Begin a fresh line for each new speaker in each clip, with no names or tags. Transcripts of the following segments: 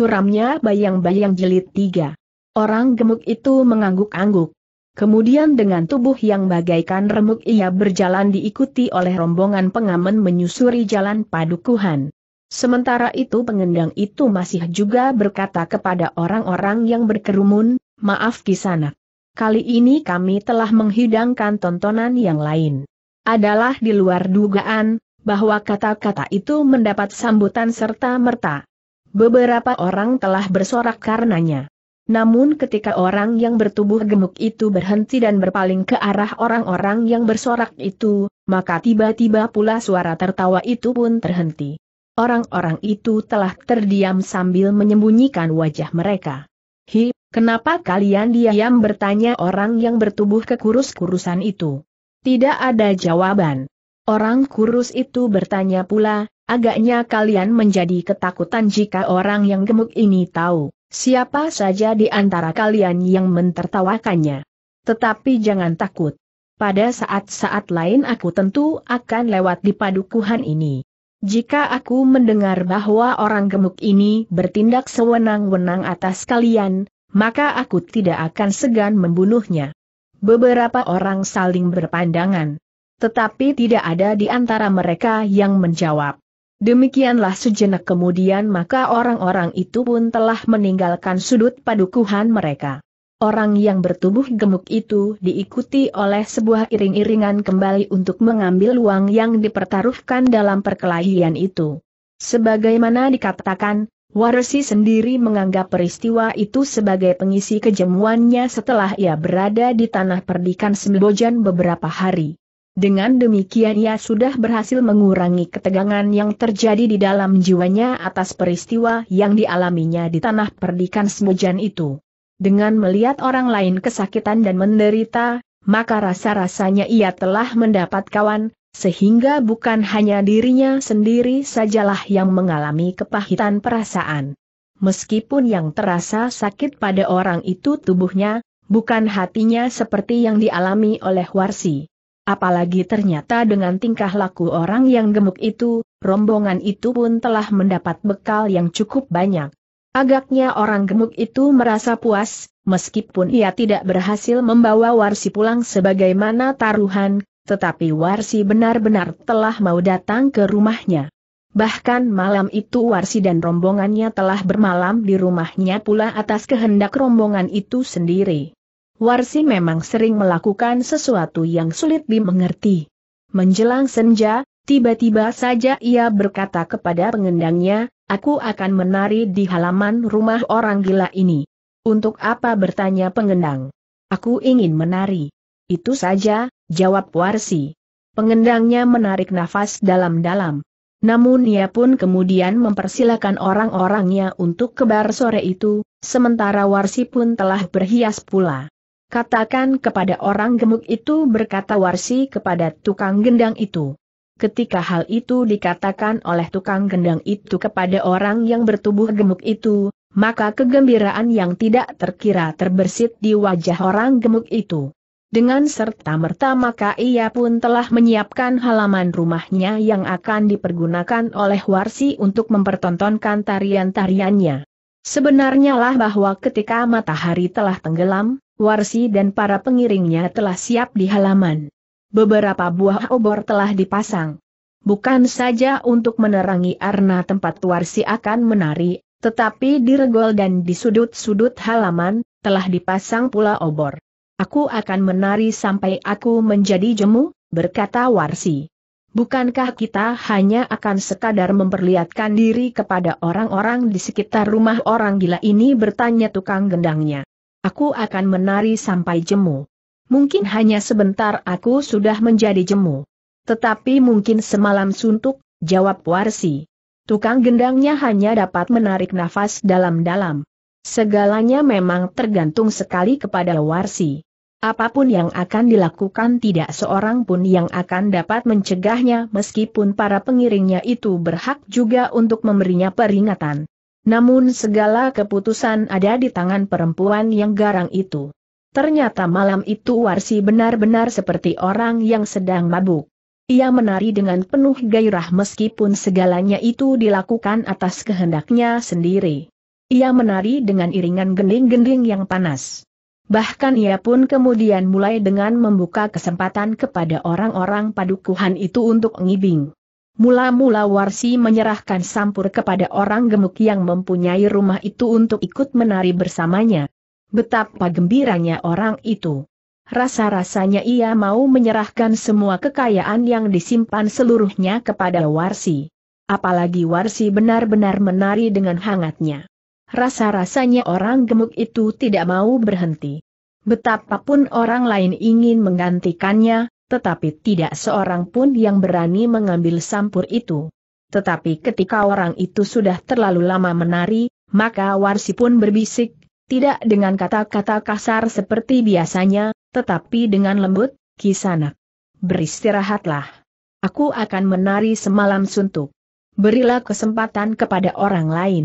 Suramnya bayang-bayang jilid tiga. Orang gemuk itu mengangguk-angguk. Kemudian dengan tubuh yang bagaikan remuk ia berjalan diikuti oleh rombongan pengamen menyusuri jalan padukuhan. Sementara itu pengendang itu masih juga berkata kepada orang-orang yang berkerumun, maaf kisana. Kali ini kami telah menghidangkan tontonan yang lain. Adalah di luar dugaan, bahwa kata-kata itu mendapat sambutan serta merta. Beberapa orang telah bersorak karenanya. Namun ketika orang yang bertubuh gemuk itu berhenti dan berpaling ke arah orang-orang yang bersorak itu, maka tiba-tiba pula suara tertawa itu pun terhenti. Orang-orang itu telah terdiam sambil menyembunyikan wajah mereka. Hi, kenapa kalian diam bertanya orang yang bertubuh kekurus-kurusan itu? Tidak ada jawaban. Orang kurus itu bertanya pula, agaknya kalian menjadi ketakutan jika orang yang gemuk ini tahu Siapa saja di antara kalian yang mentertawakannya. Tetapi jangan takut. Pada saat-saat lain aku tentu akan lewat di padukuhan ini. Jika aku mendengar bahwa orang gemuk ini bertindak sewenang-wenang atas kalian, maka aku tidak akan segan membunuhnya. Beberapa orang saling berpandangan. Tetapi tidak ada di antara mereka yang menjawab. Demikianlah sejenak kemudian maka orang-orang itu pun telah meninggalkan sudut padukuhan mereka. Orang yang bertubuh gemuk itu diikuti oleh sebuah iring-iringan kembali untuk mengambil uang yang dipertaruhkan dalam perkelahian itu. Sebagaimana dikatakan, Warsi sendiri menganggap peristiwa itu sebagai pengisi kejemuannya setelah ia berada di tanah perdikan Sembojan beberapa hari. Dengan demikian ia sudah berhasil mengurangi ketegangan yang terjadi di dalam jiwanya atas peristiwa yang dialaminya di tanah perdikan semujan itu. Dengan melihat orang lain kesakitan dan menderita, maka rasa-rasanya ia telah mendapat kawan, sehingga bukan hanya dirinya sendiri sajalah yang mengalami kepahitan perasaan. Meskipun yang terasa sakit pada orang itu tubuhnya, bukan hatinya seperti yang dialami oleh Warsi. Apalagi ternyata dengan tingkah laku orang yang gemuk itu, rombongan itu pun telah mendapat bekal yang cukup banyak. Agaknya orang gemuk itu merasa puas, meskipun ia tidak berhasil membawa Warsi pulang sebagaimana taruhan, tetapi Warsi benar-benar telah mau datang ke rumahnya. Bahkan malam itu Warsi dan rombongannya telah bermalam di rumahnya pula atas kehendak rombongan itu sendiri. Warsi memang sering melakukan sesuatu yang sulit dimengerti. Menjelang senja, tiba-tiba saja ia berkata kepada pengendangnya, aku akan menari di halaman rumah orang gila ini. Untuk apa bertanya pengendang? Aku ingin menari. Itu saja, jawab Warsi. Pengendangnya menarik nafas dalam-dalam. Namun ia pun kemudian mempersilakan orang-orangnya untuk kebar sore itu, sementara Warsi pun telah berhias pula. Katakan kepada orang gemuk itu berkata Warsi kepada tukang gendang itu. Ketika hal itu dikatakan oleh tukang gendang itu kepada orang yang bertubuh gemuk itu, maka kegembiraan yang tidak terkira terbersit di wajah orang gemuk itu. Dengan serta-merta maka ia pun telah menyiapkan halaman rumahnya yang akan dipergunakan oleh Warsi untuk mempertontonkan tarian-tariannya. Sebenarnya lah bahwa ketika matahari telah tenggelam, Warsi dan para pengiringnya telah siap di halaman. Beberapa buah obor telah dipasang. Bukan saja untuk menerangi arna tempat Warsi akan menari, tetapi di regol dan di sudut-sudut halaman, telah dipasang pula obor. Aku akan menari sampai aku menjadi jemu, berkata Warsi. Bukankah kita hanya akan sekadar memperlihatkan diri kepada orang-orang di sekitar rumah orang gila ini bertanya tukang gendangnya. Aku akan menari sampai jemu. Mungkin hanya sebentar aku sudah menjadi jemu. Tetapi mungkin semalam suntuk, jawab Warsi. Tukang gendangnya hanya dapat menarik nafas dalam-dalam. Segalanya memang tergantung sekali kepada Warsi. Apa pun yang akan dilakukan tidak seorang pun yang akan dapat mencegahnya meskipun para pengiringnya itu berhak juga untuk memberinya peringatan. Namun segala keputusan ada di tangan perempuan yang garang itu. Ternyata malam itu Warsi benar-benar seperti orang yang sedang mabuk. Ia menari dengan penuh gairah meskipun segalanya itu dilakukan atas kehendaknya sendiri. Ia menari dengan iringan gending-gending yang panas. Bahkan ia pun kemudian mulai dengan membuka kesempatan kepada orang-orang padukuhan itu untuk ngibing. Mula-mula Warsi menyerahkan sampur kepada orang gemuk yang mempunyai rumah itu untuk ikut menari bersamanya. Betapa gembiranya orang itu. Rasa-rasanya ia mau menyerahkan semua kekayaan yang disimpan seluruhnya kepada Warsi. Apalagi Warsi benar-benar menari dengan hangatnya. Rasa-rasanya orang gemuk itu tidak mau berhenti. Betapapun orang lain ingin menggantikannya, tetapi tidak seorang pun yang berani mengambil sampur itu. Tetapi ketika orang itu sudah terlalu lama menari, maka Warsi pun berbisik, tidak dengan kata-kata kasar seperti biasanya, tetapi dengan lembut, Kisanak. Beristirahatlah. Aku akan menari semalam suntuk. Berilah kesempatan kepada orang lain.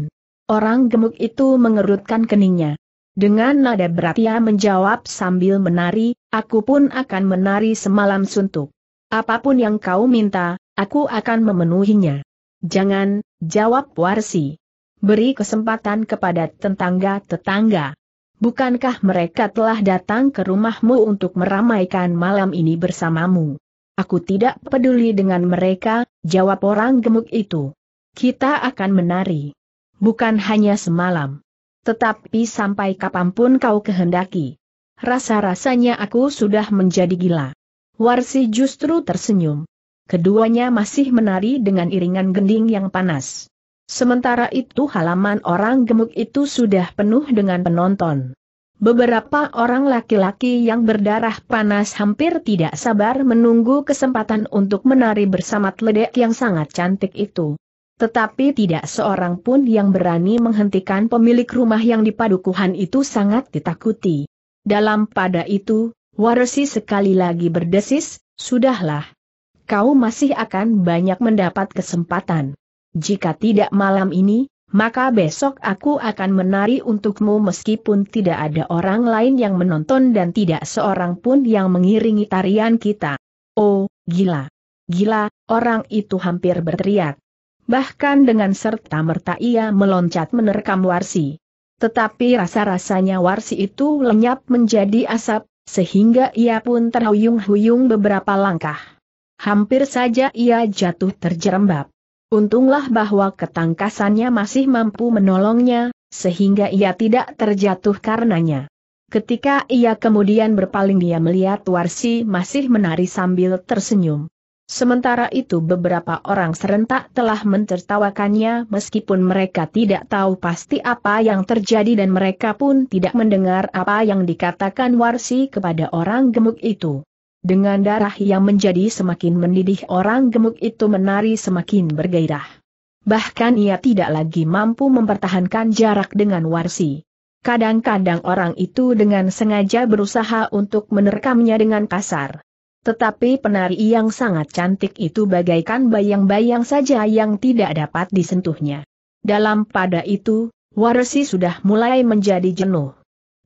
Orang gemuk itu mengerutkan keningnya. Dengan nada berat ia menjawab sambil menari, aku pun akan menari semalam suntuk. Apa pun yang kau minta, aku akan memenuhinya. Jangan, jawab Warsi. Beri kesempatan kepada tetangga-tetangga. Bukankah mereka telah datang ke rumahmu untuk meramaikan malam ini bersamamu? Aku tidak peduli dengan mereka, jawab orang gemuk itu. Kita akan menari bukan hanya semalam. Tetapi sampai kapan pun kau kehendaki. Rasa-rasanya aku sudah menjadi gila. Warsi justru tersenyum. Keduanya masih menari dengan iringan gending yang panas. Sementara itu halaman orang gemuk itu sudah penuh dengan penonton. Beberapa orang laki-laki yang berdarah panas hampir tidak sabar menunggu kesempatan untuk menari bersama ledek yang sangat cantik itu. Tetapi tidak seorang pun yang berani menghentikan pemilik rumah yang di padukuhan itu sangat ditakuti. Dalam pada itu, Warsi sekali lagi berdesis, sudahlah. Kau masih akan banyak mendapat kesempatan. Jika tidak malam ini, maka besok aku akan menari untukmu meskipun tidak ada orang lain yang menonton dan tidak seorang pun yang mengiringi tarian kita. Oh, gila! Gila, orang itu hampir berteriak. Bahkan dengan serta-merta ia meloncat menerkam Warsi. Tetapi rasa-rasanya Warsi itu lenyap menjadi asap, sehingga ia pun terhuyung-huyung beberapa langkah. Hampir saja ia jatuh terjerembab. Untunglah bahwa ketangkasannya masih mampu menolongnya, sehingga ia tidak terjatuh karenanya. Ketika ia kemudian berpaling dia melihat Warsi masih menari sambil tersenyum. Sementara itu beberapa orang serentak telah mentertawakannya meskipun mereka tidak tahu pasti apa yang terjadi dan mereka pun tidak mendengar apa yang dikatakan Warsi kepada orang gemuk itu. Dengan darah yang menjadi semakin mendidih orang gemuk itu menari semakin bergairah. Bahkan ia tidak lagi mampu mempertahankan jarak dengan Warsi. Kadang-kadang orang itu dengan sengaja berusaha untuk menerkamnya dengan kasar. Tetapi penari yang sangat cantik itu bagaikan bayang-bayang saja yang tidak dapat disentuhnya. Dalam pada itu, Warsi sudah mulai menjadi jenuh.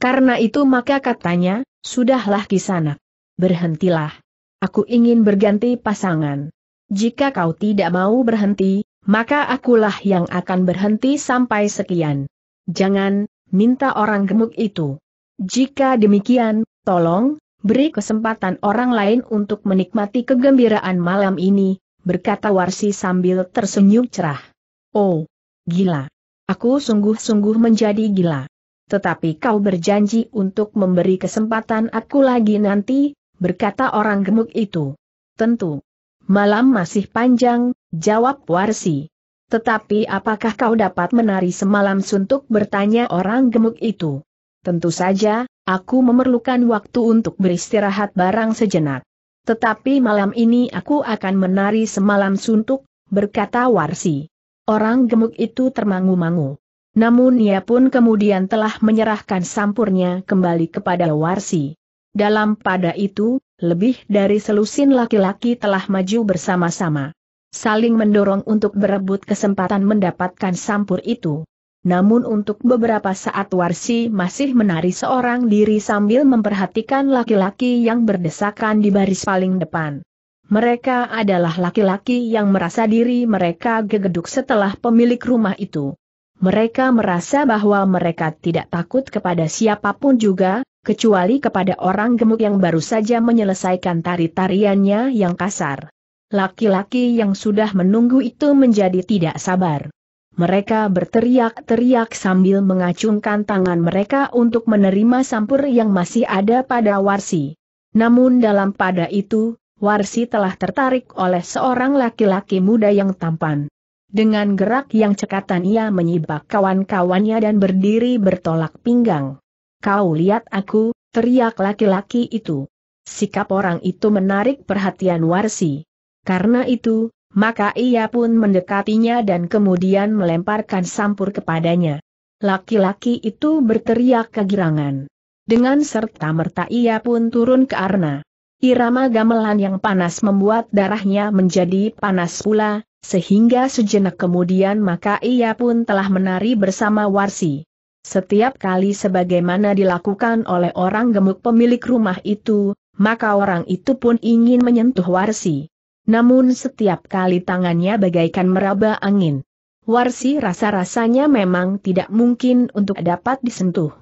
Karena itu maka katanya, sudahlah kisanak. Berhentilah. Aku ingin berganti pasangan. Jika kau tidak mau berhenti, maka akulah yang akan berhenti sampai sekian. Jangan, minta orang gemuk itu. Jika demikian, tolong, Beri kesempatan orang lain untuk menikmati kegembiraan malam ini, berkata Warsi sambil tersenyum cerah. Oh, gila. Aku sungguh-sungguh menjadi gila. Tetapi kau berjanji untuk memberi kesempatan aku lagi nanti, berkata orang gemuk itu. Tentu. Malam masih panjang, jawab Warsi. Tetapi apakah kau dapat menari semalam suntuk bertanya orang gemuk itu? Tentu saja, Aku memerlukan waktu untuk beristirahat barang sejenak. Tetapi malam ini aku akan menari semalam suntuk, berkata Warsi. Orang gemuk itu termangu-mangu. Namun ia pun kemudian telah menyerahkan sampurnya kembali kepada Warsi. Dalam pada itu, lebih dari selusin laki-laki telah maju bersama-sama. Saling mendorong untuk berebut kesempatan mendapatkan sampur itu. Namun untuk beberapa saat Warsi masih menari seorang diri sambil memperhatikan laki-laki yang berdesakan di baris paling depan. Mereka adalah laki-laki yang merasa diri mereka gegeduk setelah pemilik rumah itu Mereka merasa bahwa mereka tidak takut kepada siapa pun juga, kecuali kepada orang gemuk yang baru saja menyelesaikan tari-tariannya yang kasar. Laki-laki yang sudah menunggu itu menjadi tidak sabar. Mereka berteriak-teriak sambil mengacungkan tangan mereka untuk menerima sampur yang masih ada pada Warsi. Namun dalam pada itu, Warsi telah tertarik oleh seorang laki-laki muda yang tampan. Dengan gerak yang cekatan ia menyibak kawan-kawannya dan berdiri bertolak pinggang. Kau lihat aku, teriak laki-laki itu. Sikap orang itu menarik perhatian Warsi. Karena itu, maka ia pun mendekatinya dan kemudian melemparkan sampur kepadanya. Laki-laki itu berteriak kegirangan. Dengan serta-merta ia pun turun ke arna. Irama gamelan yang panas membuat darahnya menjadi panas pula, sehingga sejenak kemudian maka ia pun telah menari bersama Warsi. Setiap kali sebagaimana dilakukan oleh orang gemuk pemilik rumah itu, maka orang itu pun ingin menyentuh Warsi. Namun setiap kali tangannya bagaikan meraba angin. Warsi rasa-rasanya memang tidak mungkin untuk dapat disentuh.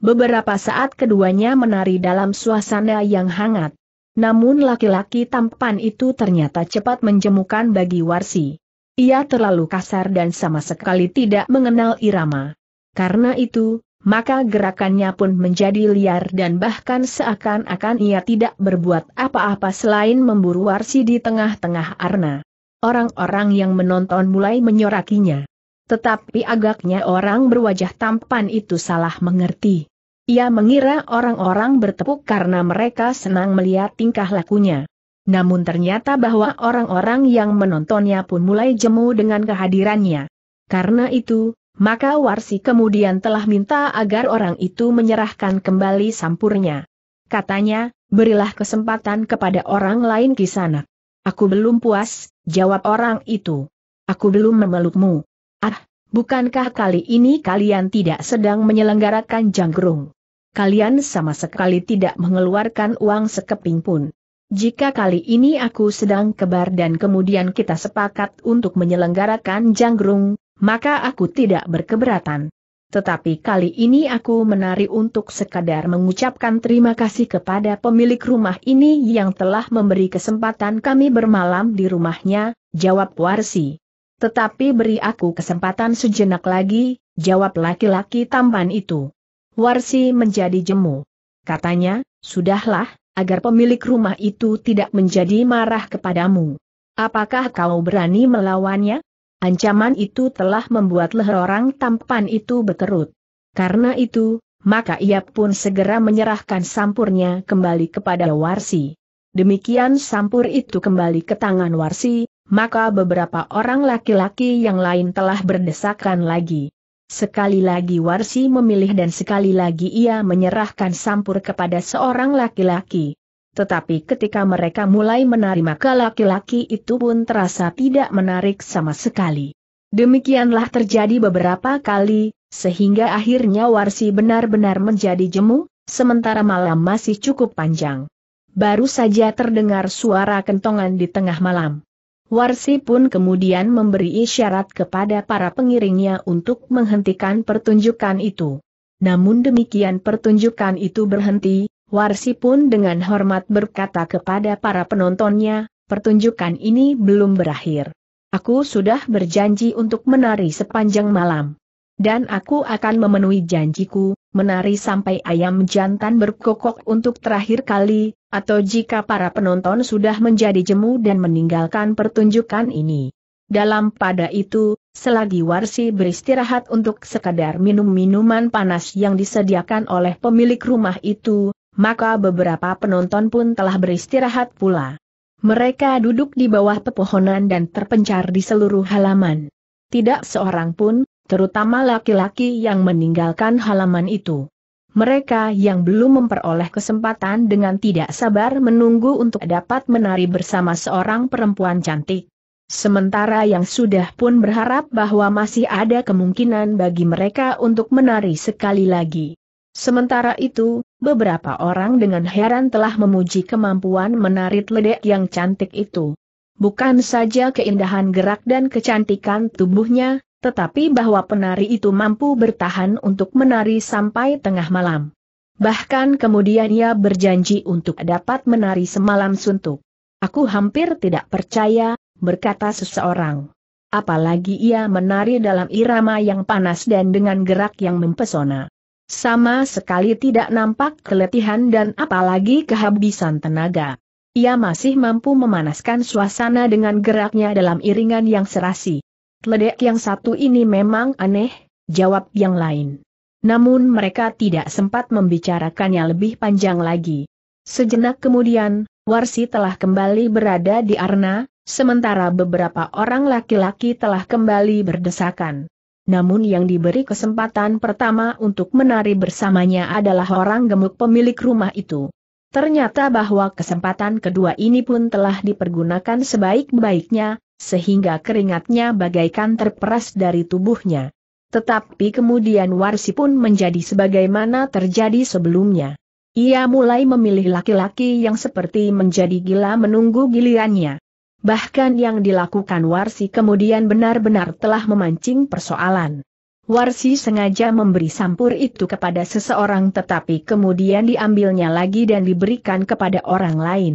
Beberapa saat keduanya menari dalam suasana yang hangat. Namun laki-laki tampan itu ternyata cepat menjemukan bagi Warsi. Ia terlalu kasar dan sama sekali tidak mengenal irama. Karena itu, maka gerakannya pun menjadi liar dan bahkan seakan-akan ia tidak berbuat apa-apa selain memburu Warsi di tengah-tengah arna. Orang-orang yang menonton mulai menyorakinya. Tetapi agaknya orang berwajah tampan itu salah mengerti. Ia mengira orang-orang bertepuk karena mereka senang melihat tingkah lakunya. Namun ternyata bahwa orang-orang yang menontonnya pun mulai jemu dengan kehadirannya. Karena itu, maka Warsi kemudian telah minta agar orang itu menyerahkan kembali sampurnya. Katanya, berilah kesempatan kepada orang lain di sana. Aku belum puas, jawab orang itu. Aku belum memelukmu. Ah, bukankah kali ini kalian tidak sedang menyelenggarakan janggrung? kalian sama sekali tidak mengeluarkan uang sekeping pun. Jika kali ini aku sedang kebar dan kemudian kita sepakat untuk menyelenggarakan janggrung, maka aku tidak berkeberatan. Tetapi kali ini aku menari untuk sekadar mengucapkan terima kasih kepada pemilik rumah ini yang telah memberi kesempatan kami bermalam di rumahnya, jawab Warsi. Tetapi beri aku kesempatan sejenak lagi, jawab laki-laki tampan itu. Warsi menjadi jemu. Katanya, sudahlah, agar pemilik rumah itu tidak menjadi marah kepadamu. Apakah kau berani melawannya? Ancaman itu telah membuat leher orang tampan itu berkerut. Karena itu, maka ia pun segera menyerahkan sampurnya kembali kepada Warsi. Demikian sampur itu kembali ke tangan Warsi, maka beberapa orang laki-laki yang lain telah berdesakan lagi. Sekali lagi Warsi memilih dan sekali lagi ia menyerahkan sampur kepada seorang laki-laki. Tetapi ketika mereka mulai menari maka laki-laki itu pun terasa tidak menarik sama sekali. Demikianlah terjadi beberapa kali, sehingga akhirnya Warsi benar-benar menjadi jemu, sementara malam masih cukup panjang. Baru saja terdengar suara kentongan di tengah malam. Warsi pun kemudian memberi isyarat kepada para pengiringnya untuk menghentikan pertunjukan itu. Namun demikian pertunjukan itu berhenti, Warsi pun dengan hormat berkata kepada para penontonnya, pertunjukan ini belum berakhir. Aku sudah berjanji untuk menari sepanjang malam. Dan aku akan memenuhi janjiku, menari sampai ayam jantan berkokok untuk terakhir kali, atau jika para penonton sudah menjadi jemu dan meninggalkan pertunjukan ini. Dalam pada itu, selagi Warsi beristirahat untuk sekadar minum minuman panas yang disediakan oleh pemilik rumah itu, maka beberapa penonton pun telah beristirahat pula. Mereka duduk di bawah pepohonan dan terpencar di seluruh halaman. Tidak seorang pun, terutama laki-laki yang meninggalkan halaman itu. Mereka yang belum memperoleh kesempatan dengan tidak sabar menunggu untuk dapat menari bersama seorang perempuan cantik. Sementara yang sudah pun berharap bahwa masih ada kemungkinan bagi mereka untuk menari sekali lagi. Sementara itu, beberapa orang dengan heran telah memuji kemampuan menari ledek yang cantik itu. Bukan saja keindahan gerak dan kecantikan tubuhnya, tetapi bahwa penari itu mampu bertahan untuk menari sampai tengah malam. Bahkan kemudian ia berjanji untuk dapat menari semalam suntuk. Aku hampir tidak percaya, berkata seseorang. Apalagi ia menari dalam irama yang panas dan dengan gerak yang mempesona. Sama sekali tidak nampak keletihan dan apalagi kehabisan tenaga. Ia masih mampu memanaskan suasana dengan geraknya dalam iringan yang serasi. Ledek yang satu ini memang aneh, jawab yang lain. Namun mereka tidak sempat membicarakannya lebih panjang lagi. Sejenak kemudian, Warsi telah kembali berada di Arna, sementara beberapa orang laki-laki telah kembali berdesakan. Namun yang diberi kesempatan pertama untuk menari bersamanya adalah orang gemuk pemilik rumah itu. Ternyata bahwa kesempatan kedua ini pun telah dipergunakan sebaik-baiknya, sehingga keringatnya bagaikan terperas dari tubuhnya. Tetapi kemudian Warsi pun menjadi sebagaimana terjadi sebelumnya. Ia mulai memilih laki-laki yang seperti menjadi gila menunggu gilirannya. Bahkan yang dilakukan Warsi kemudian benar-benar telah memancing persoalan. Warsi sengaja memberi sampur itu kepada seseorang tetapi kemudian diambilnya lagi dan diberikan kepada orang lain.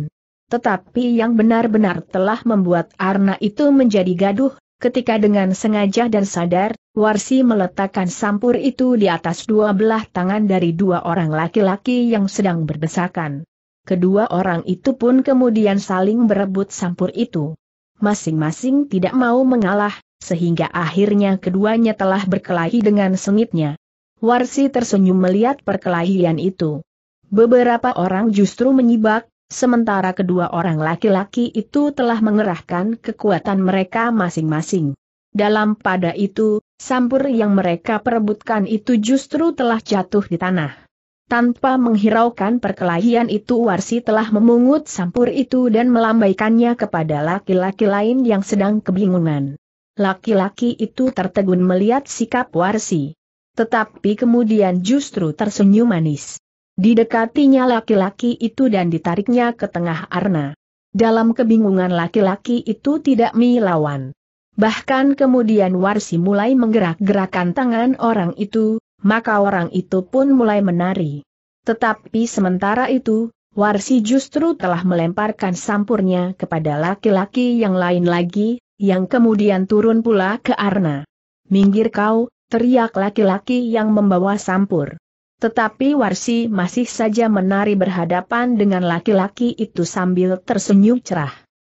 Tetapi yang benar-benar telah membuat Arna itu menjadi gaduh, ketika dengan sengaja dan sadar, Warsi meletakkan sampur itu di atas dua belah tangan dari dua orang laki-laki yang sedang berdesakan. Kedua orang itu pun kemudian saling berebut sampur itu. Masing-masing tidak mau mengalah, sehingga akhirnya keduanya telah berkelahi dengan sengitnya. Warsi tersenyum melihat perkelahian itu. Beberapa orang justru menyibak, sementara kedua orang laki-laki itu telah mengerahkan kekuatan mereka masing-masing. Dalam pada itu, sampur yang mereka perebutkan itu justru telah jatuh di tanah. Tanpa menghiraukan perkelahian itu Warsi telah memungut sampur itu dan melambaikannya kepada laki-laki lain yang sedang kebingungan. Laki-laki itu tertegun melihat sikap Warsi. Tetapi kemudian justru tersenyum manis. Didekatinya laki-laki itu dan ditariknya ke tengah arna. Dalam kebingungan laki-laki itu tidak melawan. Bahkan kemudian Warsi mulai menggerak-gerakan tangan orang itu, maka orang itu pun mulai menari. Tetapi sementara itu, Warsi justru telah melemparkan sampurnya kepada laki-laki yang lain lagi, yang kemudian turun pula ke Arna. Minggir kau, teriak laki-laki yang membawa sampur. Tetapi Warsi masih saja menari berhadapan dengan laki-laki itu sambil tersenyum cerah.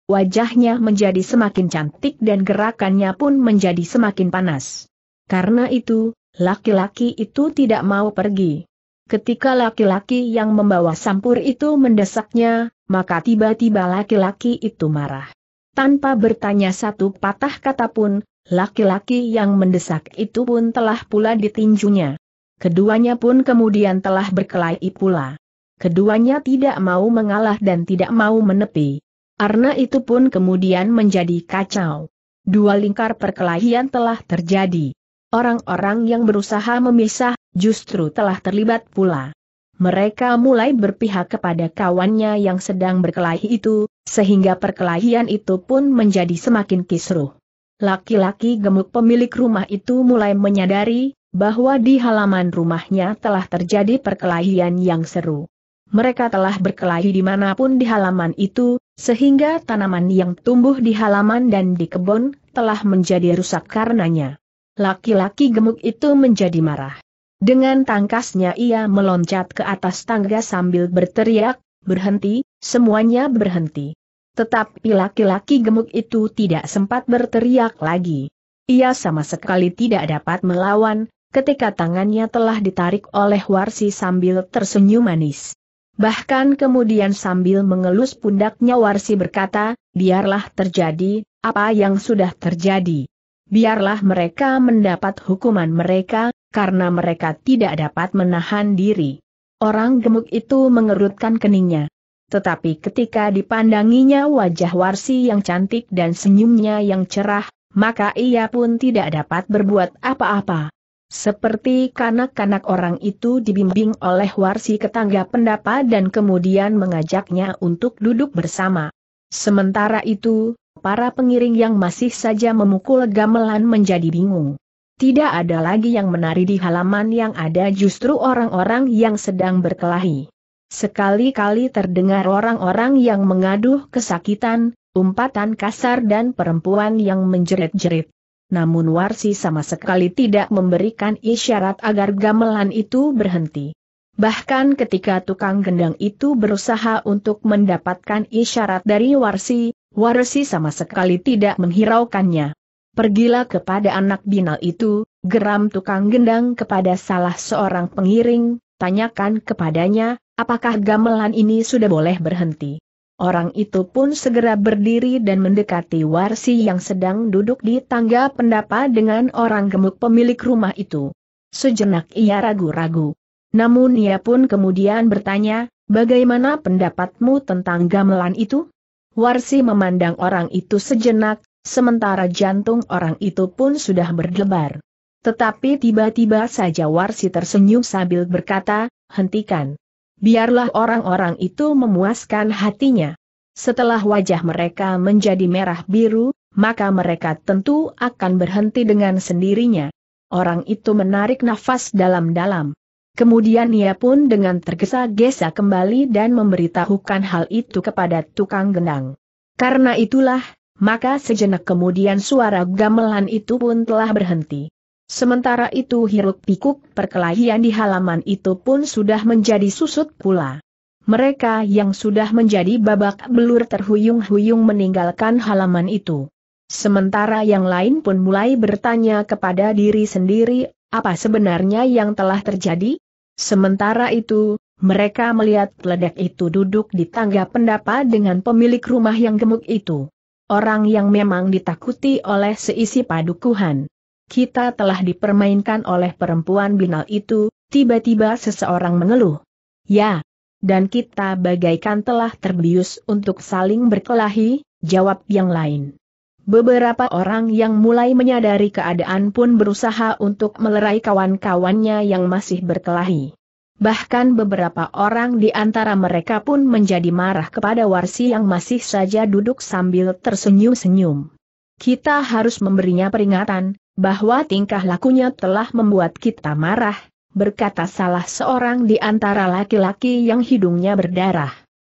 Wajahnya menjadi semakin cantik dan gerakannya pun menjadi semakin panas. Karena itu, laki-laki itu tidak mau pergi. Ketika laki-laki yang membawa sampur itu mendesaknya, maka tiba-tiba laki-laki itu marah. Tanpa bertanya satu patah kata pun, laki-laki yang mendesak itu pun telah pula ditinjunya. Keduanya pun kemudian telah berkelahi pula. Keduanya tidak mau mengalah dan tidak mau menepi. Karena itu pun kemudian menjadi kacau. Dua lingkar perkelahian telah terjadi. Orang-orang yang berusaha memisah, justru telah terlibat pula. Mereka mulai berpihak kepada kawannya yang sedang berkelahi itu, sehingga perkelahian itu pun menjadi semakin kisruh. Laki-laki gemuk pemilik rumah itu mulai menyadari, bahwa di halaman rumahnya telah terjadi perkelahian yang seru. Mereka telah berkelahi di mana pun di halaman itu, sehingga tanaman yang tumbuh di halaman dan di kebun, telah menjadi rusak karenanya. Laki-laki gemuk itu menjadi marah. Dengan tangkasnya ia meloncat ke atas tangga sambil berteriak, berhenti, semuanya berhenti. Tetapi laki-laki gemuk itu tidak sempat berteriak lagi. Ia sama sekali tidak dapat melawan, ketika tangannya telah ditarik oleh Warsi sambil tersenyum manis. Bahkan kemudian sambil mengelus pundaknya Warsi berkata, biarlah terjadi, apa yang sudah terjadi biarlah mereka mendapat hukuman mereka, karena mereka tidak dapat menahan diri. Orang gemuk itu mengerutkan keningnya. Tetapi ketika dipandanginya wajah Warsi yang cantik dan senyumnya yang cerah, maka ia pun tidak dapat berbuat apa-apa. Seperti kanak-kanak orang itu dibimbing oleh Warsi ke tangga pendapa dan kemudian mengajaknya untuk duduk bersama. Sementara itu, Para pengiring yang masih saja memukul gamelan menjadi bingung. Tidak ada lagi yang menari di halaman yang ada justru orang-orang yang sedang berkelahi. Sekali-kali terdengar orang-orang yang mengaduh kesakitan, umpatan kasar dan perempuan yang menjerit-jerit. Namun Warsi sama sekali tidak memberikan isyarat agar gamelan itu berhenti. Bahkan ketika tukang gendang itu berusaha untuk mendapatkan isyarat dari Warsi, Warsi sama sekali tidak menghiraukannya. Pergilah kepada anak binal itu, geram tukang gendang kepada salah seorang pengiring, tanyakan kepadanya, apakah gamelan ini sudah boleh berhenti. Orang itu pun segera berdiri dan mendekati Warsi yang sedang duduk di tangga pendapa dengan orang gemuk pemilik rumah itu. Sejenak ia ragu-ragu. Namun ia pun kemudian bertanya, bagaimana pendapatmu tentang gamelan itu? Warsi memandang orang itu sejenak, sementara jantung orang itu pun sudah berdebar. Tetapi tiba-tiba saja Warsi tersenyum sambil berkata, hentikan. Biarlah orang-orang itu memuaskan hatinya. Setelah wajah mereka menjadi merah biru, maka mereka tentu akan berhenti dengan sendirinya. Orang itu menarik nafas dalam-dalam. Kemudian ia pun dengan tergesa-gesa kembali dan memberitahukan hal itu kepada tukang gendang. Karena itulah, maka sejenak kemudian suara gamelan itu pun telah berhenti. Sementara itu hiruk pikuk perkelahian di halaman itu pun sudah menjadi susut pula. Mereka yang sudah menjadi babak belur terhuyung-huyung meninggalkan halaman itu. Sementara yang lain pun mulai bertanya kepada diri sendiri, apa sebenarnya yang telah terjadi? Sementara itu, mereka melihat ledek itu duduk di tangga pendapa dengan pemilik rumah yang gemuk itu. Orang yang memang ditakuti oleh seisi padukuhan. Kita telah dipermainkan oleh perempuan binal itu, tiba-tiba seseorang mengeluh. Ya, dan kita bagaikan telah terbius untuk saling berkelahi, jawab yang lain. Beberapa orang yang mulai menyadari keadaan pun berusaha untuk melerai kawan-kawannya yang masih berkelahi. Bahkan beberapa orang di antara mereka pun menjadi marah kepada Warsi yang masih saja duduk sambil tersenyum-senyum. Kita harus memberinya peringatan, bahwa tingkah lakunya telah membuat kita marah, berkata salah seorang di antara laki-laki yang hidungnya berdarah.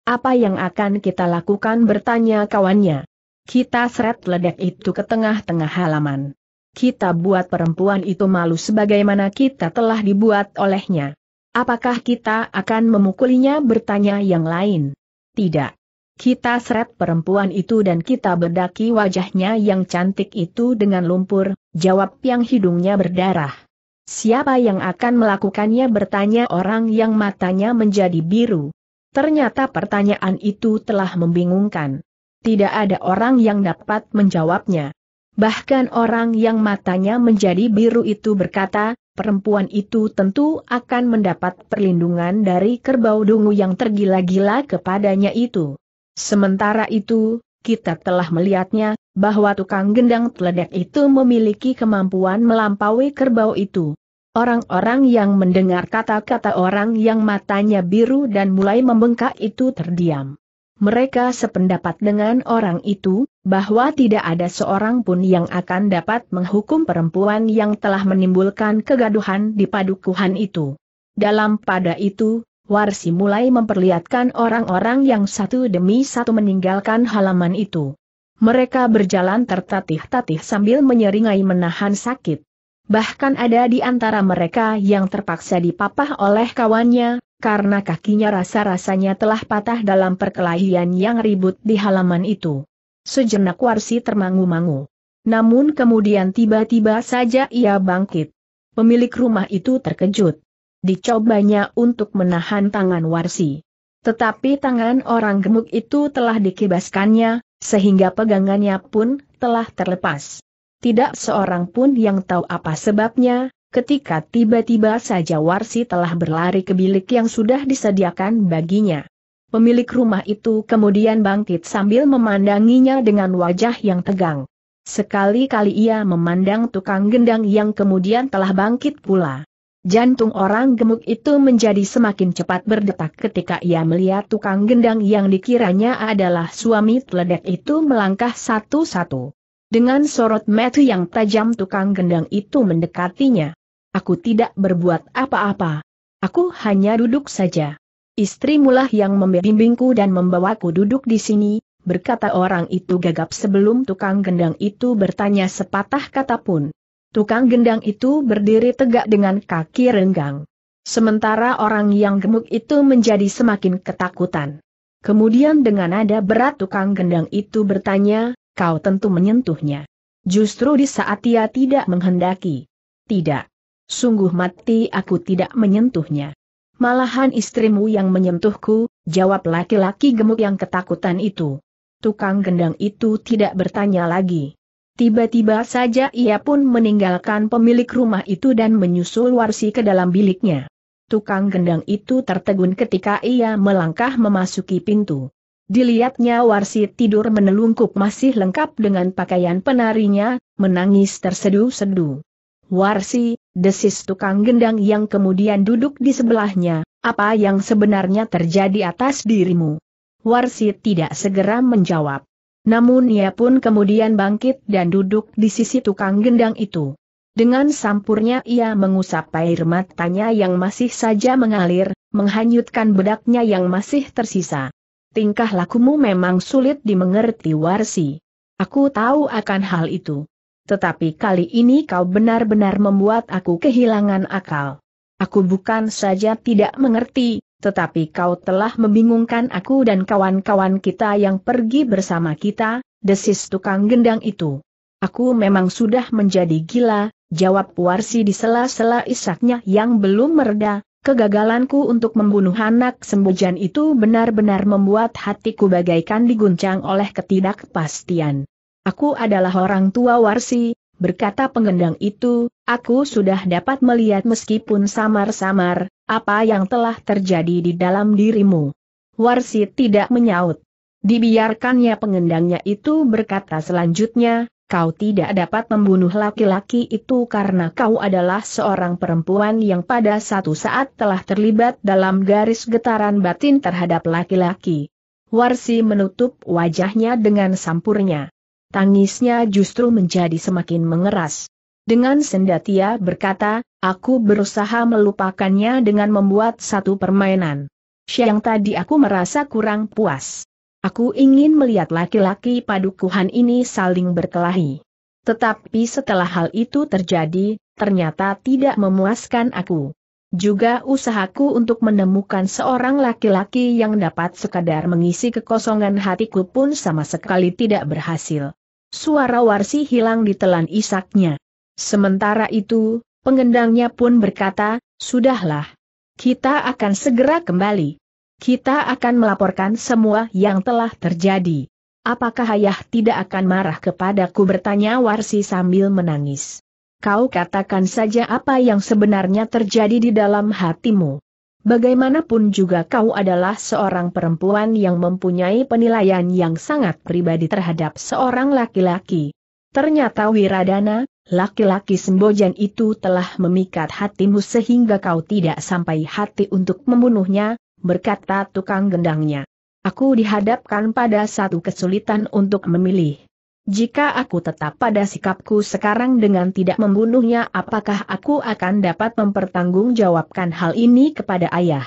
Apa yang akan kita lakukan bertanya kawannya. Kita seret ledek itu ke tengah-tengah halaman. Kita buat perempuan itu malu sebagaimana kita telah dibuat olehnya. Apakah kita akan memukulinya bertanya yang lain? Tidak. Kita seret perempuan itu dan kita bedaki wajahnya yang cantik itu dengan lumpur, jawab yang hidungnya berdarah. Siapa yang akan melakukannya bertanya orang yang matanya menjadi biru. Ternyata pertanyaan itu telah membingungkan tidak ada orang yang dapat menjawabnya. Bahkan orang yang matanya menjadi biru itu berkata, perempuan itu tentu akan mendapat perlindungan dari kerbau dungu yang tergila-gila kepadanya itu. Sementara itu, kita telah melihatnya, bahwa tukang gendang teledek itu memiliki kemampuan melampaui kerbau itu. Orang-orang yang mendengar kata-kata orang yang matanya biru dan mulai membengkak itu terdiam. Mereka sependapat dengan orang itu, bahwa tidak ada seorang pun yang akan dapat menghukum perempuan yang telah menimbulkan kegaduhan di padukuhan itu. Dalam pada itu, Warsi mulai memperlihatkan orang-orang yang satu demi satu meninggalkan halaman itu. Mereka berjalan tertatih-tatih sambil menyeringai menahan sakit. Bahkan ada di antara mereka yang terpaksa dipapah oleh kawannya, karena kakinya rasa-rasanya telah patah dalam perkelahian yang ribut di halaman itu. Sejenak Warsi termangu-mangu. Namun kemudian tiba-tiba saja ia bangkit. Pemilik rumah itu terkejut. Dicobanya untuk menahan tangan Warsi. Tetapi tangan orang gemuk itu telah dikibaskannya, sehingga pegangannya pun telah terlepas. Tidak seorang pun yang tahu apa sebabnya, ketika tiba-tiba saja Warsi telah berlari ke bilik yang sudah disediakan baginya. Pemilik rumah itu kemudian bangkit sambil memandanginya dengan wajah yang tegang. Sekali-kali ia memandang tukang gendang yang kemudian telah bangkit pula. Jantung orang gemuk itu menjadi semakin cepat berdetak ketika ia melihat tukang gendang yang dikiranya adalah suami teledek itu melangkah satu-satu. Dengan sorot mata yang tajam tukang gendang itu mendekatinya. Aku tidak berbuat apa-apa. Aku hanya duduk saja. Istrimulah yang membimbingku dan membawaku duduk di sini, berkata orang itu gagap sebelum tukang gendang itu bertanya sepatah kata pun. Tukang gendang itu berdiri tegak dengan kaki renggang. Sementara orang yang gemuk itu menjadi semakin ketakutan. Kemudian dengan nada berat tukang gendang itu bertanya, kau tentu menyentuhnya. Justru di saat ia tidak menghendaki. Tidak. Sungguh mati aku tidak menyentuhnya. Malahan istrimu yang menyentuhku, jawab laki-laki gemuk yang ketakutan itu. Tukang gendang itu tidak bertanya lagi. Tiba-tiba saja ia pun meninggalkan pemilik rumah itu dan menyusul Warsi ke dalam biliknya. Tukang gendang itu tertegun ketika ia melangkah memasuki pintu. Dilihatnya Warsi tidur menelungkup masih lengkap dengan pakaian penarinya, menangis terseduh-seduh. Warsi, desis tukang gendang yang kemudian duduk di sebelahnya, apa yang sebenarnya terjadi atas dirimu? Warsi tidak segera menjawab. Namun ia pun kemudian bangkit dan duduk di sisi tukang gendang itu. Dengan sampurnya ia mengusap air matanya yang masih saja mengalir, menghanyutkan bedaknya yang masih tersisa. Tingkah lakumu memang sulit dimengerti Warsi. Aku tahu akan hal itu. Tetapi kali ini kau benar-benar membuat aku kehilangan akal. Aku bukan saja tidak mengerti, tetapi kau telah membingungkan aku dan kawan-kawan kita yang pergi bersama kita, desis tukang gendang itu. Aku memang sudah menjadi gila, jawab Warsi di sela-sela isaknya yang belum mereda, kegagalanku untuk membunuh anak sembojan itu benar-benar membuat hatiku bagaikan diguncang oleh ketidakpastian. Aku adalah orang tua Warsi, berkata pengendang itu, aku sudah dapat melihat meskipun samar-samar, apa yang telah terjadi di dalam dirimu. Warsi tidak menyaut. Dibiarkannya pengendangnya itu berkata selanjutnya, kau tidak dapat membunuh laki-laki itu karena kau adalah seorang perempuan yang pada satu saat telah terlibat dalam garis getaran batin terhadap laki-laki. Warsi menutup wajahnya dengan sampurnya. Tangisnya justru menjadi semakin mengeras. Dengan sendatia berkata, aku berusaha melupakannya dengan membuat satu permainan. Siang tadi aku merasa kurang puas. Aku ingin melihat laki-laki padukuhan ini saling berkelahi. Tetapi setelah hal itu terjadi, ternyata tidak memuaskan aku. Juga usahaku untuk menemukan seorang laki-laki yang dapat sekadar mengisi kekosongan hatiku pun sama sekali tidak berhasil. Suara Warsi hilang di telan isaknya. Sementara itu, pengendangnya pun berkata, Sudahlah. Kita akan segera kembali. Kita akan melaporkan semua yang telah terjadi. Apakah ayah tidak akan marah kepadaku bertanya Warsi sambil menangis. Kau katakan saja apa yang sebenarnya terjadi di dalam hatimu. Bagaimanapun juga kau adalah seorang perempuan yang mempunyai penilaian yang sangat pribadi terhadap seorang laki-laki. Ternyata Wiradana, laki-laki sembojan itu telah memikat hatimu sehingga kau tidak sampai hati untuk membunuhnya, berkata tukang gendangnya. Aku dihadapkan pada satu kesulitan untuk memilih. Jika aku tetap pada sikapku sekarang dengan tidak membunuhnya apakah aku akan dapat mempertanggungjawabkan hal ini kepada ayah?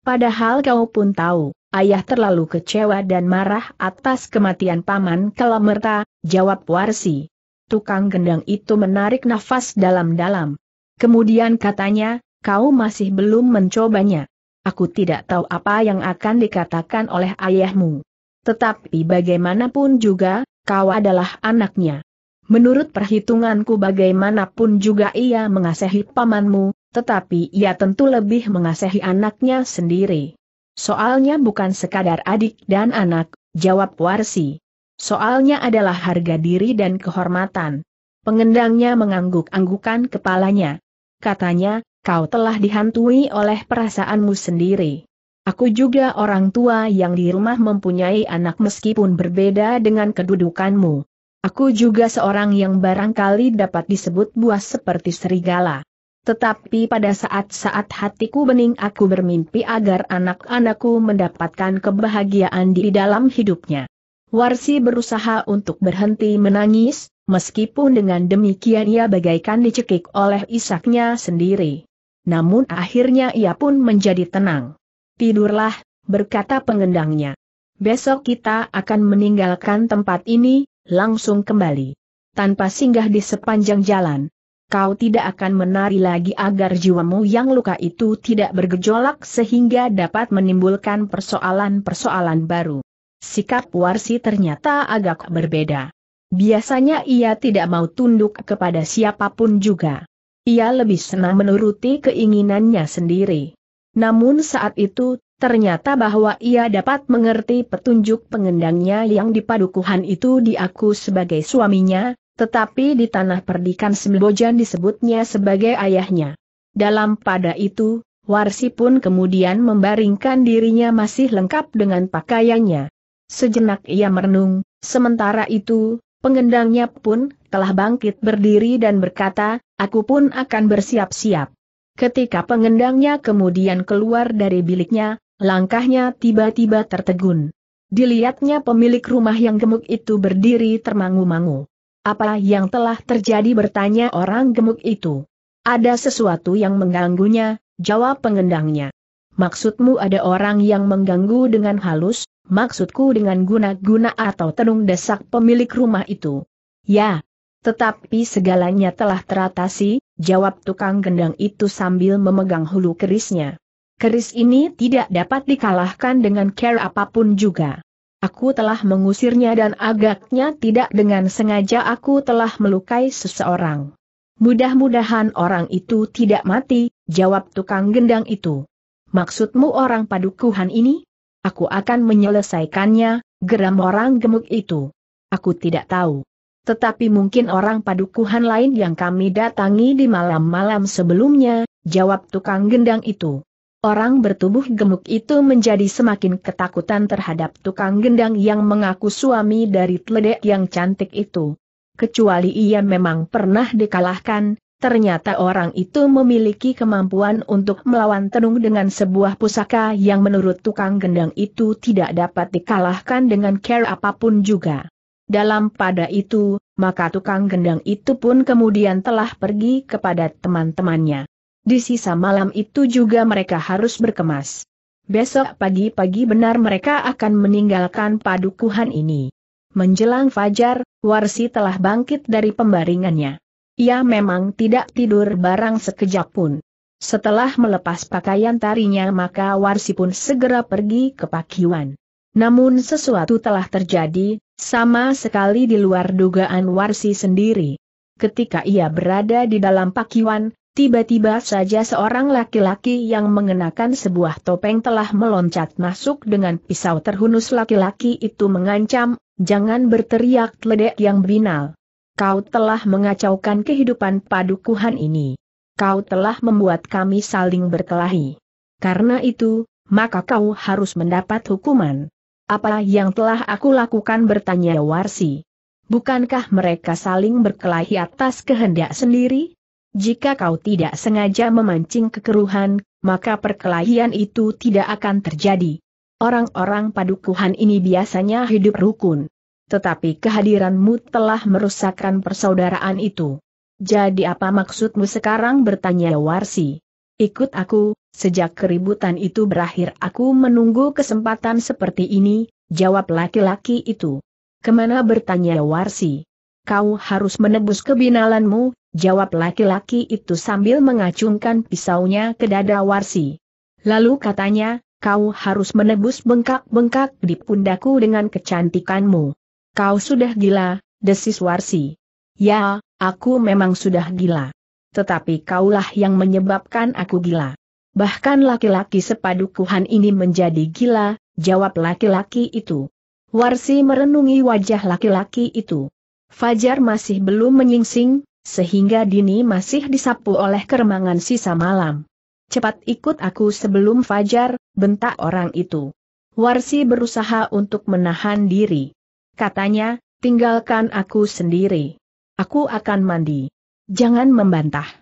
Padahal kau pun tahu, ayah terlalu kecewa dan marah atas kematian paman Kalamerta, jawab Warsi. Tukang gendang itu menarik nafas dalam-dalam. Kemudian katanya, kau masih belum mencobanya. Aku tidak tahu apa yang akan dikatakan oleh ayahmu. Tetapi bagaimanapun juga, kau adalah anaknya. Menurut perhitunganku bagaimanapun juga ia mengasihi pamanmu, tetapi ia tentu lebih mengasihi anaknya sendiri. Soalnya bukan sekadar adik dan anak, jawab Warsi. Soalnya adalah harga diri dan kehormatan. Pengendangnya mengangguk-anggukan kepalanya. Katanya, kau telah dihantui oleh perasaanmu sendiri. Aku juga orang tua yang di rumah mempunyai anak meskipun berbeda dengan kedudukanmu. Aku juga seorang yang barangkali dapat disebut buas seperti serigala. Tetapi pada saat-saat hatiku bening aku bermimpi agar anak-anakku mendapatkan kebahagiaan di dalam hidupnya. Warsi berusaha untuk berhenti menangis, meskipun dengan demikian ia bagaikan dicekik oleh isaknya sendiri. Namun akhirnya ia pun menjadi tenang. Tidurlah, berkata pengendangnya. Besok kita akan meninggalkan tempat ini, langsung kembali. Tanpa singgah di sepanjang jalan kau tidak akan menari lagi agar jiwamu yang luka itu tidak bergejolak sehingga dapat menimbulkan persoalan-persoalan baru. Sikap Warsi ternyata agak berbeda. Biasanya ia tidak mau tunduk kepada siapa pun juga. Ia lebih senang menuruti keinginannya sendiri. Namun saat itu, ternyata bahwa ia dapat mengerti petunjuk pengendangnya yang di padukuhan itu diaku sebagai suaminya, tetapi di tanah perdikan Sembojan disebutnya sebagai ayahnya. Dalam pada itu, Warsi pun kemudian membaringkan dirinya masih lengkap dengan pakaiannya. Sejenak ia merenung, sementara itu, pengendangnya pun telah bangkit berdiri dan berkata, aku pun akan bersiap-siap. Ketika pengendangnya kemudian keluar dari biliknya, langkahnya tiba-tiba tertegun. Dilihatnya pemilik rumah yang gemuk itu berdiri termangu-mangu. Apa yang telah terjadi bertanya orang gemuk itu. Ada sesuatu yang mengganggunya, jawab pengendangnya. Maksudmu ada orang yang mengganggu dengan halus, maksudku dengan guna-guna atau tenung desak pemilik rumah itu. Ya, tetapi segalanya telah teratasi, jawab tukang gendang itu sambil memegang hulu kerisnya. Keris ini tidak dapat dikalahkan dengan care apa pun juga. Aku telah mengusirnya dan agaknya tidak dengan sengaja aku telah melukai seseorang. Mudah-mudahan orang itu tidak mati, jawab tukang gendang itu. Maksudmu orang padukuhan ini? Aku akan menyelesaikannya, geram orang gemuk itu. Aku tidak tahu. Tetapi mungkin orang padukuhan lain yang kami datangi di malam-malam sebelumnya, jawab tukang gendang itu. Orang bertubuh gemuk itu menjadi semakin ketakutan terhadap tukang gendang yang mengaku suami dari teledek yang cantik itu. Kecuali ia memang pernah dikalahkan, ternyata orang itu memiliki kemampuan untuk melawan tenung dengan sebuah pusaka yang menurut tukang gendang itu tidak dapat dikalahkan dengan care apa pun juga. Dalam pada itu, maka tukang gendang itu pun kemudian telah pergi kepada teman-temannya. Di sisa malam itu juga mereka harus berkemas. Besok pagi-pagi benar mereka akan meninggalkan padukuhan ini. Menjelang fajar, Warsi telah bangkit dari pembaringannya. Ia memang tidak tidur barang sekejap pun. Setelah melepas pakaian tarinya maka Warsi pun segera pergi ke Pakiwan. Namun sesuatu telah terjadi, sama sekali di luar dugaan Warsi sendiri. Ketika ia berada di dalam Pakiwan, Tiba-tiba saja seorang laki-laki yang mengenakan sebuah topeng telah meloncat masuk dengan pisau terhunus laki-laki itu mengancam, jangan berteriak ledek yang binal. Kau telah mengacaukan kehidupan padukuhan ini. Kau telah membuat kami saling berkelahi. Karena itu, maka kau harus mendapat hukuman. Apa yang telah aku lakukan bertanya Warsi. Bukankah mereka saling berkelahi atas kehendak sendiri? Jika kau tidak sengaja memancing kekeruhan, maka perkelahian itu tidak akan terjadi. Orang-orang padukuhan ini biasanya hidup rukun. Tetapi kehadiranmu telah merusakkan persaudaraan itu. Jadi apa maksudmu sekarang bertanya Warsi? Ikut aku, sejak keributan itu berakhir aku menunggu kesempatan seperti ini, jawab laki-laki itu. Ke mana bertanya Warsi? Kau harus menebus kebinalanmu, jawab laki-laki itu sambil mengacungkan pisaunya ke dada Warsi. Lalu katanya, kau harus menebus bengkak-bengkak di pundaku dengan kecantikanmu. Kau sudah gila, desis Warsi. Ya, aku memang sudah gila. Tetapi kaulah yang menyebabkan aku gila. Bahkan laki-laki sepadukuhan ini menjadi gila, jawab laki-laki itu. Warsi merenungi wajah laki-laki itu. Fajar masih belum menyingsing, sehingga Dini masih disapu oleh keremangan sisa malam. Cepat ikut aku sebelum fajar, bentak orang itu. Warsi berusaha untuk menahan diri. Katanya, tinggalkan aku sendiri. Aku akan mandi. Jangan membantah.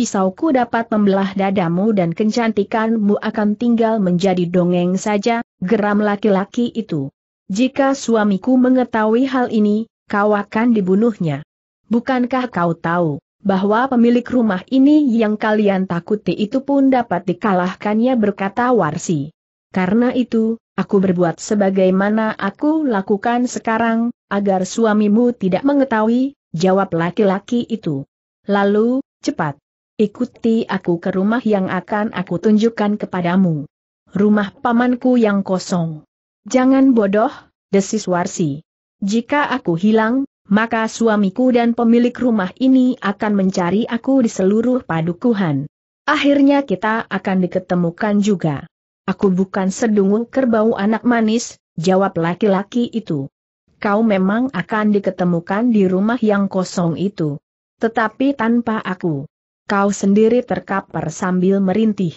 Pisauku dapat membelah dadamu dan kecantikanmu akan tinggal menjadi dongeng saja, geram laki-laki itu. Jika suamiku mengetahui hal ini, kau akan dibunuhnya. Bukankah kau tahu, bahwa pemilik rumah ini yang kalian takuti itu pun dapat dikalahkannya berkata Warsi. Karena itu, aku berbuat sebagaimana aku lakukan sekarang, agar suamimu tidak mengetahui, jawab laki-laki itu. Lalu, cepat. Ikuti aku ke rumah yang akan aku tunjukkan kepadamu. Rumah pamanku yang kosong. Jangan bodoh, desis Warsi. Jika aku hilang, maka suamiku dan pemilik rumah ini akan mencari aku di seluruh padukuhan. Akhirnya kita akan diketemukan juga. Aku bukan sedungu kerbau anak manis, jawab laki-laki itu. Kau memang akan diketemukan di rumah yang kosong itu. Tetapi tanpa aku. Kau sendiri terkapar sambil merintih.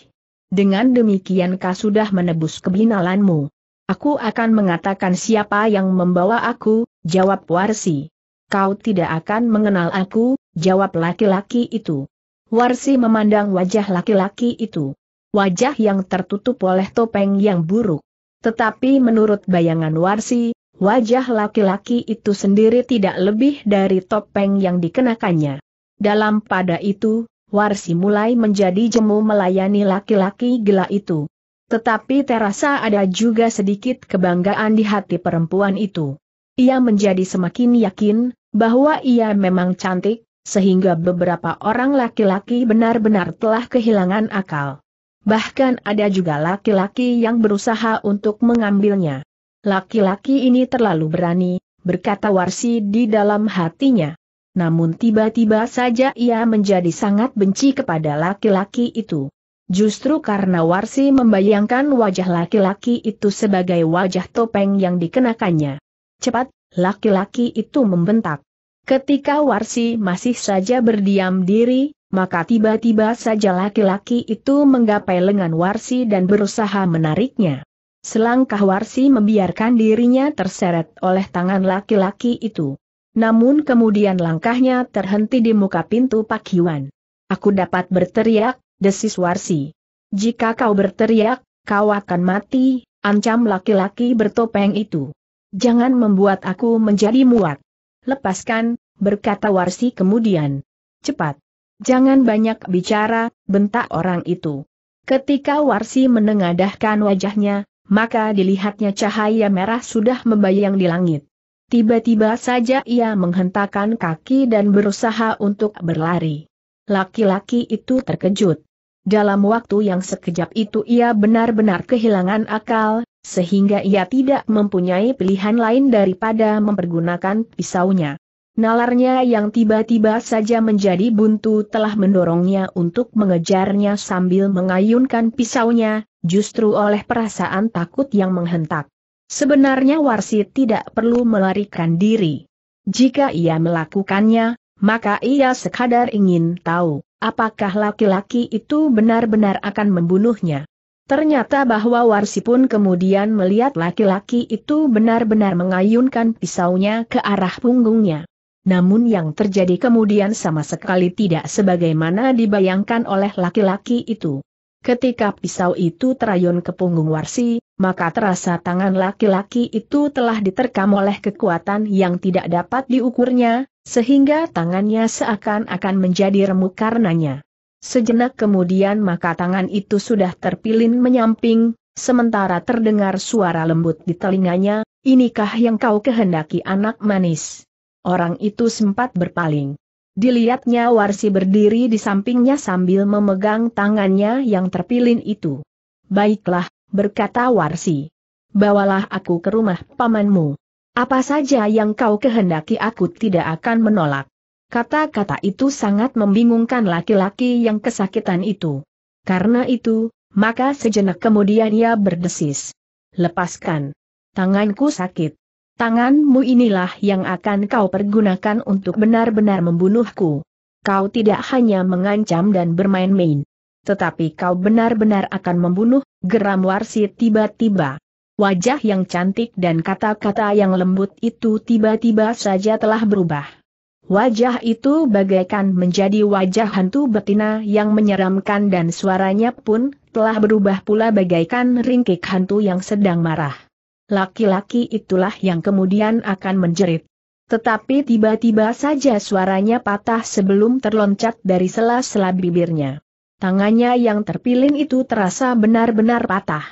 Dengan demikian kau sudah menebus kebinalanmu. Aku akan mengatakan siapa yang membawa aku, jawab Warsi. Kau tidak akan mengenal aku, jawab laki-laki itu. Warsi memandang wajah laki-laki itu. Wajah yang tertutup oleh topeng yang buruk. Tetapi menurut bayangan Warsi, wajah laki-laki itu sendiri tidak lebih dari topeng yang dikenakannya. Dalam pada itu, Warsi mulai menjadi jemu melayani laki-laki gila itu. Tetapi terasa ada juga sedikit kebanggaan di hati perempuan itu. Ia menjadi semakin yakin, bahwa ia memang cantik, sehingga beberapa orang laki-laki benar-benar telah kehilangan akal. Bahkan ada juga laki-laki yang berusaha untuk mengambilnya. Laki-laki ini terlalu berani, berkata Warsi di dalam hatinya. Namun tiba-tiba saja ia menjadi sangat benci kepada laki-laki itu. Justru karena Warsi membayangkan wajah laki-laki itu sebagai wajah topeng yang dikenakannya. Cepat, laki-laki itu membentak. Ketika Warsi masih saja berdiam diri, maka tiba-tiba saja laki-laki itu menggapai lengan Warsi dan berusaha menariknya. Selangkah Warsi membiarkan dirinya terseret oleh tangan laki-laki itu. Namun kemudian langkahnya terhenti di muka pintu Pakiwan. Aku dapat berteriak, desis Warsi. Jika kau berteriak, kau akan mati, ancam laki-laki bertopeng itu. Jangan membuat aku menjadi muak. Lepaskan, berkata Warsi kemudian. Cepat. Jangan banyak bicara, bentak orang itu. Ketika Warsi menengadahkan wajahnya, maka dilihatnya cahaya merah sudah membayang di langit. Tiba-tiba saja ia menghentakkan kaki dan berusaha untuk berlari. Laki-laki itu terkejut. Dalam waktu yang sekejap itu ia benar-benar kehilangan akal, sehingga ia tidak mempunyai pilihan lain daripada mempergunakan pisaunya. Nalarnya yang tiba-tiba saja menjadi buntu telah mendorongnya untuk mengejarnya sambil mengayunkan pisaunya, justru oleh perasaan takut yang menghentak. Sebenarnya Warsi tidak perlu melarikan diri. Jika ia melakukannya, maka ia sekadar ingin tahu apakah laki-laki itu benar-benar akan membunuhnya. Ternyata bahwa Warsi pun kemudian melihat laki-laki itu benar-benar mengayunkan pisaunya ke arah punggungnya. Namun yang terjadi kemudian sama sekali tidak sebagaimana dibayangkan oleh laki-laki itu. Ketika pisau itu terayun ke punggung Warsi, maka terasa tangan laki-laki itu telah diterkam oleh kekuatan yang tidak dapat diukurnya, sehingga tangannya seakan-akan menjadi remuk karenanya. Sejenak kemudian maka tangan itu sudah terpilin menyamping, sementara terdengar suara lembut di telinganya, inikah yang kau kehendaki anak manis. Orang itu sempat berpaling. Dilihatnya Warsi berdiri di sampingnya sambil memegang tangannya yang terpilin itu. Baiklah, berkata Warsi. Bawalah aku ke rumah pamanmu. Apa saja yang kau kehendaki aku tidak akan menolak. Kata-kata itu sangat membingungkan laki-laki yang kesakitan itu. Karena itu, maka sejenak kemudian ia berdesis. Lepaskan. Tanganku sakit. Tanganmu inilah yang akan kau pergunakan untuk benar-benar membunuhku. Kau tidak hanya mengancam dan bermain-main. Tetapi kau benar-benar akan membunuh, geram Warsi tiba-tiba. Wajah yang cantik dan kata-kata yang lembut itu tiba-tiba saja telah berubah. Wajah itu bagaikan menjadi wajah hantu betina yang menyeramkan dan suaranya pun telah berubah pula bagaikan ringkik hantu yang sedang marah. Laki-laki itulah yang kemudian akan menjerit. Tetapi tiba-tiba saja suaranya patah sebelum terloncat dari sela-sela bibirnya. Tangannya yang terpilin itu terasa benar-benar patah.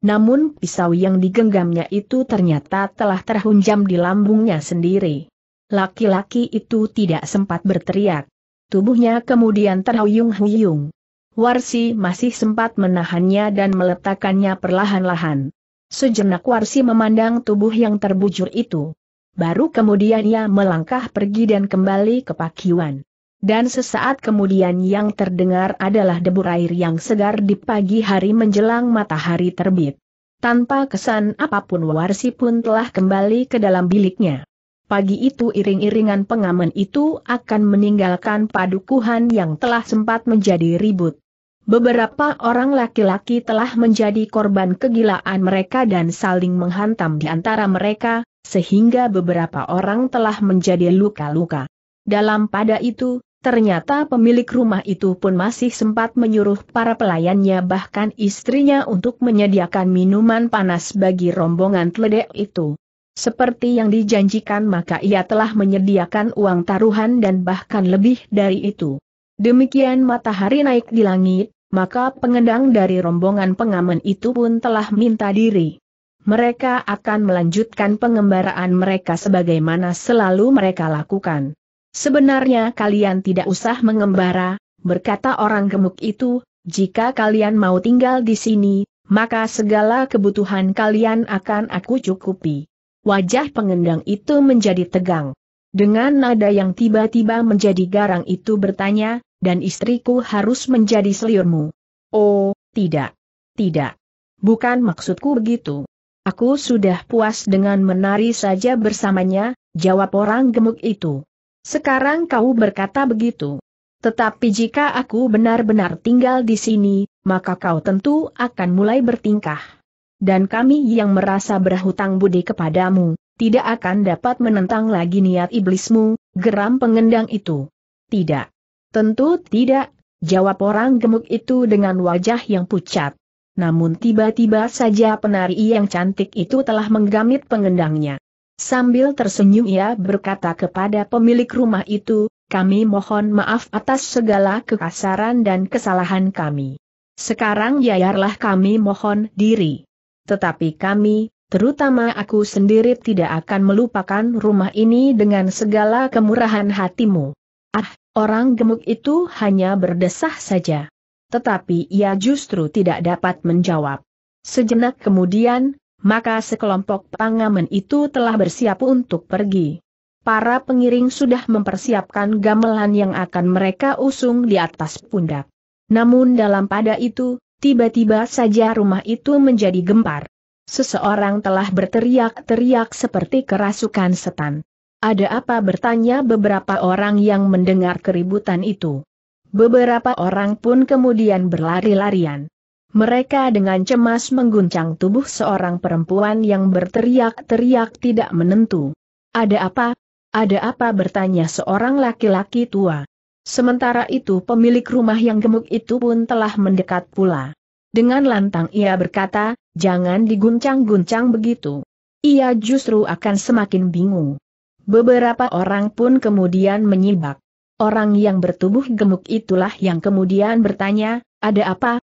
Namun pisau yang digenggamnya itu ternyata telah terhunjam di lambungnya sendiri. Laki-laki itu tidak sempat berteriak. Tubuhnya kemudian terhuyung-huyung. Warsi masih sempat menahannya dan meletakkannya perlahan-lahan. Sejenak Warsi memandang tubuh yang terbujur itu. Baru kemudian ia melangkah pergi dan kembali ke pakiwan. Dan sesaat kemudian yang terdengar adalah debur air yang segar di pagi hari menjelang matahari terbit. Tanpa kesan apa pun Warsi pun telah kembali ke dalam biliknya. Pagi itu iring-iringan pengamen itu akan meninggalkan padukuhan yang telah sempat menjadi ribut. Beberapa orang laki-laki telah menjadi korban kegilaan mereka dan saling menghantam di antara mereka, sehingga beberapa orang telah menjadi luka-luka. Dalam pada itu, ternyata pemilik rumah itu pun masih sempat menyuruh para pelayannya bahkan istrinya untuk menyediakan minuman panas bagi rombongan teledek itu. Seperti yang dijanjikan maka ia telah menyediakan uang taruhan dan bahkan lebih dari itu. Demikian matahari naik di langit, maka pengendang dari rombongan pengamen itu pun telah minta diri. Mereka akan melanjutkan pengembaraan mereka sebagaimana selalu mereka lakukan. Sebenarnya kalian tidak usah mengembara, berkata orang gemuk itu, jika kalian mau tinggal di sini, maka segala kebutuhan kalian akan aku cukupi. Wajah pengendang itu menjadi tegang. Dengan nada yang tiba-tiba menjadi garang itu bertanya, dan istriku harus menjadi seliurmu. Oh, tidak. Tidak. Bukan maksudku begitu. Aku sudah puas dengan menari saja bersamanya, jawab orang gemuk itu. Sekarang kau berkata begitu. Tetapi jika aku benar-benar tinggal di sini, maka kau tentu akan mulai bertingkah dan kami yang merasa berhutang budi kepadamu, tidak akan dapat menentang lagi niat iblismu, geram pengendang itu. Tidak. Tentu tidak, jawab orang gemuk itu dengan wajah yang pucat. Namun tiba-tiba saja penari yang cantik itu telah menggamit pengendangnya. Sambil tersenyum ia berkata kepada pemilik rumah itu, kami mohon maaf atas segala kekasaran dan kesalahan kami. Sekarang yayarlah kami mohon diri. Tetapi kami, terutama aku sendiri tidak akan melupakan rumah ini dengan segala kemurahan hatimu. Ah, orang gemuk itu hanya berdesah saja. Tetapi ia justru tidak dapat menjawab. Sejenak kemudian, maka sekelompok pengamen itu telah bersiap untuk pergi. Para pengiring sudah mempersiapkan gamelan yang akan mereka usung di atas pundak. Namun dalam pada itu, Tiba-tiba saja rumah itu menjadi gempar. Seseorang telah berteriak-teriak seperti kerasukan setan. Ada apa bertanya beberapa orang yang mendengar keributan itu. Beberapa orang pun kemudian berlari-larian. Mereka dengan cemas mengguncang tubuh seorang perempuan yang berteriak-teriak tidak menentu. Ada apa? Ada apa bertanya seorang laki-laki tua. Sementara itu pemilik rumah yang gemuk itu pun telah mendekat pula. Dengan lantang ia berkata, jangan diguncang-guncang begitu. Ia justru akan semakin bingung. Beberapa orang pun kemudian menyibak. Orang yang bertubuh gemuk itulah yang kemudian bertanya, ada apa?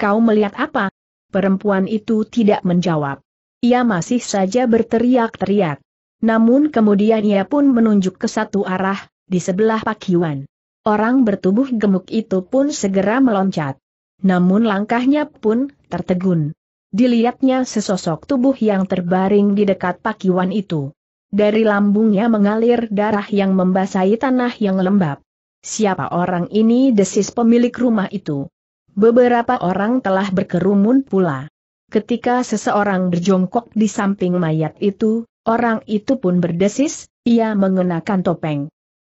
Kau melihat apa? Perempuan itu tidak menjawab. Ia masih saja berteriak-teriak. Namun kemudian ia pun menunjuk ke satu arah, di sebelah Pakiwan. Orang bertubuh gemuk itu pun segera meloncat. Namun langkahnya pun tertegun. Dilihatnya sesosok tubuh yang terbaring di dekat pakiwan itu. Dari lambungnya mengalir darah yang membasahi tanah yang lembab. Siapa orang ini desis pemilik rumah itu? Beberapa orang telah berkerumun pula. Ketika seseorang berjongkok di samping mayat itu, orang itu pun berdesis, ia mengenakan topeng.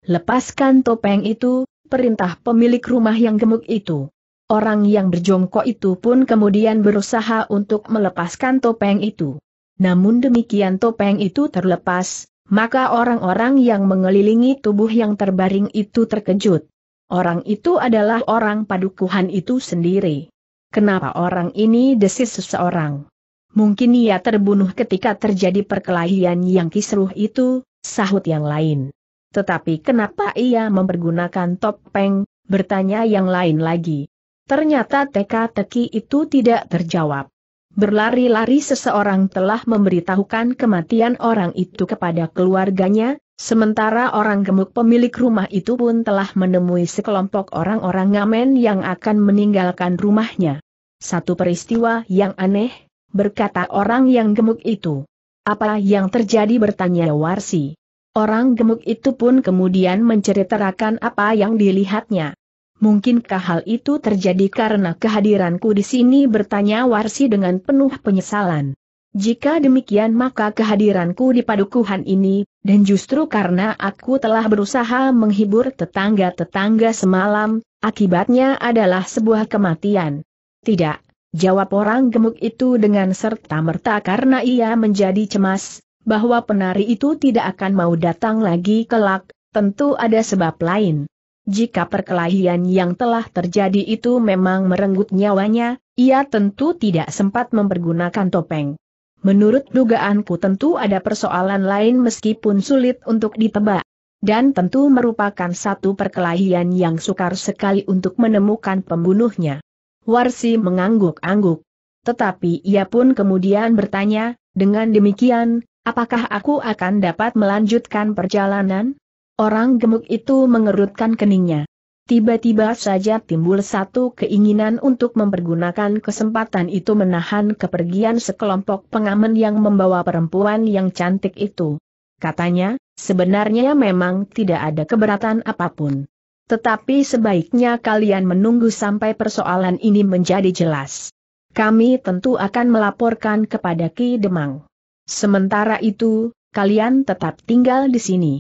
Lepaskan topeng itu, perintah pemilik rumah yang gemuk itu. Orang yang berjongkok itu pun kemudian berusaha untuk melepaskan topeng itu. Namun demikian topeng itu terlepas, Maka orang-orang yang mengelilingi tubuh yang terbaring itu terkejut. Orang itu adalah orang padukuhan itu sendiri. Kenapa orang ini desis seseorang? Mungkin ia terbunuh ketika terjadi perkelahian yang kisruh itu, sahut yang lain. Tetapi kenapa ia mempergunakan topeng, bertanya yang lain lagi. Ternyata teka-teki itu tidak terjawab. Berlari-lari seseorang telah memberitahukan kematian orang itu kepada keluarganya, sementara orang gemuk pemilik rumah itu pun telah menemui sekelompok orang-orang ngamen yang akan meninggalkan rumahnya. Satu peristiwa yang aneh, berkata orang yang gemuk itu. Apa yang terjadi bertanya Warsi. Orang gemuk itu pun kemudian menceritakan apa yang dilihatnya. Mungkinkah hal itu terjadi karena kehadiranku di sini bertanya Warsi dengan penuh penyesalan. Jika demikian maka kehadiranku di padukuhan ini, dan justru karena aku telah berusaha menghibur tetangga-tetangga semalam, akibatnya adalah sebuah kematian. Tidak, jawab orang gemuk itu dengan serta-merta karena ia menjadi cemas, bahwa penari itu tidak akan mau datang lagi kelak, tentu ada sebab lain. Jika perkelahian yang telah terjadi itu memang merenggut nyawanya, ia tentu tidak sempat mempergunakan topeng. Menurut dugaanku tentu ada persoalan lain meskipun sulit untuk ditebak. Dan tentu merupakan satu perkelahian yang sukar sekali untuk menemukan pembunuhnya. Warsi mengangguk-angguk. Tetapi ia pun kemudian bertanya, dengan demikian, apakah aku akan dapat melanjutkan perjalanan? Orang gemuk itu mengerutkan keningnya. Tiba-tiba saja timbul satu keinginan untuk mempergunakan kesempatan itu menahan kepergian sekelompok pengamen yang membawa perempuan yang cantik itu. Katanya, sebenarnya memang tidak ada keberatan apa pun. Tetapi sebaiknya kalian menunggu sampai persoalan ini menjadi jelas. Kami tentu akan melaporkan kepada Ki Demang. Sementara itu, kalian tetap tinggal di sini.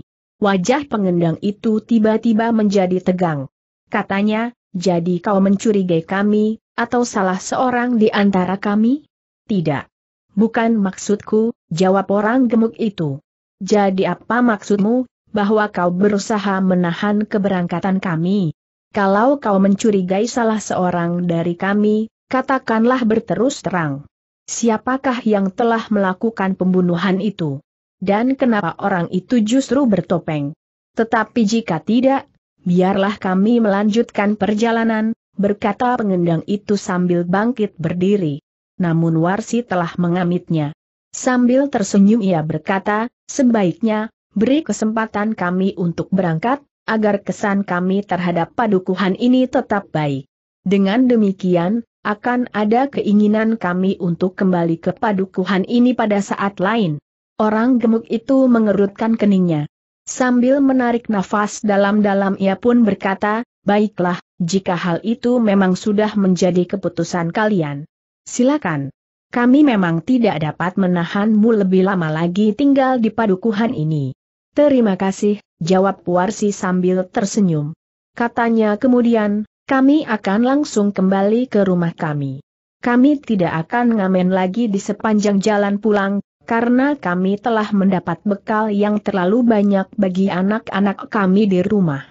Wajah pengendang itu tiba-tiba menjadi tegang. Katanya, jadi kau mencurigai kami, atau salah seorang di antara kami? Tidak. Bukan maksudku, jawab orang gemuk itu. Jadi apa maksudmu, bahwa kau berusaha menahan keberangkatan kami? Kalau kau mencurigai salah seorang dari kami, katakanlah berterus terang. Siapakah yang telah melakukan pembunuhan itu? dan kenapa orang itu justru bertopeng. Tetapi jika tidak, biarlah kami melanjutkan perjalanan, berkata pengendang itu sambil bangkit berdiri. Namun Warsi telah mengamitnya. Sambil tersenyum ia berkata, sebaiknya, beri kesempatan kami untuk berangkat, agar kesan kami terhadap padukuhan ini tetap baik. Dengan demikian, akan ada keinginan kami untuk kembali ke padukuhan ini pada saat lain. Orang gemuk itu mengerutkan keningnya. Sambil menarik nafas dalam-dalam ia pun berkata, baiklah, jika hal itu memang sudah menjadi keputusan kalian. Silakan. Kami memang tidak dapat menahanmu lebih lama lagi tinggal di padukuhan ini. Terima kasih, jawab Warsi sambil tersenyum. Katanya kemudian, kami akan langsung kembali ke rumah kami. Kami tidak akan ngamen lagi di sepanjang jalan pulang, karena kami telah mendapat bekal yang terlalu banyak bagi anak-anak kami di rumah.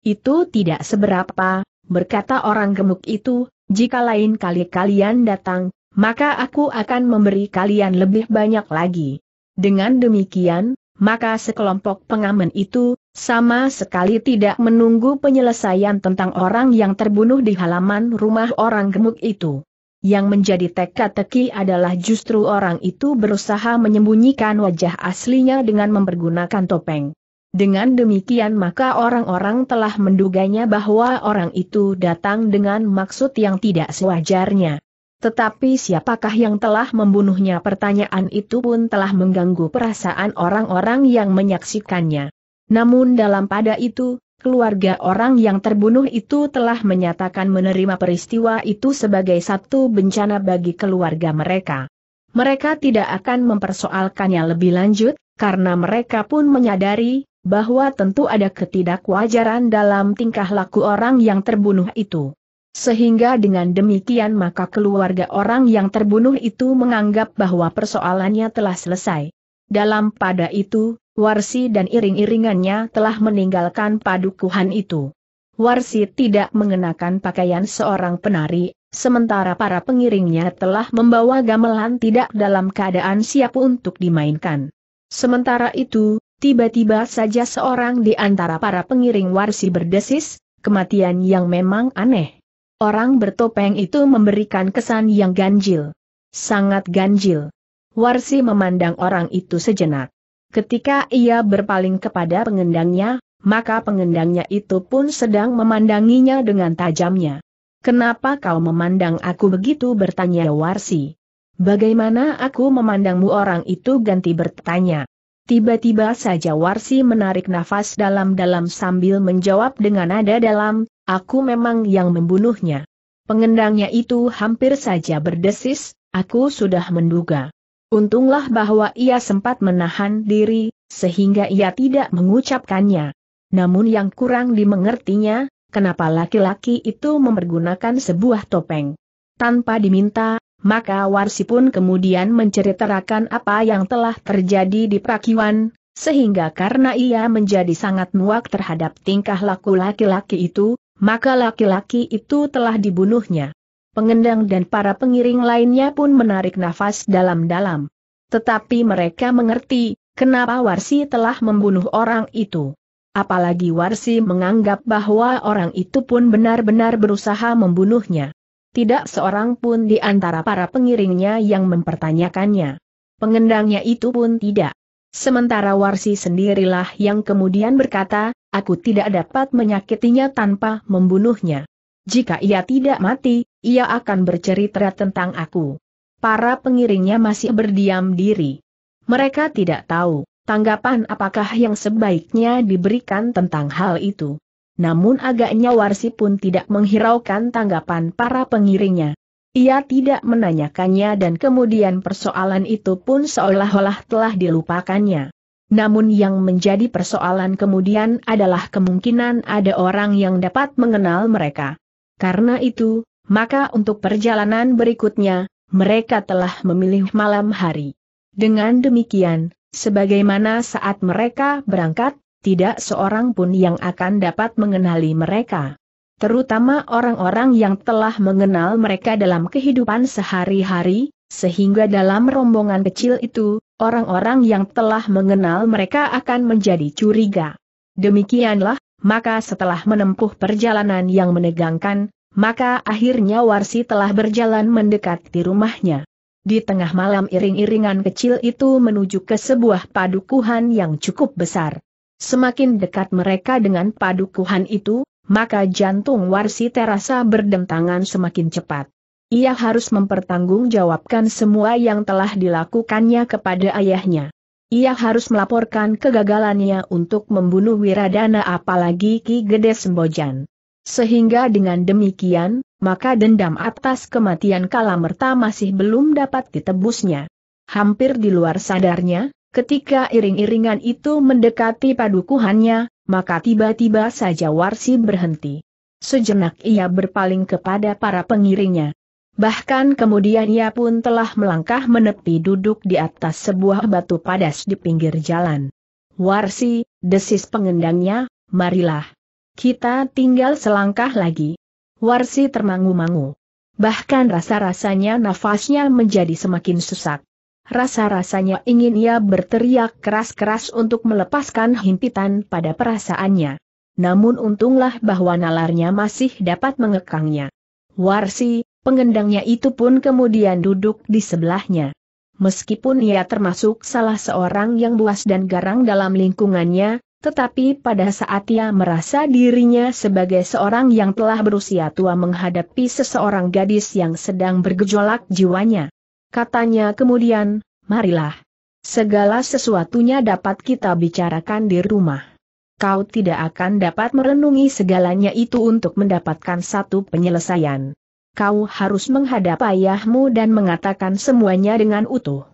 Itu tidak seberapa, berkata orang gemuk itu, jika lain kali kalian datang, maka aku akan memberi kalian lebih banyak lagi. Dengan demikian, maka sekelompok pengamen itu, sama sekali tidak menunggu penyelesaian tentang orang yang terbunuh di halaman rumah orang gemuk itu. Yang menjadi teka-teki adalah justru orang itu berusaha menyembunyikan wajah aslinya dengan mempergunakan topeng. Dengan demikian maka orang-orang telah menduganya bahwa orang itu datang dengan maksud yang tidak sewajarnya. Tetapi siapakah yang telah membunuhnya pertanyaan itu pun telah mengganggu perasaan orang-orang yang menyaksikannya. Namun dalam pada itu, keluarga orang yang terbunuh itu telah menyatakan menerima peristiwa itu sebagai satu bencana bagi keluarga mereka. Mereka tidak akan mempersoalkannya lebih lanjut, karena mereka pun menyadari, bahwa tentu ada ketidakwajaran dalam tingkah laku orang yang terbunuh itu. Sehingga dengan demikian maka keluarga orang yang terbunuh itu menganggap bahwa persoalannya telah selesai. Dalam pada itu, Warsi dan iring-iringannya telah meninggalkan padukuhan itu. Warsi tidak mengenakan pakaian seorang penari, sementara para pengiringnya telah membawa gamelan tidak dalam keadaan siap untuk dimainkan. Sementara itu, tiba-tiba saja seorang di antara para pengiring Warsi berdesis, kematian yang memang aneh. Orang bertopeng itu memberikan kesan yang ganjil. Sangat ganjil. Warsi memandang orang itu sejenak. Ketika ia berpaling kepada pengendangnya, maka pengendangnya itu pun sedang memandanginya dengan tajamnya. Kenapa kau memandang aku begitu bertanya Warsi. Bagaimana aku memandangmu orang itu ganti bertanya. Tiba-tiba saja Warsi menarik nafas dalam-dalam sambil menjawab dengan nada dalam, aku memang yang membunuhnya. Pengendangnya itu hampir saja berdesis, aku sudah menduga. Untunglah bahwa ia sempat menahan diri, sehingga ia tidak mengucapkannya. Namun yang kurang dimengertinya, kenapa laki-laki itu mempergunakan sebuah topeng. Tanpa diminta, maka Warsi pun kemudian menceritakan apa yang telah terjadi di Pakiwan, sehingga karena ia menjadi sangat muak terhadap tingkah laku laki-laki itu, maka laki-laki itu telah dibunuhnya pengendang dan para pengiring lainnya pun menarik nafas dalam-dalam. Tetapi mereka mengerti, kenapa Warsi telah membunuh orang itu. Apalagi Warsi menganggap bahwa orang itu pun benar-benar berusaha membunuhnya. Tidak seorang pun di antara para pengiringnya yang mempertanyakannya. Pengendangnya itu pun tidak. Sementara Warsi sendirilah yang kemudian berkata, aku tidak dapat menyakitinya tanpa membunuhnya. Jika ia tidak mati, ia akan bercerita tentang aku. Para pengiringnya masih berdiam diri. Mereka tidak tahu, tanggapan apakah yang sebaiknya diberikan tentang hal itu. Namun agaknya Warsi pun tidak menghiraukan tanggapan para pengiringnya. Ia tidak menanyakannya dan kemudian persoalan itu pun seolah-olah telah dilupakannya. Namun yang menjadi persoalan kemudian adalah kemungkinan ada orang yang dapat mengenal mereka. Karena itu, maka untuk perjalanan berikutnya, mereka telah memilih malam hari. Dengan demikian, sebagaimana saat mereka berangkat, tidak seorang pun yang akan dapat mengenali mereka. Terutama orang-orang yang telah mengenal mereka dalam kehidupan sehari-hari, sehingga dalam rombongan kecil itu, orang-orang yang telah mengenal mereka akan menjadi curiga. Demikianlah, maka setelah menempuh perjalanan yang menegangkan, maka akhirnya Warsi telah berjalan mendekat di rumahnya. Di tengah malam iring-iringan kecil itu menuju ke sebuah padukuhan yang cukup besar. Semakin dekat mereka dengan padukuhan itu, maka jantung Warsi terasa berdentangan semakin cepat. Ia harus mempertanggungjawabkan semua yang telah dilakukannya kepada ayahnya. Ia harus melaporkan kegagalannya untuk membunuh Wiradana apalagi Ki Gede Sembojan. Sehingga dengan demikian, maka dendam atas kematian Kalamerta masih belum dapat ditebusnya. Hampir di luar sadarnya, ketika iring-iringan itu mendekati padukuhannya, maka tiba-tiba saja Warsi berhenti. Sejenak ia berpaling kepada para pengiringnya. Bahkan kemudian ia pun telah melangkah menepi duduk di atas sebuah batu padas di pinggir jalan. Warsi, desis pengendangnya, marilah. Kita tinggal selangkah lagi. Warsi termangu-mangu. Bahkan rasa-rasanya nafasnya menjadi semakin sesak. Rasa-rasanya ingin ia berteriak keras-keras untuk melepaskan himpitan pada perasaannya. Namun untunglah bahwa nalarnya masih dapat mengekangnya. Warsi, pengendangnya itu pun kemudian duduk di sebelahnya. Meskipun ia termasuk salah seorang yang buas dan garang dalam lingkungannya, tetapi pada saat ia merasa dirinya sebagai seorang yang telah berusia tua menghadapi seseorang gadis yang sedang bergejolak jiwanya. Katanya kemudian, marilah. Segala sesuatunya dapat kita bicarakan di rumah. Kau tidak akan dapat merenungi segalanya itu untuk mendapatkan satu penyelesaian. Kau harus menghadap ayahmu dan mengatakan semuanya dengan utuh.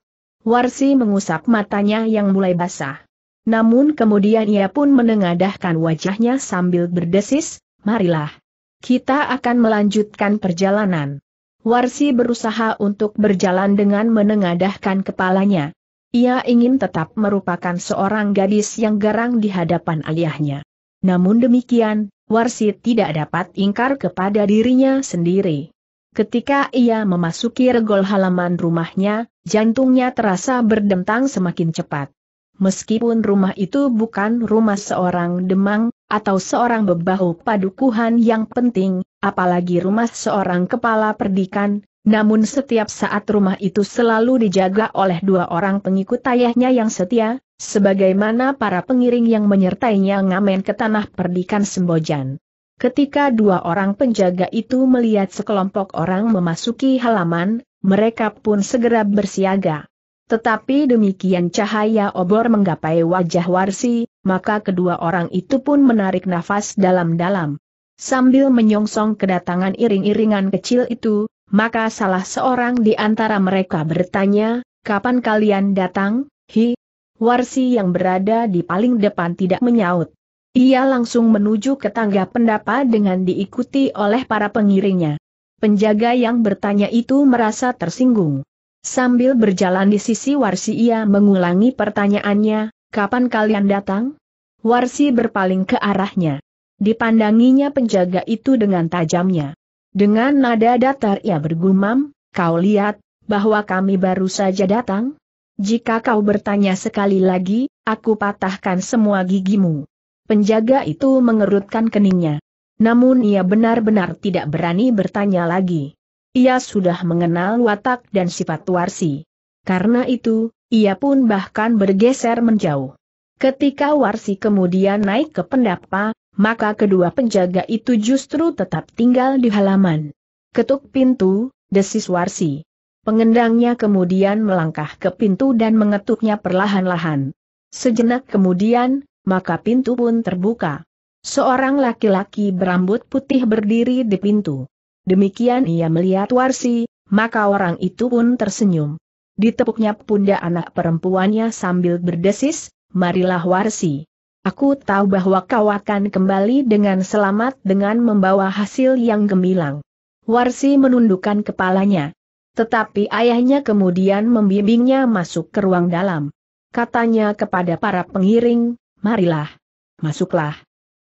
Warsi mengusap matanya yang mulai basah. Namun kemudian ia pun menengadahkan wajahnya sambil berdesis, marilah. Kita akan melanjutkan perjalanan. Warsi berusaha untuk berjalan dengan menengadahkan kepalanya. Ia ingin tetap merupakan seorang gadis yang garang di hadapan ayahnya. Namun demikian, Warsi tidak dapat ingkar kepada dirinya sendiri. Ketika ia memasuki regol halaman rumahnya, jantungnya terasa berdentang semakin cepat. Meskipun rumah itu bukan rumah seorang demang, atau seorang bebahu padukuhan yang penting, apalagi rumah seorang kepala perdikan, namun setiap saat rumah itu selalu dijaga oleh dua orang pengikut ayahnya yang setia, sebagaimana para pengiring yang menyertainya ngamen ke tanah perdikan Sembojan. Ketika dua orang penjaga itu melihat sekelompok orang memasuki halaman, mereka pun segera bersiaga. Tetapi demikian cahaya obor menggapai wajah Warsi, maka kedua orang itu pun menarik nafas dalam-dalam. Sambil menyongsong kedatangan iring-iringan kecil itu, maka salah seorang di antara mereka bertanya, kapan kalian datang, hi? Warsi yang berada di paling depan tidak menyaut. Ia langsung menuju ke tangga pendapa dengan diikuti oleh para pengiringnya. Penjaga yang bertanya itu merasa tersinggung. Sambil berjalan di sisi Warsi ia mengulangi pertanyaannya, kapan kalian datang? Warsi berpaling ke arahnya. Dipandanginya penjaga itu dengan tajamnya. Dengan nada datar ia bergumam, kau lihat, bahwa kami baru saja datang? Jika kau bertanya sekali lagi, aku patahkan semua gigimu. Penjaga itu mengerutkan keningnya. Namun ia benar-benar tidak berani bertanya lagi. Ia sudah mengenal watak dan sifat Warsi. Karena itu, ia pun bahkan bergeser menjauh. Ketika Warsi kemudian naik ke pendapa, maka kedua penjaga itu justru tetap tinggal di halaman. Ketuk pintu, desis Warsi. Pengendangnya kemudian melangkah ke pintu dan mengetuknya perlahan-lahan. Sejenak kemudian, maka pintu pun terbuka. Seorang laki-laki berambut putih berdiri di pintu. Demikian ia melihat Warsi, maka orang itu pun tersenyum. Ditepuknya pundak anak perempuannya sambil berdesis, marilah Warsi. Aku tahu bahwa kau akan kembali dengan selamat dengan membawa hasil yang gemilang. Warsi menundukkan kepalanya. Tetapi ayahnya kemudian membimbingnya masuk ke ruang dalam. Katanya kepada para pengiring, marilah. Masuklah.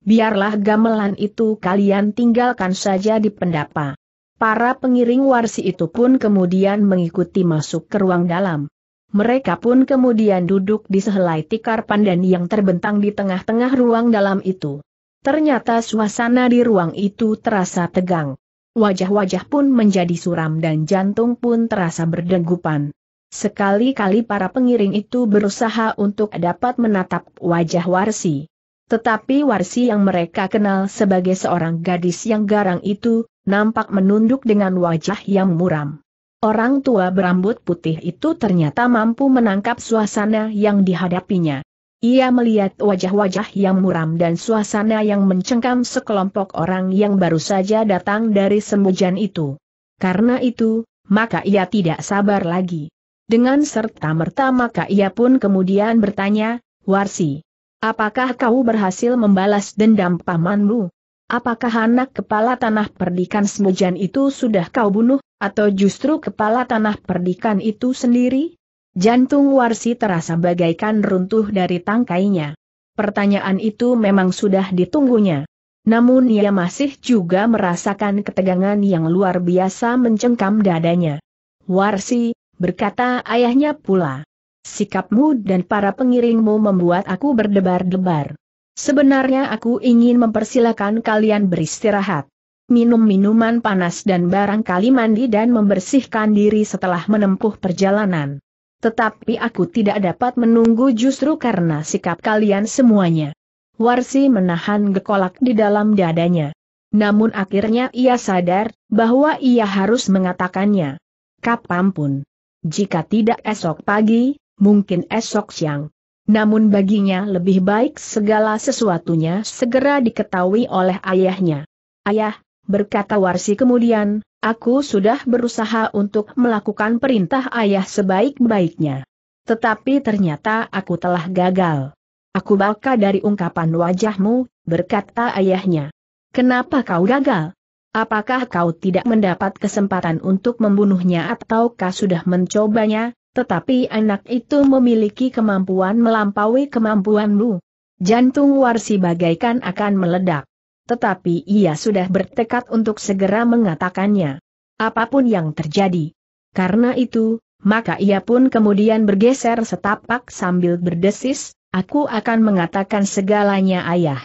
Biarlah gamelan itu kalian tinggalkan saja di pendapa. Para pengiring warsi itu pun kemudian mengikuti masuk ke ruang dalam. Mereka pun kemudian duduk di sehelai tikar pandan yang terbentang di tengah-tengah ruang dalam itu. Ternyata suasana di ruang itu terasa tegang. Wajah-wajah pun menjadi suram dan jantung pun terasa berdegupan. Sekali-kali para pengiring itu berusaha untuk dapat menatap wajah Warsi. Tetapi Warsi yang mereka kenal sebagai seorang gadis yang garang itu, nampak menunduk dengan wajah yang muram. Orang tua berambut putih itu ternyata mampu menangkap suasana yang dihadapinya. Ia melihat wajah-wajah yang muram dan suasana yang mencengkam sekelompok orang yang baru saja datang dari sembojan itu. Karena itu, maka ia tidak sabar lagi. Dengan serta-merta maka ia pun kemudian bertanya, Warsi, apakah kau berhasil membalas dendam pamanmu? Apakah anak kepala tanah perdikan semujan itu sudah kau bunuh, atau justru kepala tanah perdikan itu sendiri? Jantung Warsi terasa bagaikan runtuh dari tangkainya. Pertanyaan itu memang sudah ditunggunya. Namun ia masih juga merasakan ketegangan yang luar biasa mencengkam dadanya. Warsi, berkata ayahnya pula. Sikapmu dan para pengiringmu membuat aku berdebar-debar. Sebenarnya aku ingin mempersilakan kalian beristirahat. Minum minuman panas dan barangkali mandi dan membersihkan diri setelah menempuh perjalanan. Tetapi aku tidak dapat menunggu justru karena sikap kalian semuanya. Warsi menahan gekolak di dalam dadanya. Namun akhirnya ia sadar, bahwa ia harus mengatakannya. Kapan pun. Jika tidak esok pagi, mungkin esok siang. Namun baginya lebih baik segala sesuatunya segera diketahui oleh ayahnya. Ayah, berkata Warsi kemudian, aku sudah berusaha untuk melakukan perintah ayah sebaik-baiknya. Tetapi ternyata aku telah gagal. Aku baka dari ungkapan wajahmu, berkata ayahnya. Kenapa kau gagal? Apakah kau tidak mendapat kesempatan untuk membunuhnya ataukah sudah mencobanya? Tetapi anak itu memiliki kemampuan melampaui kemampuanmu. Jantung Warsi bagaikan akan meledak. Tetapi ia sudah bertekad untuk segera mengatakannya. Apa pun yang terjadi. Karena itu, maka ia pun kemudian bergeser setapak sambil berdesis, aku akan mengatakan segalanya ayah.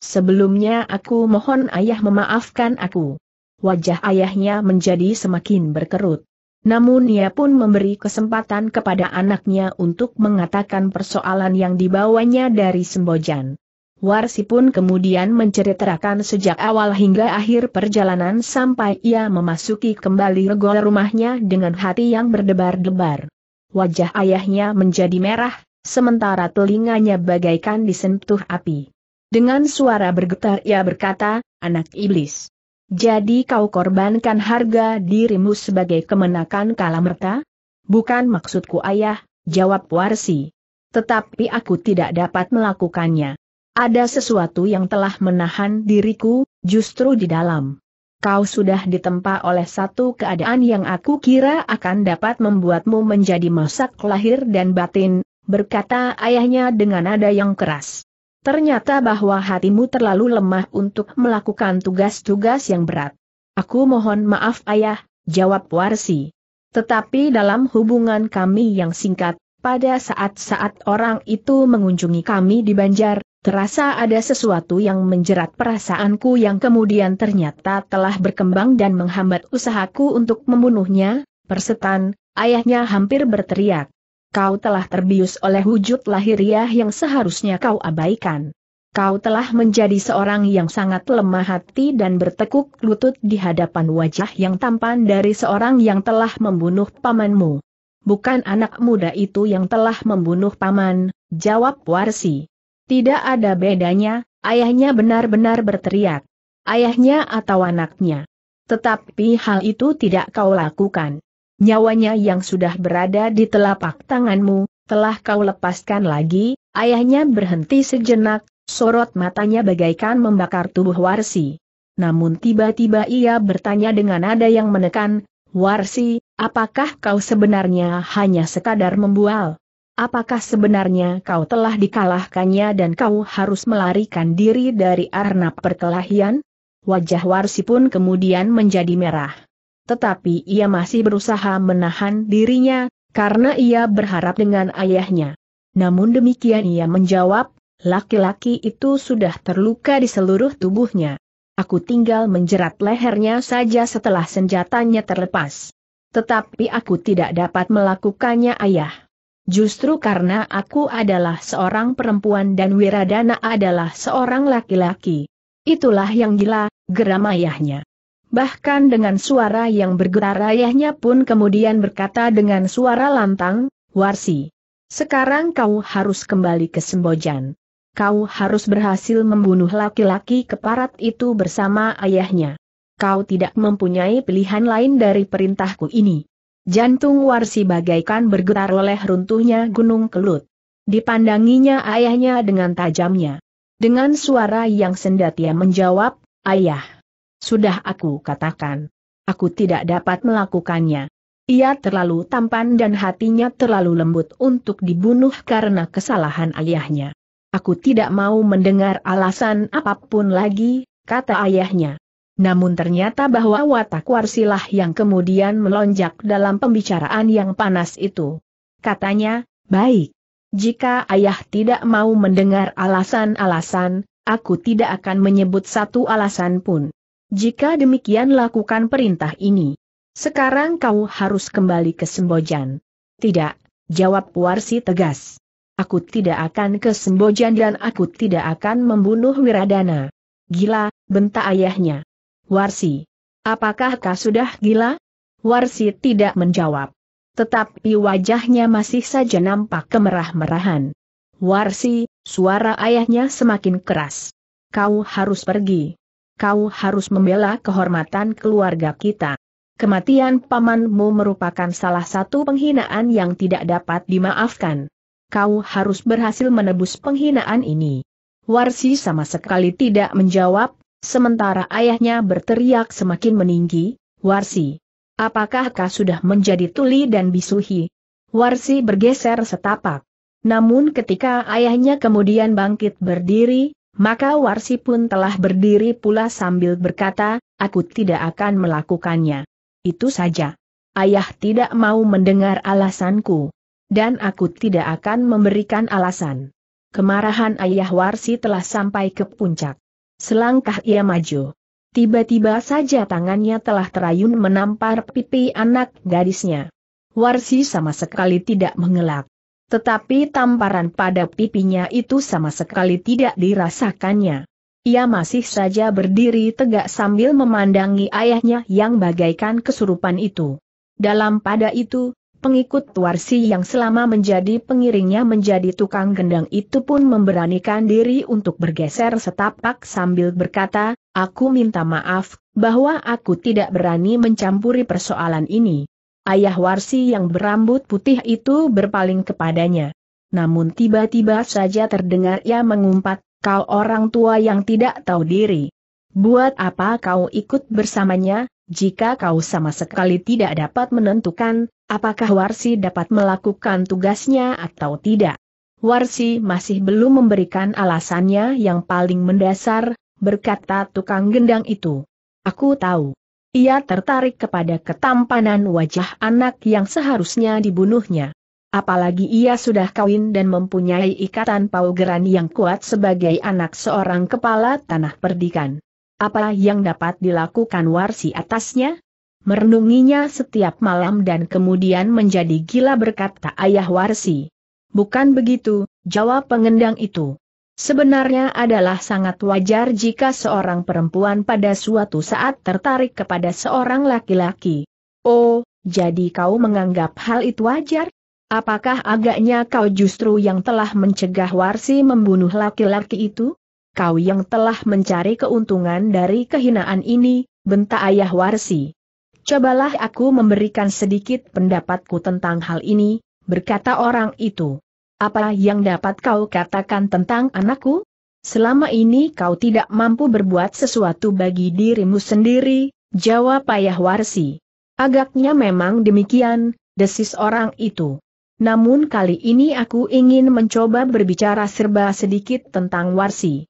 Sebelumnya aku mohon ayah memaafkan aku. Wajah ayahnya menjadi semakin berkerut. Namun ia pun memberi kesempatan kepada anaknya untuk mengatakan persoalan yang dibawanya dari Sembojan. Warsi pun kemudian menceritakan sejak awal hingga akhir perjalanan sampai ia memasuki kembali regol rumahnya dengan hati yang berdebar-debar. Wajah ayahnya menjadi merah, sementara telinganya bagaikan disentuh api. Dengan suara bergetar ia berkata, anak iblis. Jadi kau korbankan harga dirimu sebagai kemenakan kalamerta? Bukan maksudku ayah, jawab Warsi. Tetapi aku tidak dapat melakukannya. Ada sesuatu yang telah menahan diriku, justru di dalam. Kau sudah ditempa oleh satu keadaan yang aku kira akan dapat membuatmu menjadi masak lahir dan batin, berkata ayahnya dengan nada yang keras. Ternyata bahwa hatimu terlalu lemah untuk melakukan tugas-tugas yang berat. Aku mohon maaf ayah, jawab Warsi. Tetapi dalam hubungan kami yang singkat, pada saat-saat orang itu mengunjungi kami di Banjar, Terasa ada sesuatu yang menjerat perasaanku yang kemudian ternyata telah berkembang dan menghambat usahaku untuk membunuhnya, persetan, ayahnya hampir berteriak. Kau telah terbius oleh wujud lahiriah yang seharusnya kau abaikan. Kau telah menjadi seorang yang sangat lemah hati dan bertekuk lutut di hadapan wajah yang tampan dari seorang yang telah membunuh pamanmu. Bukan anak muda itu yang telah membunuh paman, jawab Warsi. Tidak ada bedanya, ayahnya benar-benar berteriak. Ayahnya atau anaknya. Tetapi hal itu tidak kau lakukan. Nyawanya yang sudah berada di telapak tanganmu, telah kau lepaskan lagi, ayahnya berhenti sejenak, sorot matanya bagaikan membakar tubuh Warsi. Namun tiba-tiba ia bertanya dengan nada yang menekan, Warsi, apakah kau sebenarnya hanya sekadar membual? Apakah sebenarnya kau telah dikalahkannya dan kau harus melarikan diri dari arnab perkelahian? Wajah Warsi pun kemudian menjadi merah. Tetapi ia masih berusaha menahan dirinya, karena ia berharap dengan ayahnya. Namun demikian ia menjawab, laki-laki itu sudah terluka di seluruh tubuhnya. Aku tinggal menjerat lehernya saja setelah senjatanya terlepas. Tetapi aku tidak dapat melakukannya ayah. Justru karena aku adalah seorang perempuan dan Wiradana adalah seorang laki-laki. Itulah yang gila, geram ayahnya. Bahkan dengan suara yang bergetar ayahnya pun kemudian berkata dengan suara lantang, Warsi. Sekarang kau harus kembali ke Sembojan. Kau harus berhasil membunuh laki-laki keparat itu bersama ayahnya. Kau tidak mempunyai pilihan lain dari perintahku ini. Jantung Warsi bagaikan bergetar oleh runtuhnya gunung kelut. Dipandanginya ayahnya dengan tajamnya. Dengan suara yang sendat ia menjawab, Ayah. Sudah aku katakan. Aku tidak dapat melakukannya. Ia terlalu tampan dan hatinya terlalu lembut untuk dibunuh karena kesalahan ayahnya. Aku tidak mau mendengar alasan apa pun lagi, kata ayahnya. Namun ternyata bahwa watak warsilah yang kemudian melonjak dalam pembicaraan yang panas itu. Katanya, baik. Jika ayah tidak mau mendengar alasan-alasan, aku tidak akan menyebut satu alasan pun. Jika demikian lakukan perintah ini. Sekarang kau harus kembali ke Sembojan. Tidak, jawab Warsi tegas. Aku tidak akan ke Sembojan dan aku tidak akan membunuh Wiradana. Gila, bentak ayahnya. Warsi. Apakah kau sudah gila? Warsi tidak menjawab. Tetapi wajahnya masih saja nampak kemerah-merahan. Warsi, suara ayahnya semakin keras. Kau harus pergi. Kau harus membela kehormatan keluarga kita. Kematian pamanmu merupakan salah satu penghinaan yang tidak dapat dimaafkan. Kau harus berhasil menebus penghinaan ini. Warsi sama sekali tidak menjawab, Sementara ayahnya berteriak semakin meninggi, Warsi. Apakah kau sudah menjadi tuli dan bisuhi? Warsi bergeser setapak. Namun ketika ayahnya kemudian bangkit berdiri, maka Warsi pun telah berdiri pula sambil berkata, aku tidak akan melakukannya. Itu saja. Ayah tidak mau mendengar alasanku. Dan aku tidak akan memberikan alasan. Kemarahan ayah Warsi telah sampai ke puncak. Selangkah ia maju. Tiba-tiba saja tangannya telah terayun menampar pipi anak gadisnya. Warsi sama sekali tidak mengelak. Tetapi tamparan pada pipinya itu sama sekali tidak dirasakannya. Ia masih saja berdiri tegak sambil memandangi ayahnya yang bagaikan kesurupan itu. Dalam pada itu, pengikut Warsi yang selama menjadi pengiringnya menjadi tukang gendang itu pun memberanikan diri untuk bergeser setapak sambil berkata, aku minta maaf, bahwa aku tidak berani mencampuri persoalan ini. Ayah Warsi yang berambut putih itu berpaling kepadanya. Namun tiba-tiba saja terdengar ia mengumpat, kau orang tua yang tidak tahu diri. Buat apa kau ikut bersamanya, jika kau sama sekali tidak dapat menentukan, apakah Warsi dapat melakukan tugasnya atau tidak. Warsi masih belum memberikan alasannya yang paling mendasar, berkata tukang gendang itu. Aku tahu. Ia tertarik kepada ketampanan wajah anak yang seharusnya dibunuhnya. Apalagi ia sudah kawin dan mempunyai ikatan paugeran yang kuat sebagai anak seorang kepala tanah perdikan. Apa yang dapat dilakukan Warsi atasnya? Merenunginya setiap malam dan kemudian menjadi gila berkata ayah Warsi. Bukan begitu, jawab pengendang itu. Sebenarnya adalah sangat wajar jika seorang perempuan pada suatu saat tertarik kepada seorang laki-laki. Oh, jadi kau menganggap hal itu wajar? Apakah agaknya kau justru yang telah mencegah Warsi membunuh laki-laki itu? Kau yang telah mencari keuntungan dari kehinaan ini, bentak ayah Warsi. Cobalah aku memberikan sedikit pendapatku tentang hal ini, berkata orang itu. Apa yang dapat kau katakan tentang anakku? Selama ini kau tidak mampu berbuat sesuatu bagi dirimu sendiri, jawab ayah Warsi. Agaknya memang demikian, desis orang itu. Namun kali ini aku ingin mencoba berbicara serba sedikit tentang Warsi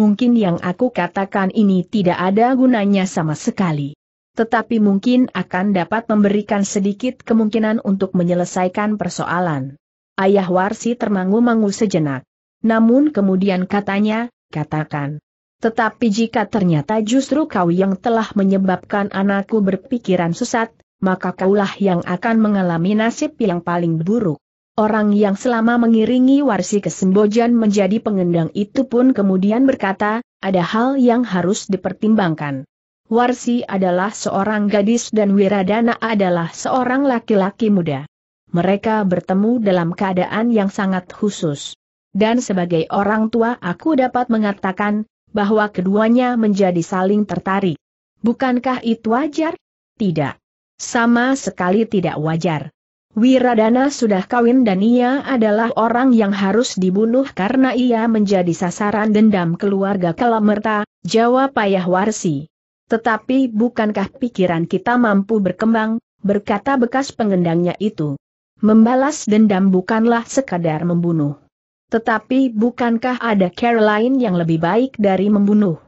mungkin yang aku katakan ini tidak ada gunanya sama sekali. Tetapi mungkin akan dapat memberikan sedikit kemungkinan untuk menyelesaikan persoalan. Ayah Warsi termangu-mangu sejenak. Namun kemudian katanya, katakan. Tetapi jika ternyata justru kau yang telah menyebabkan anakku berpikiran sesat, maka kaulah yang akan mengalami nasib yang paling buruk. Orang yang selama mengiringi Warsi ke Sembojan menjadi pengendang itu pun kemudian berkata, ada hal yang harus dipertimbangkan. Warsi adalah seorang gadis dan Wiradana adalah seorang laki-laki muda. Mereka bertemu dalam keadaan yang sangat khusus. Dan sebagai orang tua aku dapat mengatakan, bahwa keduanya menjadi saling tertarik. Bukankah itu wajar? Tidak. Sama sekali tidak wajar. Wiradana sudah kawin dan ia adalah orang yang harus dibunuh karena ia menjadi sasaran dendam keluarga Kalamerta, jawab Ayah Warsi. Tetapi bukankah pikiran kita mampu berkembang, berkata bekas pengendangnya itu. Membalas dendam bukanlah sekadar membunuh. Tetapi bukankah ada Caroline yang lebih baik dari membunuh?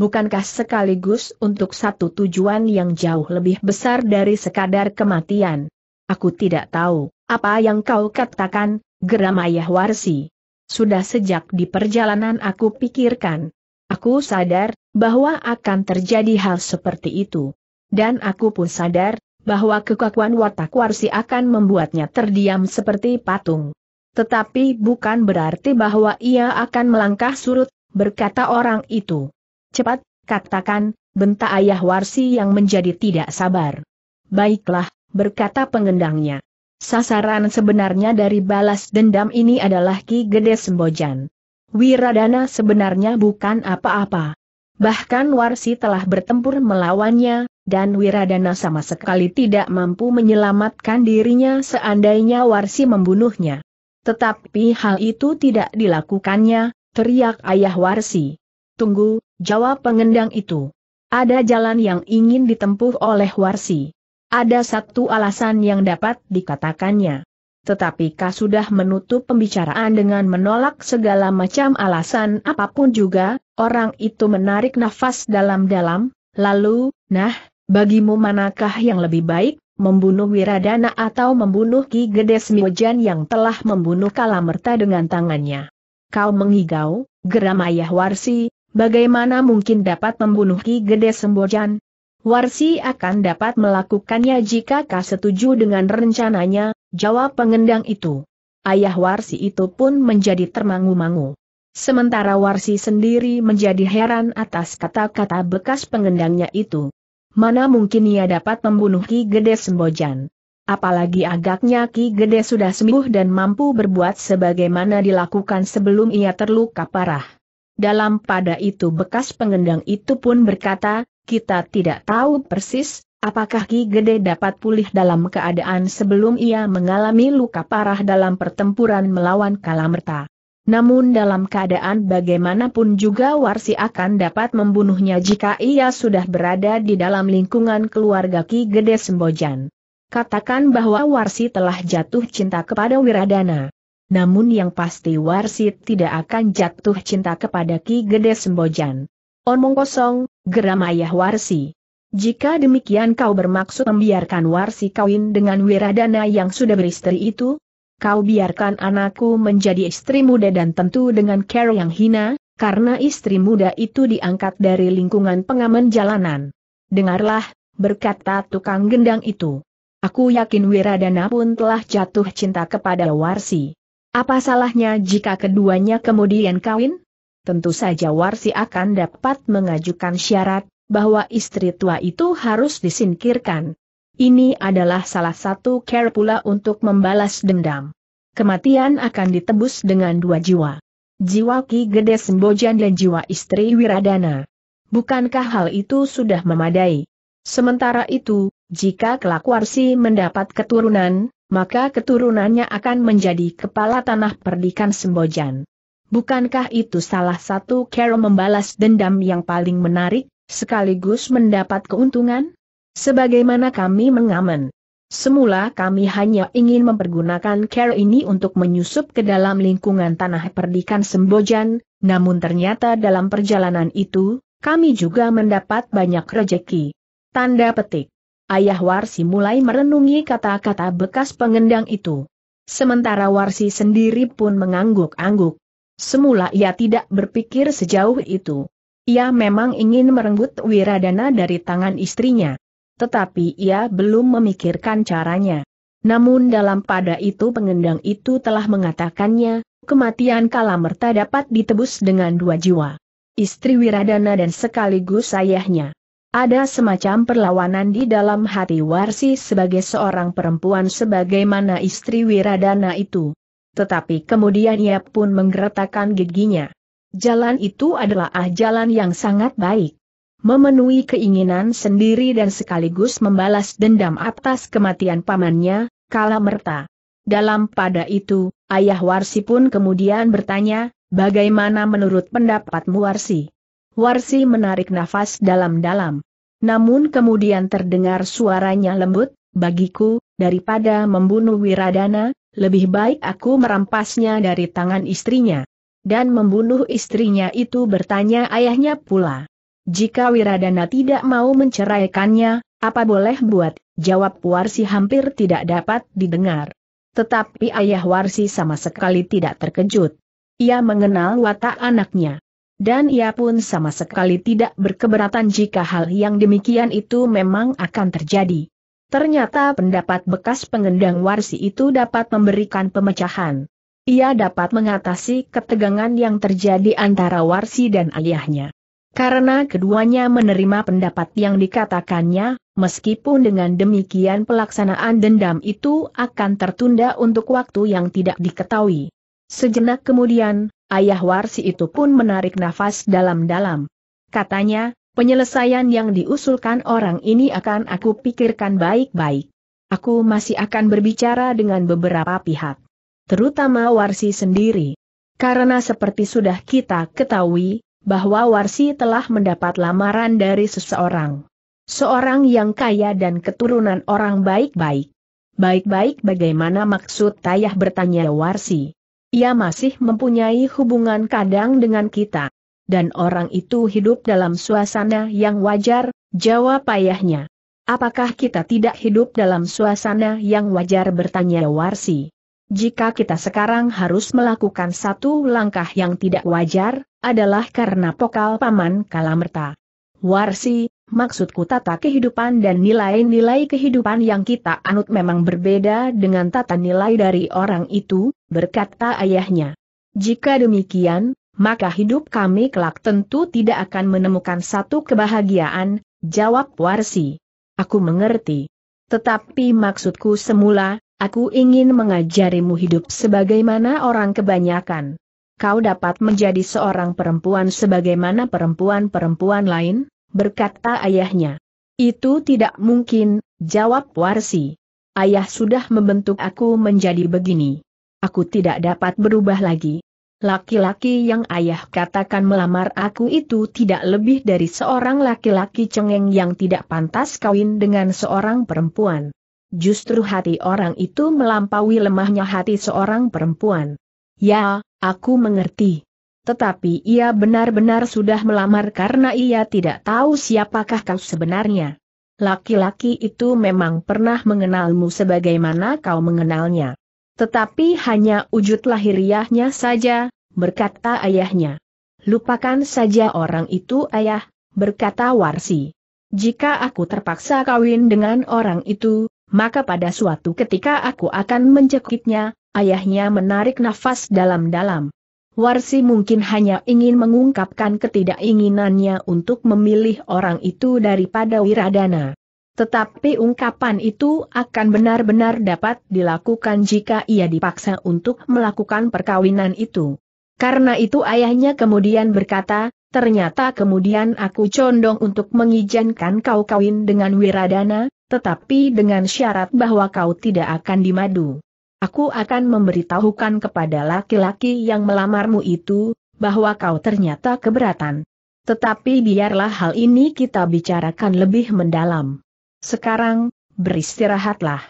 Bukankah sekaligus untuk satu tujuan yang jauh lebih besar dari sekadar kematian? Aku tidak tahu, apa yang kau katakan, geram ayah Warsi. Sudah sejak di perjalanan aku pikirkan. Aku sadar, bahwa akan terjadi hal seperti itu. Dan aku pun sadar, bahwa kekakuan watak Warsi akan membuatnya terdiam seperti patung. Tetapi bukan berarti bahwa ia akan melangkah surut, berkata orang itu. Cepat, katakan, bentak ayah Warsi yang menjadi tidak sabar. Baiklah, berkata pengendangnya. Sasaran sebenarnya dari balas dendam ini adalah Ki Gede Sembojan. Wiradana sebenarnya bukan apa-apa. Bahkan Warsi telah bertempur melawannya, dan Wiradana sama sekali tidak mampu menyelamatkan dirinya seandainya Warsi membunuhnya. Tetapi hal itu tidak dilakukannya, teriak ayah Warsi. Tunggu, jawab pengendang itu. Ada jalan yang ingin ditempuh oleh Warsi. Ada satu alasan yang dapat dikatakannya. tetapi kau sudah menutup pembicaraan dengan menolak segala macam alasan apa pun juga, orang itu menarik nafas dalam-dalam, lalu, nah, bagimu manakah yang lebih baik, membunuh Wiradana atau membunuh Ki Gede Semiojan yang telah membunuh Kalamerta dengan tangannya? Kau mengigau, geram ayah Warsi, bagaimana mungkin dapat membunuh Ki Gede Sembojan? Warsi akan dapat melakukannya jika kau setuju dengan rencananya, jawab pengendang itu. Ayah Warsi itu pun menjadi termangu-mangu. Sementara Warsi sendiri menjadi heran atas kata-kata bekas pengendangnya itu. Mana mungkin ia dapat membunuh Ki Gede Sembojan. Apalagi agaknya Ki Gede sudah sembuh dan mampu berbuat sebagaimana dilakukan sebelum ia terluka parah. Dalam pada itu bekas pengendang itu pun berkata, kita tidak tahu persis, apakah Ki Gede dapat pulih dalam keadaan sebelum ia mengalami luka parah dalam pertempuran melawan Kalamerta. Namun dalam keadaan bagaimanapun juga Warsi akan dapat membunuhnya jika ia sudah berada di dalam lingkungan keluarga Ki Gede Sembojan. Katakan bahwa Warsi telah jatuh cinta kepada Wiradana. Namun yang pasti Warsi tidak akan jatuh cinta kepada Ki Gede Sembojan. Omong kosong, geram ayah Warsi. Jika demikian kau bermaksud membiarkan Warsi kawin dengan Wiradana yang sudah beristri itu? Kau biarkan anakku menjadi istri muda dan tentu dengan cara yang hina, karena istri muda itu diangkat dari lingkungan pengamen jalanan. Dengarlah, berkata tukang gendang itu. Aku yakin Wiradana pun telah jatuh cinta kepada Warsi. Apa salahnya jika keduanya kemudian kawin? Tentu saja Warsi akan dapat mengajukan syarat, bahwa istri tua itu harus disingkirkan. Ini adalah salah satu care pula untuk membalas dendam. Kematian akan ditebus dengan dua jiwa. Jiwa Ki Gede Sembojan dan jiwa istri Wiradana. Bukankah hal itu sudah memadai? Sementara itu, jika kelak Warsi mendapat keturunan, maka keturunannya akan menjadi kepala tanah perdikan Sembojan. Bukankah itu salah satu cara membalas dendam yang paling menarik, sekaligus mendapat keuntungan? Sebagaimana kami mengamen. Semula kami hanya ingin mempergunakan care ini untuk menyusup ke dalam lingkungan tanah perdikan Sembojan, namun ternyata dalam perjalanan itu, kami juga mendapat banyak rejeki. Tanda petik. Ayah Warsi mulai merenungi kata-kata bekas pengendang itu. Sementara Warsi sendiri pun mengangguk-angguk. Semula ia tidak berpikir sejauh itu. Ia memang ingin merenggut Wiradana dari tangan istrinya. Tetapi ia belum memikirkan caranya. Namun dalam pada itu pengendang itu telah mengatakannya, kematian Kalamerta dapat ditebus dengan dua jiwa. Istri Wiradana dan sekaligus ayahnya. Ada semacam perlawanan di dalam hati Warsi sebagai seorang perempuan sebagaimana istri Wiradana itu tetapi kemudian ia pun menggeretakkan giginya. Jalan itu adalah ah jalan yang sangat baik. Memenuhi keinginan sendiri dan sekaligus membalas dendam atas kematian pamannya, Kala Merta. Dalam pada itu, ayah Warsi pun kemudian bertanya, bagaimana menurut pendapatmu Warsi? Warsi menarik nafas dalam-dalam. Namun kemudian terdengar suaranya lembut, bagiku, daripada membunuh Wiradana, lebih baik aku merampasnya dari tangan istrinya. Dan membunuh istrinya itu bertanya ayahnya pula. Jika Wiradana tidak mau menceraikannya, apa boleh buat, jawab Warsi hampir tidak dapat didengar. Tetapi ayah Warsi sama sekali tidak terkejut. Ia mengenal watak anaknya. Dan ia pun sama sekali tidak berkeberatan jika hal yang demikian itu memang akan terjadi. Ternyata pendapat bekas pengendang warsi itu dapat memberikan pemecahan. Ia dapat mengatasi ketegangan yang terjadi antara warsi dan ayahnya. Karena keduanya menerima pendapat yang dikatakannya, meskipun dengan demikian pelaksanaan dendam itu akan tertunda untuk waktu yang tidak diketahui. Sejenak kemudian, ayah warsi itu pun menarik nafas dalam-dalam. Katanya, Penyelesaian yang diusulkan orang ini akan aku pikirkan baik-baik. Aku masih akan berbicara dengan beberapa pihak. Terutama Warsi sendiri. Karena seperti sudah kita ketahui, bahwa Warsi telah mendapat lamaran dari seseorang. Seorang yang kaya dan keturunan orang baik-baik. Baik-baik bagaimana maksud Tayah bertanya Warsi. Ia masih mempunyai hubungan kadang dengan kita. Dan orang itu hidup dalam suasana yang wajar, jawab ayahnya. Apakah kita tidak hidup dalam suasana yang wajar bertanya Warsi. Jika kita sekarang harus melakukan satu langkah yang tidak wajar, adalah karena pokal paman Kalamerta. Warsi, maksudku tata kehidupan dan nilai-nilai kehidupan yang kita anut memang berbeda dengan tata nilai dari orang itu, berkata ayahnya. Jika demikian, maka hidup kami kelak tentu tidak akan menemukan satu kebahagiaan, jawab Warsi. Aku mengerti. Tetapi maksudku semula, aku ingin mengajarimu hidup sebagaimana orang kebanyakan. Kau dapat menjadi seorang perempuan sebagaimana perempuan-perempuan lain, berkata ayahnya. Itu tidak mungkin, jawab Warsi. Ayah sudah membentuk aku menjadi begini. Aku tidak dapat berubah lagi. Laki-laki yang ayah katakan melamar aku itu tidak lebih dari seorang laki-laki cengeng yang tidak pantas kawin dengan seorang perempuan. Justru hati orang itu melampaui lemahnya hati seorang perempuan. Ya, aku mengerti. Tetapi ia benar-benar sudah melamar karena ia tidak tahu siapakah kau sebenarnya. Laki-laki itu memang pernah mengenalmu sebagaimana kau mengenalnya. Tetapi hanya wujud lahiriahnya saja, berkata ayahnya. Lupakan saja orang itu ayah, berkata Warsi. Jika aku terpaksa kawin dengan orang itu, maka pada suatu ketika aku akan mencekiknya, ayahnya menarik nafas dalam-dalam. Warsi mungkin hanya ingin mengungkapkan ketidakinginannya untuk memilih orang itu daripada Wiradana. Tetapi ungkapan itu akan benar-benar dapat dilakukan jika ia dipaksa untuk melakukan perkawinan itu. Karena itu ayahnya kemudian berkata, ternyata kemudian aku condong untuk mengizinkan kau kawin dengan Wiradana, tetapi dengan syarat bahwa kau tidak akan dimadu. Aku akan memberitahukan kepada laki-laki yang melamarmu itu, bahwa kau ternyata keberatan. Tetapi biarlah hal ini kita bicarakan lebih mendalam. Sekarang, beristirahatlah.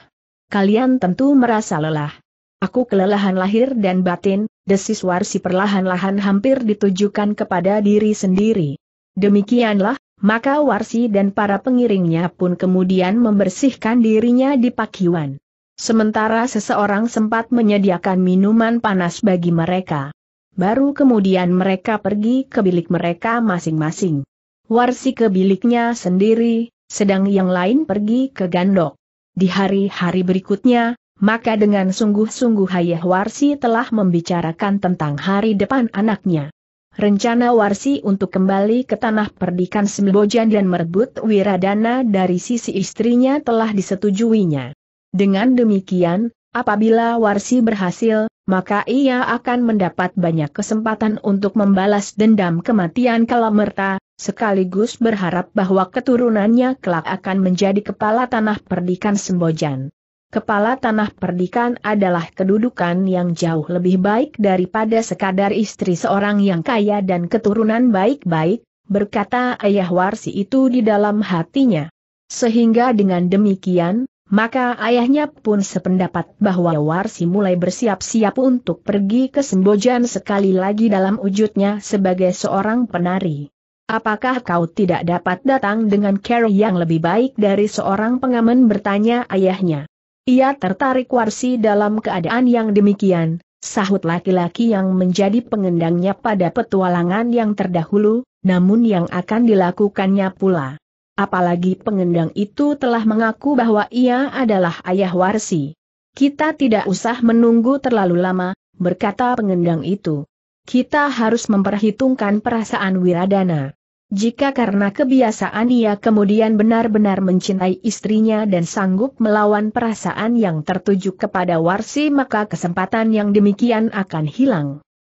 Kalian tentu merasa lelah. Aku kelelahan lahir dan batin, desis warsi perlahan-lahan hampir ditujukan kepada diri sendiri. Demikianlah, maka warsi dan para pengiringnya pun kemudian membersihkan dirinya di pakiwan. Sementara seseorang sempat menyediakan minuman panas bagi mereka. Baru kemudian mereka pergi ke bilik mereka masing-masing. Warsi ke biliknya sendiri, sedang yang lain pergi ke gandok. Di hari-hari berikutnya, maka dengan sungguh-sungguh Hayah Warsi telah membicarakan tentang hari depan anaknya. Rencana Warsi untuk kembali ke tanah perdikan Sembojan dan merebut Wiradana dari sisi istrinya telah disetujuinya. Dengan demikian, apabila Warsi berhasil, maka ia akan mendapat banyak kesempatan untuk membalas dendam kematian Kalamerta, sekaligus berharap bahwa keturunannya kelak akan menjadi kepala tanah perdikan Sembojan. Kepala tanah perdikan adalah kedudukan yang jauh lebih baik daripada sekadar istri seorang yang kaya dan keturunan baik-baik, berkata ayah Warsi itu di dalam hatinya. Sehingga dengan demikian, maka ayahnya pun sependapat bahwa Warsi mulai bersiap-siap untuk pergi ke Sembojan sekali lagi dalam wujudnya sebagai seorang penari. Apakah kau tidak dapat datang dengan cara yang lebih baik dari seorang pengamen bertanya ayahnya. Ia tertarik Warsi dalam keadaan yang demikian, sahut laki-laki yang menjadi pengendangnya pada petualangan yang terdahulu, namun yang akan dilakukannya pula apalagi pengendang itu telah mengaku bahwa ia adalah ayah Warsi. Kita tidak usah menunggu terlalu lama, berkata pengendang itu. Kita harus memperhitungkan perasaan Wiradana. Jika karena kebiasaan ia kemudian benar-benar mencintai istrinya dan sanggup melawan perasaan yang tertuju kepada Warsi maka kesempatan yang demikian akan hilang.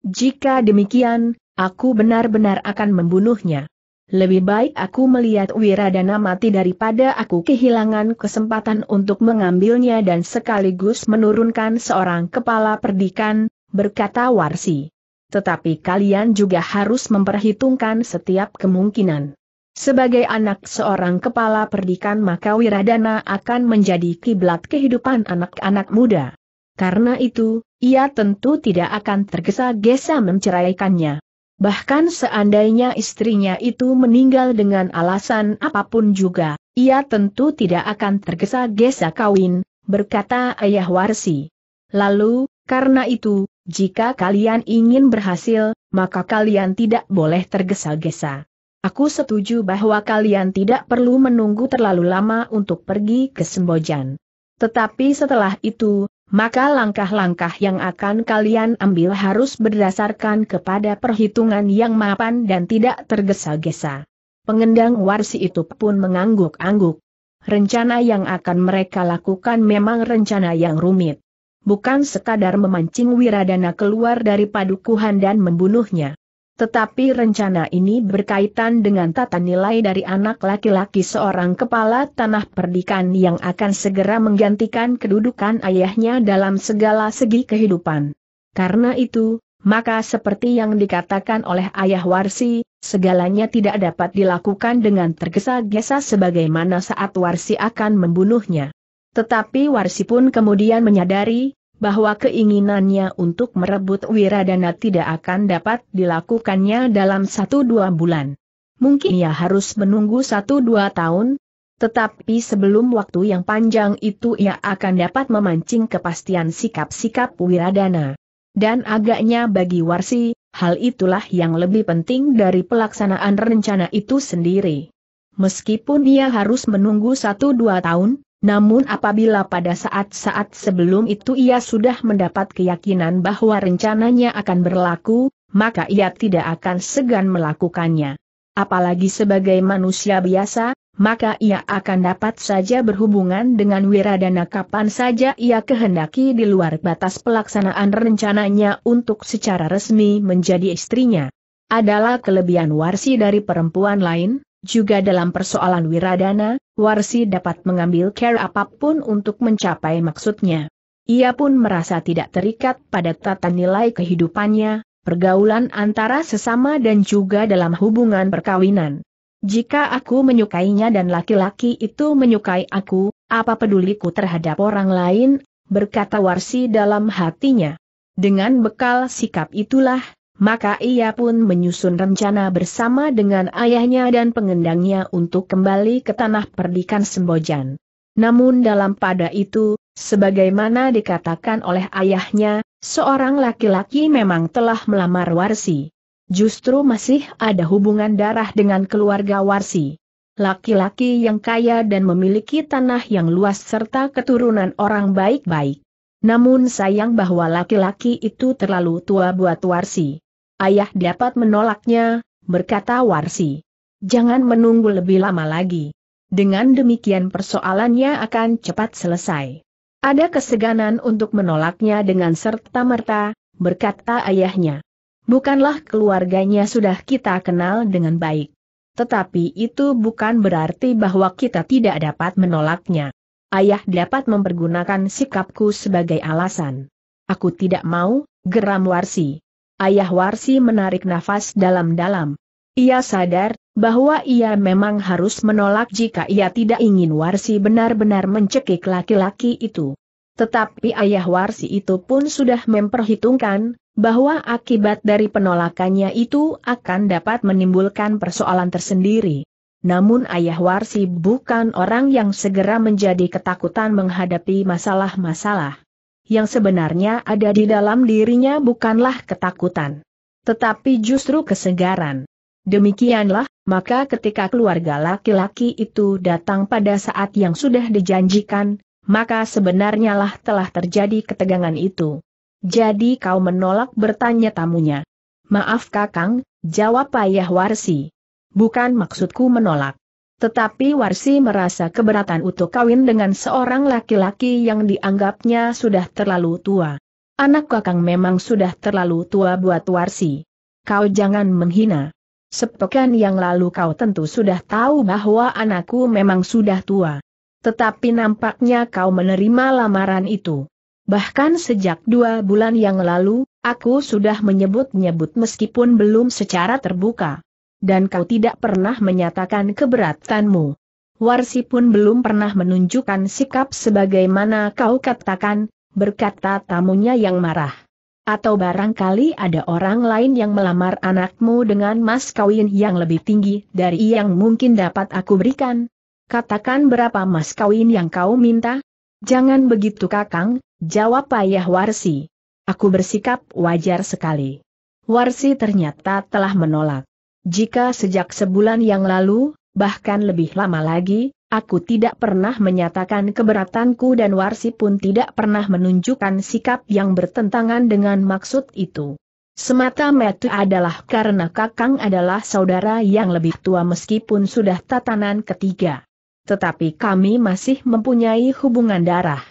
Jika demikian, aku benar-benar akan membunuhnya. Lebih baik aku melihat Wiradana mati daripada aku kehilangan kesempatan untuk mengambilnya dan sekaligus menurunkan seorang kepala perdikan, berkata Warsi. Tetapi kalian juga harus memperhitungkan setiap kemungkinan. Sebagai anak seorang kepala perdikan maka Wiradana akan menjadi kiblat kehidupan anak-anak muda. Karena itu, ia tentu tidak akan tergesa-gesa menceraikannya. Bahkan seandainya istrinya itu meninggal dengan alasan apa pun juga, ia tentu tidak akan tergesa-gesa kawin, berkata ayah Warsi. Lalu, karena itu, jika kalian ingin berhasil, maka kalian tidak boleh tergesa-gesa. Aku setuju bahwa kalian tidak perlu menunggu terlalu lama untuk pergi ke Sembojan. Tetapi setelah itu, maka langkah-langkah yang akan kalian ambil harus berdasarkan kepada perhitungan yang mapan dan tidak tergesa-gesa. Pengendang warsi itu pun mengangguk-angguk. Rencana yang akan mereka lakukan memang rencana yang rumit. Bukan sekadar memancing Wiradana keluar dari padukuhan dan membunuhnya. Tetapi rencana ini berkaitan dengan tata nilai dari anak laki-laki seorang kepala tanah perdikan yang akan segera menggantikan kedudukan ayahnya dalam segala segi kehidupan. Karena itu, maka seperti yang dikatakan oleh ayah Warsi, segalanya tidak dapat dilakukan dengan tergesa-gesa sebagaimana saat Warsi akan membunuhnya. Tetapi Warsi pun kemudian menyadari, bahwa keinginannya untuk merebut Wiradana tidak akan dapat dilakukannya dalam satu dua bulan. Mungkin ia harus menunggu satu dua tahun, tetapi sebelum waktu yang panjang itu ia akan dapat memancing kepastian sikap-sikap Wiradana. Dan agaknya bagi Warsi, hal itulah yang lebih penting dari pelaksanaan rencana itu sendiri. Meskipun ia harus menunggu satu dua tahun, namun apabila pada saat-saat sebelum itu ia sudah mendapat keyakinan bahwa rencananya akan berlaku, maka ia tidak akan segan melakukannya. Apalagi sebagai manusia biasa, maka ia akan dapat saja berhubungan dengan Wiradana kapan saja ia kehendaki di luar batas pelaksanaan rencananya untuk secara resmi menjadi istrinya. Adalah kelebihan warsi dari perempuan lain, juga dalam persoalan Wiradana, Warsi dapat mengambil care apa pun untuk mencapai maksudnya. Ia pun merasa tidak terikat pada tata nilai kehidupannya, pergaulan antara sesama dan juga dalam hubungan perkawinan. Jika aku menyukainya dan laki-laki itu menyukai aku, apa peduliku terhadap orang lain, berkata Warsi dalam hatinya. Dengan bekal sikap itulah, maka ia pun menyusun rencana bersama dengan ayahnya dan pengendangnya untuk kembali ke tanah perdikan Sembojan. Namun dalam pada itu, sebagaimana dikatakan oleh ayahnya, seorang laki-laki memang telah melamar Warsi. Justru masih ada hubungan darah dengan keluarga Warsi. Laki-laki yang kaya dan memiliki tanah yang luas serta keturunan orang baik-baik. Namun sayang bahwa laki-laki itu terlalu tua buat Warsi. Ayah dapat menolaknya, berkata Warsi. Jangan menunggu lebih lama lagi. Dengan demikian persoalannya akan cepat selesai. Ada keseganan untuk menolaknya dengan serta-merta, berkata ayahnya. Bukanlah keluarganya sudah kita kenal dengan baik. Tetapi itu bukan berarti bahwa kita tidak dapat menolaknya. Ayah dapat mempergunakan sikapku sebagai alasan. Aku tidak mau, geram Warsi. Ayah Warsi menarik nafas dalam-dalam. Ia sadar, bahwa ia memang harus menolak jika ia tidak ingin Warsi benar-benar mencekik laki-laki itu. Tetapi ayah Warsi itu pun sudah memperhitungkan, bahwa akibat dari penolakannya itu akan dapat menimbulkan persoalan tersendiri. Namun ayah Warsi bukan orang yang segera menjadi ketakutan menghadapi masalah-masalah yang sebenarnya ada di dalam dirinya bukanlah ketakutan. Tetapi justru kesegaran. Demikianlah, maka ketika keluarga laki-laki itu datang pada saat yang sudah dijanjikan, maka sebenarnya lah telah terjadi ketegangan itu. Jadi kau menolak bertanya tamunya. Maaf kakang, jawab ayah Warsi. Bukan maksudku menolak. Tetapi Warsi merasa keberatan untuk kawin dengan seorang laki-laki yang dianggapnya sudah terlalu tua. Anak kakang memang sudah terlalu tua buat Warsi. Kau jangan menghina. Sepekan yang lalu kau tentu sudah tahu bahwa anakku memang sudah tua. Tetapi nampaknya kau menerima lamaran itu. Bahkan sejak dua bulan yang lalu, aku sudah menyebut-nyebut meskipun belum secara terbuka. Dan kau tidak pernah menyatakan keberatanmu. Warsi pun belum pernah menunjukkan sikap sebagaimana kau katakan, berkata tamunya yang marah. Atau barangkali ada orang lain yang melamar anakmu dengan mas kawin yang lebih tinggi dari yang mungkin dapat aku berikan. Katakan berapa mas kawin yang kau minta? Jangan begitu kakang, jawab ayah Warsi. Aku bersikap wajar sekali. Warsi ternyata telah menolak. Jika sejak sebulan yang lalu, bahkan lebih lama lagi, aku tidak pernah menyatakan keberatanku dan Warsi pun tidak pernah menunjukkan sikap yang bertentangan dengan maksud itu. Semata-mata adalah karena Kakang adalah saudara yang lebih tua meskipun sudah tatanan ketiga. Tetapi kami masih mempunyai hubungan darah.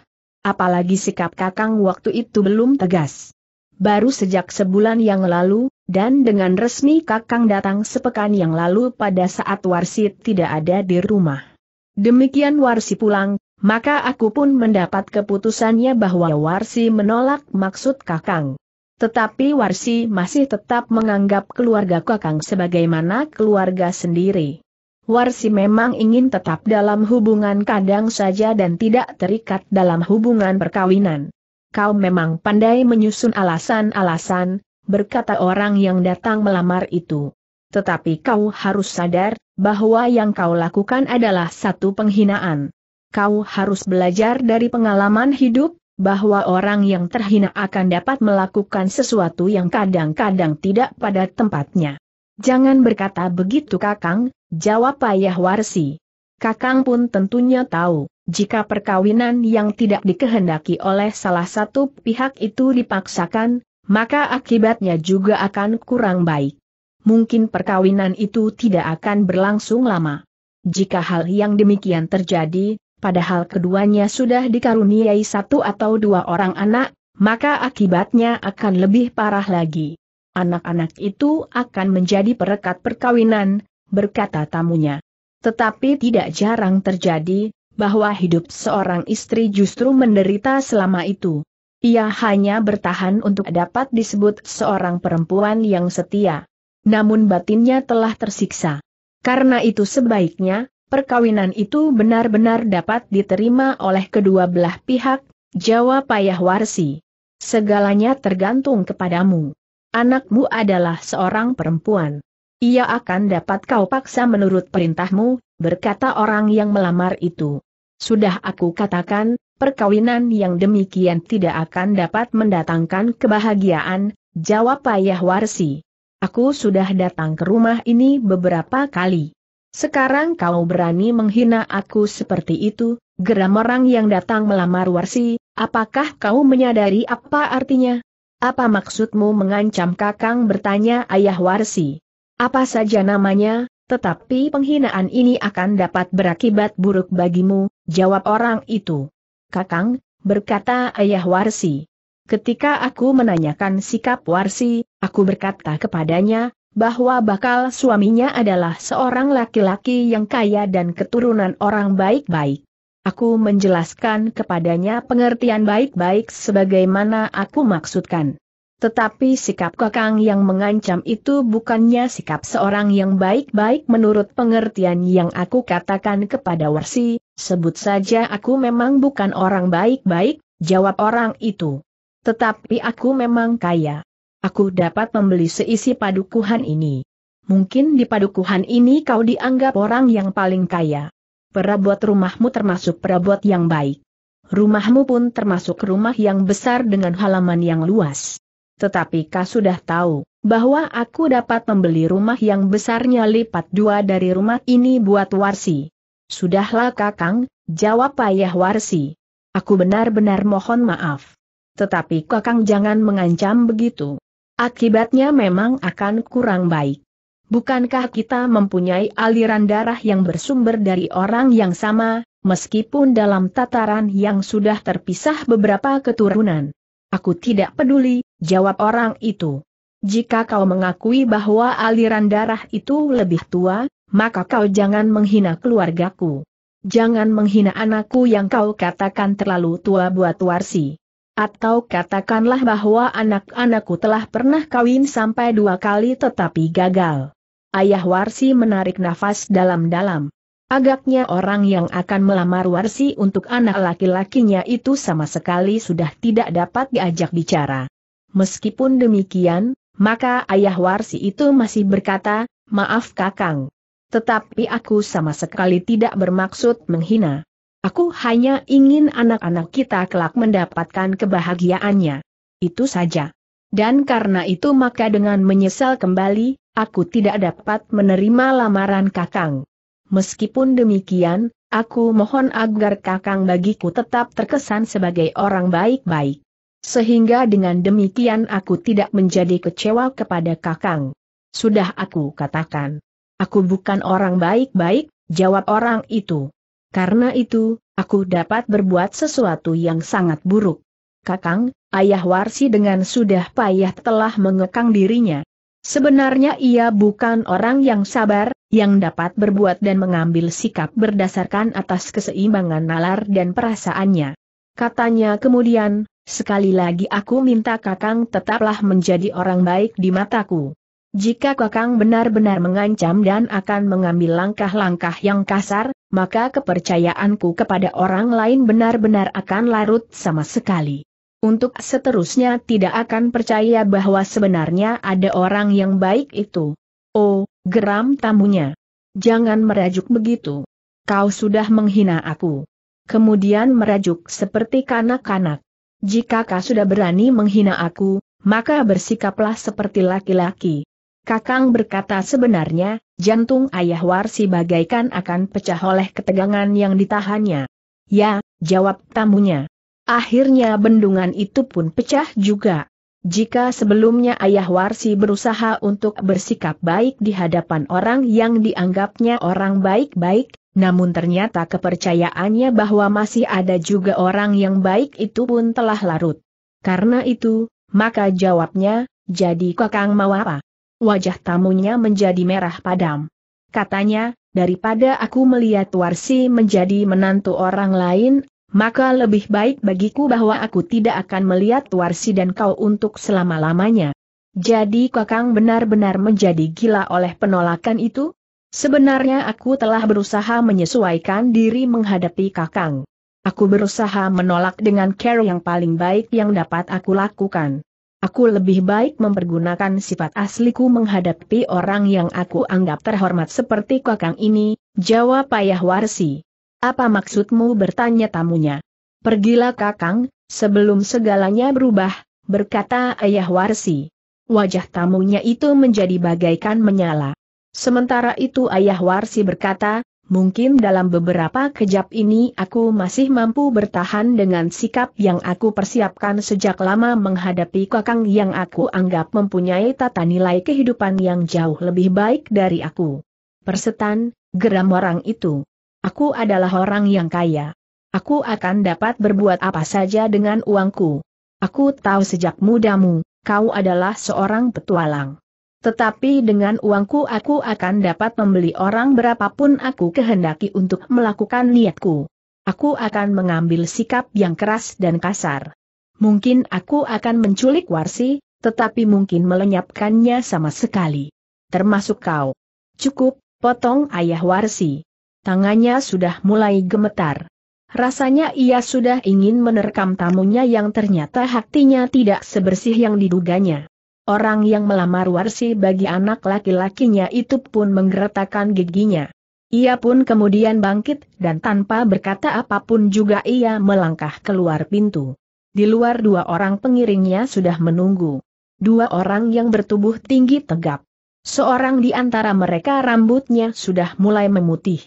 Apalagi sikap Kakang waktu itu belum tegas. Baru sejak sebulan yang lalu, dan dengan resmi Kakang datang sepekan yang lalu pada saat Warsi tidak ada di rumah. Demikian Warsi pulang, maka aku pun mendapat keputusannya bahwa Warsi menolak maksud Kakang. Tetapi Warsi masih tetap menganggap keluarga Kakang sebagaimana keluarga sendiri. Warsi memang ingin tetap dalam hubungan kadang saja dan tidak terikat dalam hubungan perkawinan. Kau memang pandai menyusun alasan-alasan, berkata orang yang datang melamar itu. Tetapi kau harus sadar, bahwa yang kau lakukan adalah satu penghinaan. Kau harus belajar dari pengalaman hidup, bahwa orang yang terhina akan dapat melakukan sesuatu yang kadang-kadang tidak pada tempatnya. Jangan berkata begitu kakang, jawab ayah Warsi. Kakang pun tentunya tahu, jika perkawinan yang tidak dikehendaki oleh salah satu pihak itu dipaksakan, maka akibatnya juga akan kurang baik. Mungkin perkawinan itu tidak akan berlangsung lama. Jika hal yang demikian terjadi, padahal keduanya sudah dikaruniai satu atau dua orang anak, maka akibatnya akan lebih parah lagi. Anak-anak itu akan menjadi perekat perkawinan, berkata tamunya. Tetapi tidak jarang terjadi, bahwa hidup seorang istri justru menderita selama itu. Ia hanya bertahan untuk dapat disebut seorang perempuan yang setia. Namun batinnya telah tersiksa. Karena itu sebaiknya, perkawinan itu benar-benar dapat diterima oleh kedua belah pihak, jawab Payah Warsi. Segalanya tergantung kepadamu. Anakmu adalah seorang perempuan. Ia akan dapat kau paksa menurut perintahmu, berkata orang yang melamar itu. Sudah aku katakan, perkawinan yang demikian tidak akan dapat mendatangkan kebahagiaan, jawab Ayah Warsi. Aku sudah datang ke rumah ini beberapa kali. Sekarang kau berani menghina aku seperti itu, geram orang yang datang melamar Warsi, apakah kau menyadari apa artinya? Apa maksudmu mengancam kakang bertanya ayah Warsi? Apa saja namanya, tetapi penghinaan ini akan dapat berakibat buruk bagimu, jawab orang itu. Kakang, berkata ayah Warsi. Ketika aku menanyakan sikap Warsi, aku berkata kepadanya, bahwa bakal suaminya adalah seorang laki-laki yang kaya dan keturunan orang baik-baik. Aku menjelaskan kepadanya pengertian baik-baik sebagaimana aku maksudkan. Tetapi sikap kakang yang mengancam itu bukannya sikap seorang yang baik-baik menurut pengertian yang aku katakan kepada Warsi, sebut saja aku memang bukan orang baik-baik, jawab orang itu. Tetapi aku memang kaya. Aku dapat membeli seisi padukuhan ini. Mungkin di padukuhan ini kau dianggap orang yang paling kaya. Perabot rumahmu termasuk perabot yang baik. Rumahmu pun termasuk rumah yang besar dengan halaman yang luas. Tetapi kau sudah tahu, bahwa aku dapat membeli rumah yang besarnya lipat dua dari rumah ini buat Warsi. Sudahlah kakang, jawab ayah Warsi. Aku benar-benar mohon maaf. Tetapi kakang jangan mengancam begitu. Akibatnya memang akan kurang baik. Bukankah kita mempunyai aliran darah yang bersumber dari orang yang sama, meskipun dalam tataran yang sudah terpisah beberapa keturunan? Aku tidak peduli, jawab orang itu. Jika kau mengakui bahwa aliran darah itu lebih tua, maka kau jangan menghina keluargaku. Jangan menghina anakku yang kau katakan terlalu tua buat warsi. Atau katakanlah bahwa anak-anakku telah pernah kawin sampai dua kali tetapi gagal. Ayah Warsi menarik nafas dalam-dalam. Agaknya orang yang akan melamar Warsi untuk anak laki-lakinya itu sama sekali sudah tidak dapat diajak bicara. Meskipun demikian, maka ayah Warsi itu masih berkata, maaf kakang. Tetapi aku sama sekali tidak bermaksud menghina. Aku hanya ingin anak-anak kita kelak mendapatkan kebahagiaannya. Itu saja. Dan karena itu maka dengan menyesal kembali, aku tidak dapat menerima lamaran kakang. Meskipun demikian, aku mohon agar kakang bagiku tetap terkesan sebagai orang baik-baik. Sehingga dengan demikian aku tidak menjadi kecewa kepada kakang. Sudah aku katakan. Aku bukan orang baik-baik, jawab orang itu. Karena itu, aku dapat berbuat sesuatu yang sangat buruk. Kakang, Ayah Warsi dengan sudah payah telah mengekang dirinya. Sebenarnya ia bukan orang yang sabar, yang dapat berbuat dan mengambil sikap berdasarkan atas keseimbangan nalar dan perasaannya. Katanya kemudian, sekali lagi aku minta Kakang tetaplah menjadi orang baik di mataku. Jika Kakang benar-benar mengancam dan akan mengambil langkah-langkah yang kasar, maka kepercayaanku kepada orang lain benar-benar akan larut sama sekali. Untuk seterusnya tidak akan percaya bahwa sebenarnya ada orang yang baik itu. Oh, geram tamunya. Jangan merajuk begitu. Kau sudah menghina aku. Kemudian merajuk seperti kanak-kanak. Jika kau sudah berani menghina aku, maka bersikaplah seperti laki-laki. Kakang berkata sebenarnya, jantung ayah Warsi bagaikan akan pecah oleh ketegangan yang ditahannya. Ya, jawab tamunya. Akhirnya bendungan itu pun pecah juga. Jika sebelumnya Ayah Warsi berusaha untuk bersikap baik di hadapan orang yang dianggapnya orang baik-baik, namun ternyata kepercayaannya bahwa masih ada juga orang yang baik itu pun telah larut. Karena itu, maka jawabnya, jadi kakang mau apa? Wajah tamunya menjadi merah padam. Katanya, daripada aku melihat Warsi menjadi menantu orang lain, maka lebih baik bagiku bahwa aku tidak akan melihat Warsi dan kau untuk selama-lamanya. Jadi Kakang benar-benar menjadi gila oleh penolakan itu? Sebenarnya aku telah berusaha menyesuaikan diri menghadapi Kakang. Aku berusaha menolak dengan care yang paling baik yang dapat aku lakukan. Aku lebih baik mempergunakan sifat asliku menghadapi orang yang aku anggap terhormat seperti Kakang ini, jawab Ayah Warsi. Apa maksudmu bertanya tamunya? Pergilah kakang, sebelum segalanya berubah, berkata ayah Warsi. Wajah tamunya itu menjadi bagaikan menyala. Sementara itu ayah Warsi berkata, mungkin dalam beberapa kejap ini aku masih mampu bertahan dengan sikap yang aku persiapkan sejak lama menghadapi kakang yang aku anggap mempunyai tata nilai kehidupan yang jauh lebih baik dari aku. Persetan, geram orang itu. Aku adalah orang yang kaya. Aku akan dapat berbuat apa saja dengan uangku. Aku tahu sejak mudamu, kau adalah seorang petualang. Tetapi dengan uangku aku akan dapat membeli orang berapapun aku kehendaki untuk melakukan niatku. Aku akan mengambil sikap yang keras dan kasar. Mungkin aku akan menculik Warsi, tetapi mungkin melenyapkannya sama sekali. Termasuk kau. Cukup, potong ayah Warsi. Tangannya sudah mulai gemetar. Rasanya ia sudah ingin menerkam tamunya yang ternyata hatinya tidak sebersih yang diduganya. Orang yang melamar Warsi bagi anak laki-lakinya itu pun menggeretakkan giginya. Ia pun kemudian bangkit dan tanpa berkata apa pun juga ia melangkah keluar pintu. Di luar dua orang pengiringnya sudah menunggu. Dua orang yang bertubuh tinggi tegap. Seorang di antara mereka rambutnya sudah mulai memutih.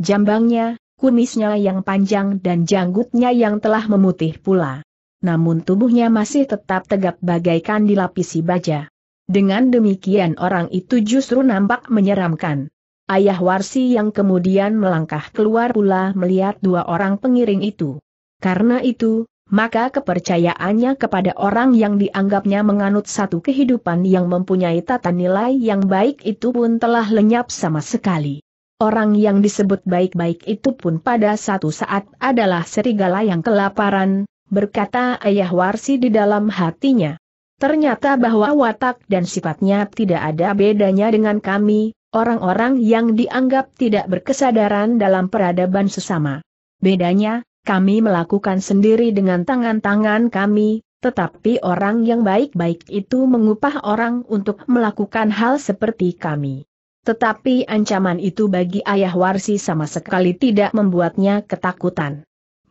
Jambangnya, kumisnya yang panjang dan janggutnya yang telah memutih pula. Namun tubuhnya masih tetap tegap bagaikan dilapisi baja. Dengan demikian orang itu justru nampak menyeramkan. Ayah Warsi yang kemudian melangkah keluar pula melihat dua orang pengiring itu. Karena itu, maka kepercayaannya kepada orang yang dianggapnya menganut satu kehidupan yang mempunyai tata nilai yang baik itu pun telah lenyap sama sekali. Orang yang disebut baik-baik itu pun pada satu saat adalah serigala yang kelaparan, berkata ayah Warsi di dalam hatinya. Ternyata bahwa watak dan sifatnya tidak ada bedanya dengan kami, Orang-orang yang dianggap tidak berkesadaran dalam peradaban sesama. Bedanya, kami melakukan sendiri dengan tangan-tangan kami, tetapi orang yang baik-baik itu mengupah orang untuk melakukan hal seperti kami. Tetapi ancaman itu bagi ayah Warsi sama sekali tidak membuatnya ketakutan.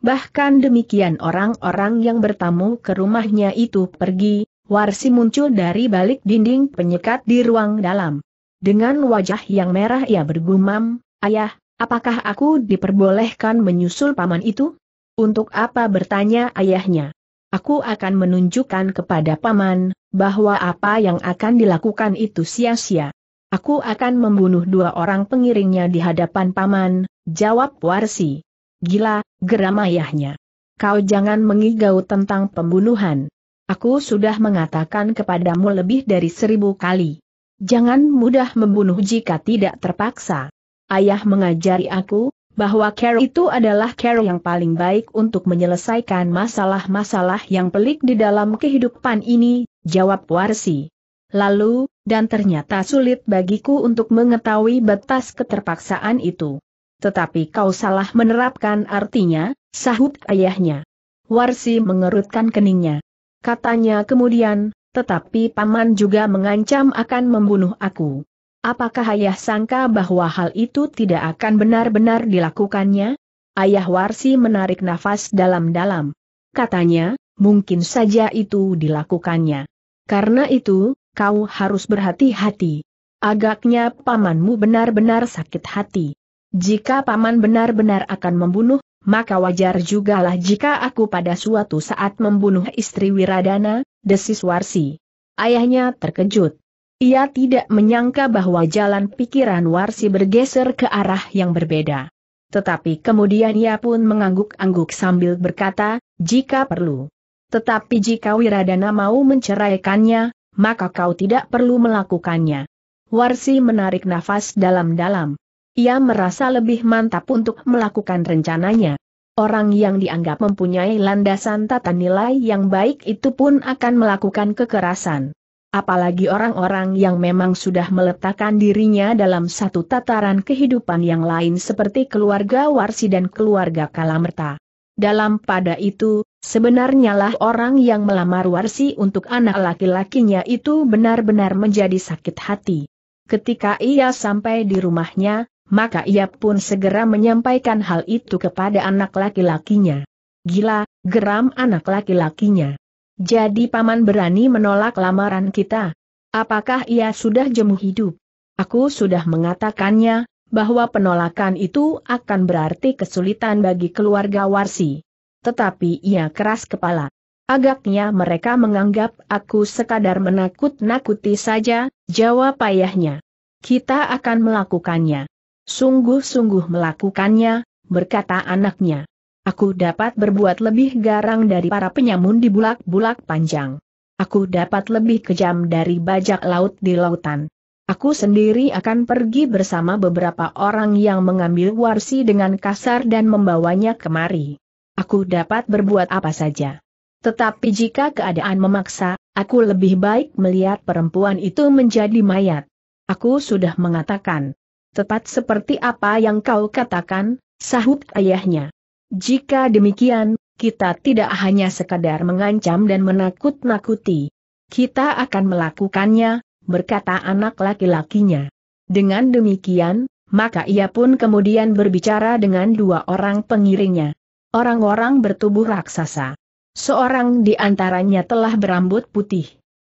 Bahkan demikian orang-orang yang bertamu ke rumahnya itu pergi, Warsi muncul dari balik dinding penyekat di ruang dalam. Dengan wajah yang merah ia bergumam, Ayah, apakah aku diperbolehkan menyusul paman itu? Untuk apa bertanya ayahnya? Aku akan menunjukkan kepada paman, bahwa apa yang akan dilakukan itu sia-sia. Aku akan membunuh dua orang pengiringnya di hadapan paman, jawab Warsi. Gila, geram ayahnya. Kau jangan mengigau tentang pembunuhan. Aku sudah mengatakan kepadamu lebih dari seribu kali. Jangan mudah membunuh jika tidak terpaksa. Ayah mengajari aku, bahwa care itu adalah care yang paling baik untuk menyelesaikan masalah-masalah yang pelik di dalam kehidupan ini, jawab Warsi. Lalu, dan ternyata sulit bagiku untuk mengetahui batas keterpaksaan itu. Tetapi kau salah menerapkan artinya, sahut ayahnya. Warsi mengerutkan keningnya. Katanya kemudian, tetapi paman juga mengancam akan membunuh aku. Apakah ayah sangka bahwa hal itu tidak akan benar-benar dilakukannya? Ayah Warsi menarik nafas dalam-dalam. Katanya, mungkin saja itu dilakukannya. Karena itu, kau harus berhati-hati. Agaknya pamanmu benar-benar sakit hati. Jika paman benar-benar akan membunuh, maka wajar jugalah jika aku pada suatu saat membunuh istri Wiradana, desis Warsi. Ayahnya terkejut. Ia tidak menyangka bahwa jalan pikiran Warsi bergeser ke arah yang berbeda. Tetapi kemudian ia pun mengangguk-angguk sambil berkata, jika perlu. Tetapi jika Wiradana mau menceraikannya, maka kau tidak perlu melakukannya. Warsi menarik nafas dalam-dalam. Ia merasa lebih mantap untuk melakukan rencananya. Orang yang dianggap mempunyai landasan tata nilai yang baik itu pun akan melakukan kekerasan. Apalagi orang-orang yang memang sudah meletakkan dirinya dalam satu tataran kehidupan yang lain seperti keluarga Warsi dan keluarga Kalamerta. Dalam pada itu, sebenarnya lah orang yang melamar Warsi untuk anak laki-lakinya itu benar-benar menjadi sakit hati. Ketika ia sampai di rumahnya, maka ia pun segera menyampaikan hal itu kepada anak laki-lakinya. Gila, geram anak laki-lakinya. Jadi paman berani menolak lamaran kita. Apakah ia sudah jemu hidup? Aku sudah mengatakannya, bahwa penolakan itu akan berarti kesulitan bagi keluarga Warsi. Tetapi ia keras kepala. Agaknya mereka menganggap aku sekadar menakut-nakuti saja, jawab ayahnya. Kita akan melakukannya. Sungguh-sungguh melakukannya, berkata anaknya. Aku dapat berbuat lebih garang dari para penyamun di bulak-bulak panjang. Aku dapat lebih kejam dari bajak laut di lautan. Aku sendiri akan pergi bersama beberapa orang yang mengambil warsi dengan kasar dan membawanya kemari. Aku dapat berbuat apa saja. Tetapi jika keadaan memaksa, aku lebih baik melihat perempuan itu menjadi mayat. Aku sudah mengatakan, Tepat seperti apa yang kau katakan, sahut ayahnya. Jika demikian, kita tidak hanya sekadar mengancam dan menakut-nakuti. Kita akan melakukannya, berkata anak laki-lakinya. Dengan demikian, maka ia pun kemudian berbicara dengan dua orang pengiringnya. Orang-orang bertubuh raksasa. Seorang di antaranya telah berambut putih.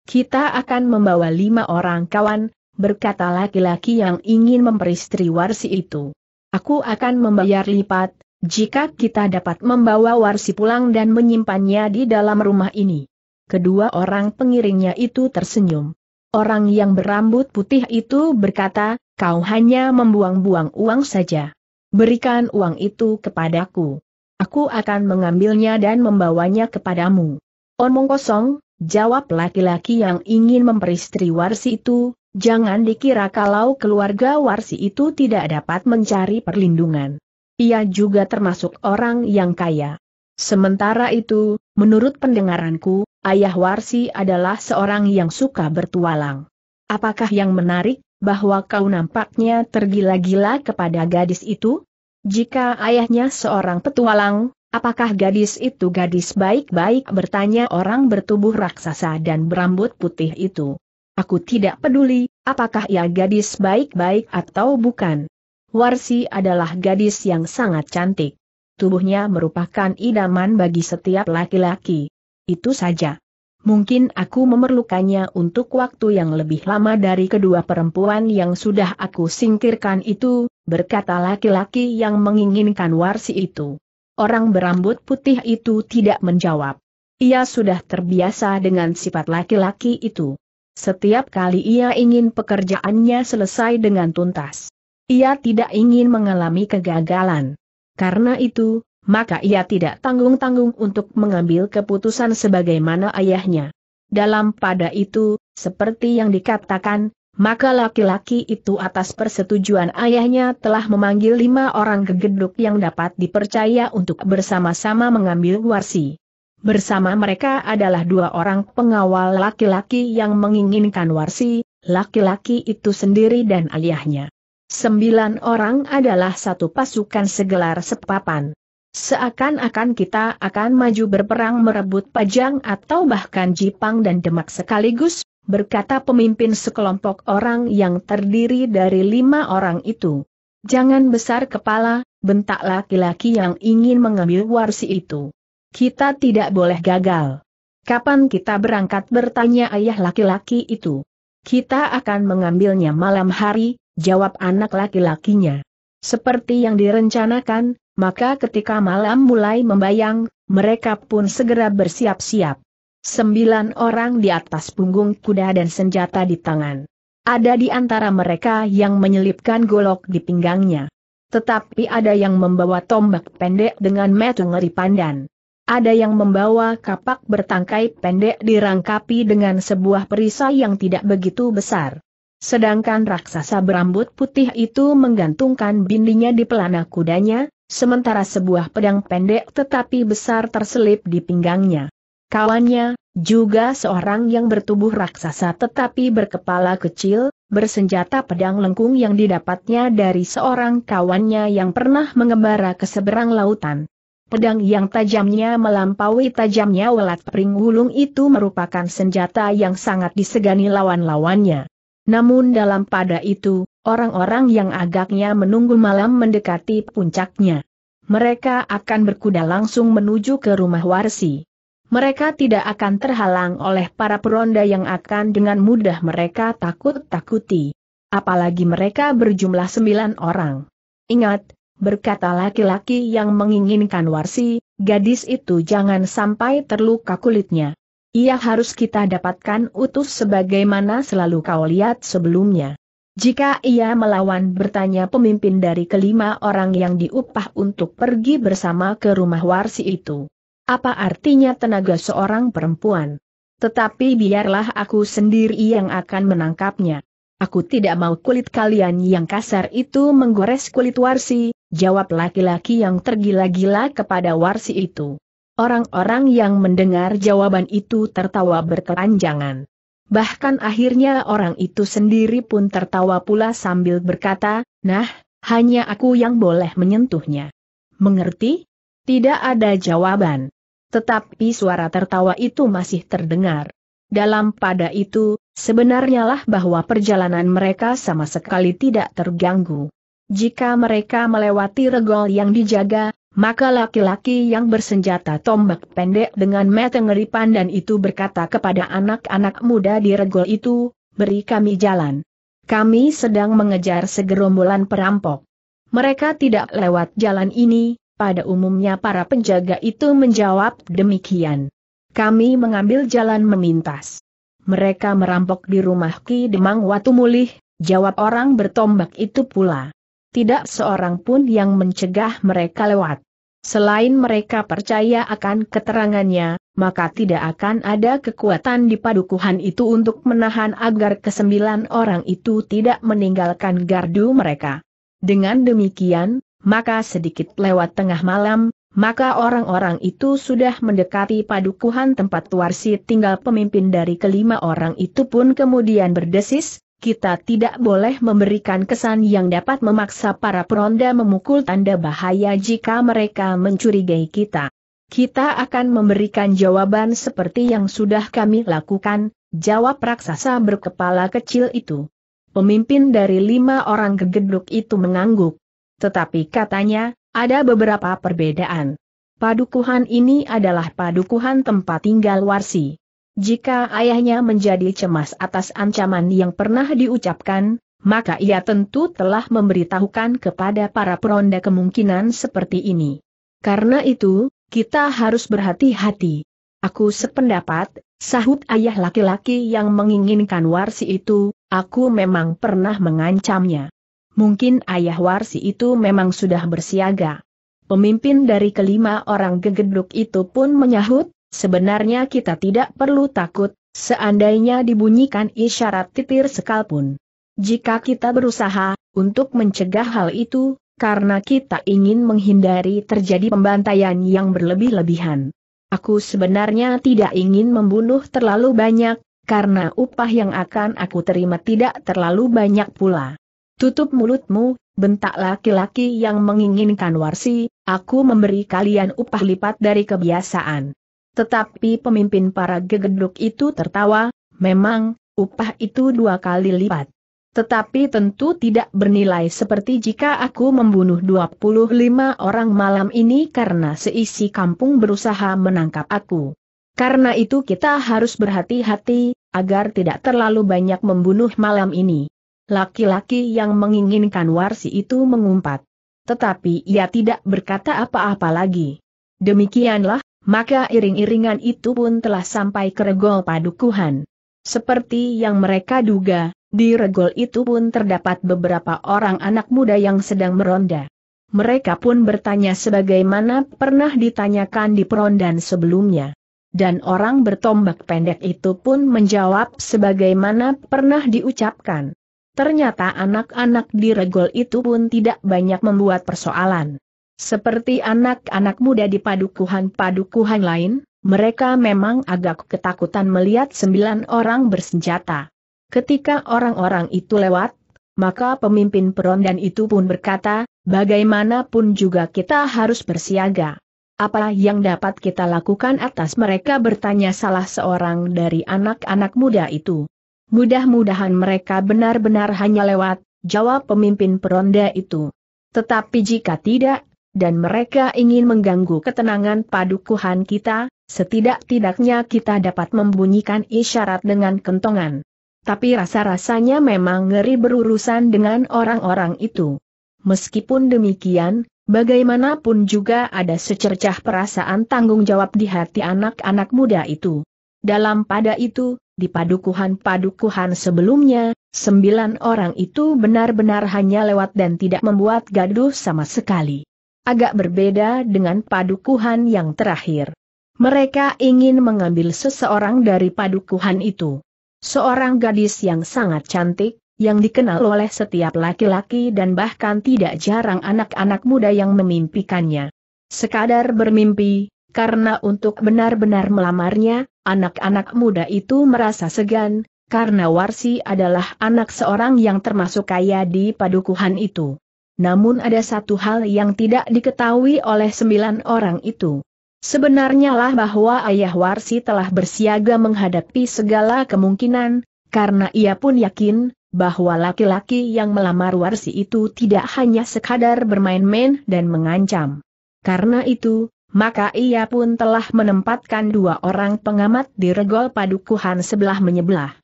Kita akan membawa lima orang kawan, berkata laki-laki yang ingin memperistri Warsi itu. Aku akan membayar lipat, jika kita dapat membawa Warsi pulang dan menyimpannya di dalam rumah ini. Kedua orang pengiringnya itu tersenyum. Orang yang berambut putih itu berkata, kau hanya membuang-buang uang saja. Berikan uang itu kepadaku. Aku akan mengambilnya dan membawanya kepadamu. Omong kosong, jawab laki-laki yang ingin memperistri Warsi itu, Jangan dikira kalau keluarga Warsi itu tidak dapat mencari perlindungan. Ia juga termasuk orang yang kaya. Sementara itu, menurut pendengaranku, ayah Warsi adalah seorang yang suka bertualang. Apakah yang menarik, bahwa kau nampaknya tergila-gila kepada gadis itu? Jika ayahnya seorang petualang, apakah gadis itu gadis baik-baik bertanya orang bertubuh raksasa dan berambut putih itu. Aku tidak peduli, apakah ia gadis baik-baik atau bukan. Warsi adalah gadis yang sangat cantik. Tubuhnya merupakan idaman bagi setiap laki-laki. Itu saja. Mungkin aku memerlukannya untuk waktu yang lebih lama dari kedua perempuan yang sudah aku singkirkan itu, berkata laki-laki yang menginginkan warsi itu. Orang berambut putih itu tidak menjawab. Ia sudah terbiasa dengan sifat laki-laki itu. Setiap kali ia ingin pekerjaannya selesai dengan tuntas. Ia tidak ingin mengalami kegagalan. Karena itu, maka ia tidak tanggung-tanggung untuk mengambil keputusan sebagaimana ayahnya. Dalam pada itu, seperti yang dikatakan, maka laki-laki itu atas persetujuan ayahnya telah memanggil lima orang gegeduk yang dapat dipercaya untuk bersama-sama mengambil warsi. Bersama mereka adalah dua orang pengawal laki-laki yang menginginkan warsi, laki-laki itu sendiri dan ayahnya. Sembilan orang adalah satu pasukan segelar sepapan. Seakan-akan kita akan maju berperang merebut Pajang atau bahkan Jipang dan Demak sekaligus, berkata pemimpin sekelompok orang yang terdiri dari lima orang itu. Jangan besar kepala, bentak laki-laki yang ingin mengambil warsi itu. Kita tidak boleh gagal. Kapan kita berangkat bertanya ayah laki-laki itu? Kita akan mengambilnya malam hari, jawab anak laki-lakinya. Seperti yang direncanakan, maka ketika malam mulai membayang, mereka pun segera bersiap-siap. Sembilan orang di atas punggung kuda dan senjata di tangan. Ada di antara mereka yang menyelipkan golok di pinggangnya. Tetapi ada yang membawa tombak pendek dengan metu ngeri pandan. Ada yang membawa kapak bertangkai pendek dirangkapi dengan sebuah perisai yang tidak begitu besar. Sedangkan raksasa berambut putih itu menggantungkan bindinya di pelana kudanya, sementara sebuah pedang pendek tetapi besar terselip di pinggangnya. Kawannya, juga seorang yang bertubuh raksasa tetapi berkepala kecil, bersenjata pedang lengkung yang didapatnya dari seorang kawannya yang pernah mengembara ke seberang lautan. Pedang yang tajamnya melampaui tajamnya welat pring wulung itu merupakan senjata yang sangat disegani lawan-lawannya. Namun dalam pada itu, orang-orang yang agaknya menunggu malam mendekati puncaknya. Mereka akan berkuda langsung menuju ke rumah Warsi. Mereka tidak akan terhalang oleh para peronda yang akan dengan mudah mereka takut-takuti. Apalagi mereka berjumlah sembilan orang. Ingat, berkata laki-laki yang menginginkan Warsi, gadis itu jangan sampai terluka kulitnya. Ia harus kita dapatkan utuh sebagaimana selalu kau lihat sebelumnya. Jika ia melawan bertanya pemimpin dari kelima orang yang diupah untuk pergi bersama ke rumah warsi itu. Apa artinya tenaga seorang perempuan? Tetapi biarlah aku sendiri yang akan menangkapnya. Aku tidak mau kulit kalian yang kasar itu menggores kulit warsi, jawab laki-laki yang tergila-gila kepada warsi itu. Orang-orang yang mendengar jawaban itu tertawa berkepanjangan. Bahkan akhirnya orang itu sendiri pun tertawa pula sambil berkata, nah, hanya aku yang boleh menyentuhnya. Mengerti? Tidak ada jawaban. Tetapi suara tertawa itu masih terdengar. Dalam pada itu, sebenarnya lah bahwa perjalanan mereka sama sekali tidak terganggu. Jika mereka melewati regol yang dijaga, maka laki-laki yang bersenjata tombak pendek dengan mata ngeri pandan itu berkata kepada anak-anak muda di regol itu, beri kami jalan. Kami sedang mengejar segerombolan perampok. Mereka tidak lewat jalan ini, pada umumnya para penjaga itu menjawab demikian. Kami mengambil jalan memintas. Mereka merampok di rumah Ki Demang Watu Mulih, jawab orang bertombak itu pula tidak seorang pun yang mencegah mereka lewat. Selain mereka percaya akan keterangannya, maka tidak akan ada kekuatan di padukuhan itu untuk menahan agar kesembilan orang itu tidak meninggalkan gardu mereka. Dengan demikian, maka sedikit lewat tengah malam, maka orang-orang itu sudah mendekati padukuhan tempat Warsi tinggal pemimpin dari kelima orang itu pun kemudian berdesis, kita tidak boleh memberikan kesan yang dapat memaksa para peronda memukul tanda bahaya jika mereka mencurigai kita. Kita akan memberikan jawaban seperti yang sudah kami lakukan, jawab raksasa berkepala kecil itu. Pemimpin dari lima orang gegeduk itu mengangguk. Tetapi katanya, ada beberapa perbedaan. Padukuhan ini adalah padukuhan tempat tinggal Warsi. Jika ayahnya menjadi cemas atas ancaman yang pernah diucapkan, maka ia tentu telah memberitahukan kepada para peronda kemungkinan seperti ini. Karena itu, kita harus berhati-hati. Aku sependapat, sahut ayah laki-laki yang menginginkan Warsi itu, aku memang pernah mengancamnya. Mungkin ayah Warsi itu memang sudah bersiaga. Pemimpin dari kelima orang gegeduk itu pun menyahut, sebenarnya kita tidak perlu takut, seandainya dibunyikan isyarat titir sekalpun. Jika kita berusaha, untuk mencegah hal itu, karena kita ingin menghindari terjadi pembantaian yang berlebih-lebihan. Aku sebenarnya tidak ingin membunuh terlalu banyak, karena upah yang akan aku terima tidak terlalu banyak pula. Tutup mulutmu, bentak laki-laki yang menginginkan warsi, aku memberi kalian upah lipat dari kebiasaan. Tetapi pemimpin para gegeduk itu tertawa, memang, upah itu dua kali lipat. Tetapi tentu tidak bernilai seperti jika aku membunuh 25 orang malam ini karena seisi kampung berusaha menangkap aku. Karena itu kita harus berhati-hati, agar tidak terlalu banyak membunuh malam ini. Laki-laki yang menginginkan warsi itu mengumpat. Tetapi ia tidak berkata apa-apa lagi. Demikianlah, maka iring-iringan itu pun telah sampai ke regol padukuhan. Seperti yang mereka duga, di regol itu pun terdapat beberapa orang anak muda yang sedang meronda. Mereka pun bertanya sebagaimana pernah ditanyakan di perondan sebelumnya. Dan orang bertombak pendek itu pun menjawab sebagaimana pernah diucapkan. Ternyata anak-anak di regol itu pun tidak banyak membuat persoalan. Seperti anak-anak muda di padukuhan-padukuhan lain, mereka memang agak ketakutan melihat sembilan orang bersenjata. Ketika orang-orang itu lewat, maka pemimpin perondan itu pun berkata, bagaimanapun juga kita harus bersiaga. Apa yang dapat kita lakukan atas mereka bertanya salah seorang dari anak-anak muda itu. Mudah-mudahan mereka benar-benar hanya lewat, jawab pemimpin peronda itu. Tetapi jika tidak, dan mereka ingin mengganggu ketenangan padukuhan kita, setidak-tidaknya kita dapat membunyikan isyarat dengan kentongan. Tapi rasa-rasanya memang ngeri berurusan dengan orang-orang itu. Meskipun demikian, bagaimanapun juga ada secercah perasaan tanggung jawab di hati anak-anak muda itu. Dalam pada itu, di padukuhan-padukuhan sebelumnya, sembilan orang itu benar-benar hanya lewat dan tidak membuat gaduh sama sekali. Agak berbeda dengan padukuhan yang terakhir. Mereka ingin mengambil seseorang dari padukuhan itu. Seorang gadis yang sangat cantik, yang dikenal oleh setiap laki-laki dan bahkan tidak jarang anak-anak muda yang memimpikannya. Sekadar bermimpi, karena untuk benar-benar melamarnya, anak-anak muda itu merasa segan, karena Warsi adalah anak seorang yang termasuk kaya di padukuhan itu. Namun ada satu hal yang tidak diketahui oleh sembilan orang itu. Sebenarnya lah bahwa ayah Warsi telah bersiaga menghadapi segala kemungkinan, karena ia pun yakin, bahwa laki-laki yang melamar Warsi itu tidak hanya sekadar bermain-main dan mengancam. Karena itu, maka ia pun telah menempatkan dua orang pengamat di regol padukuhan sebelah menyebelah.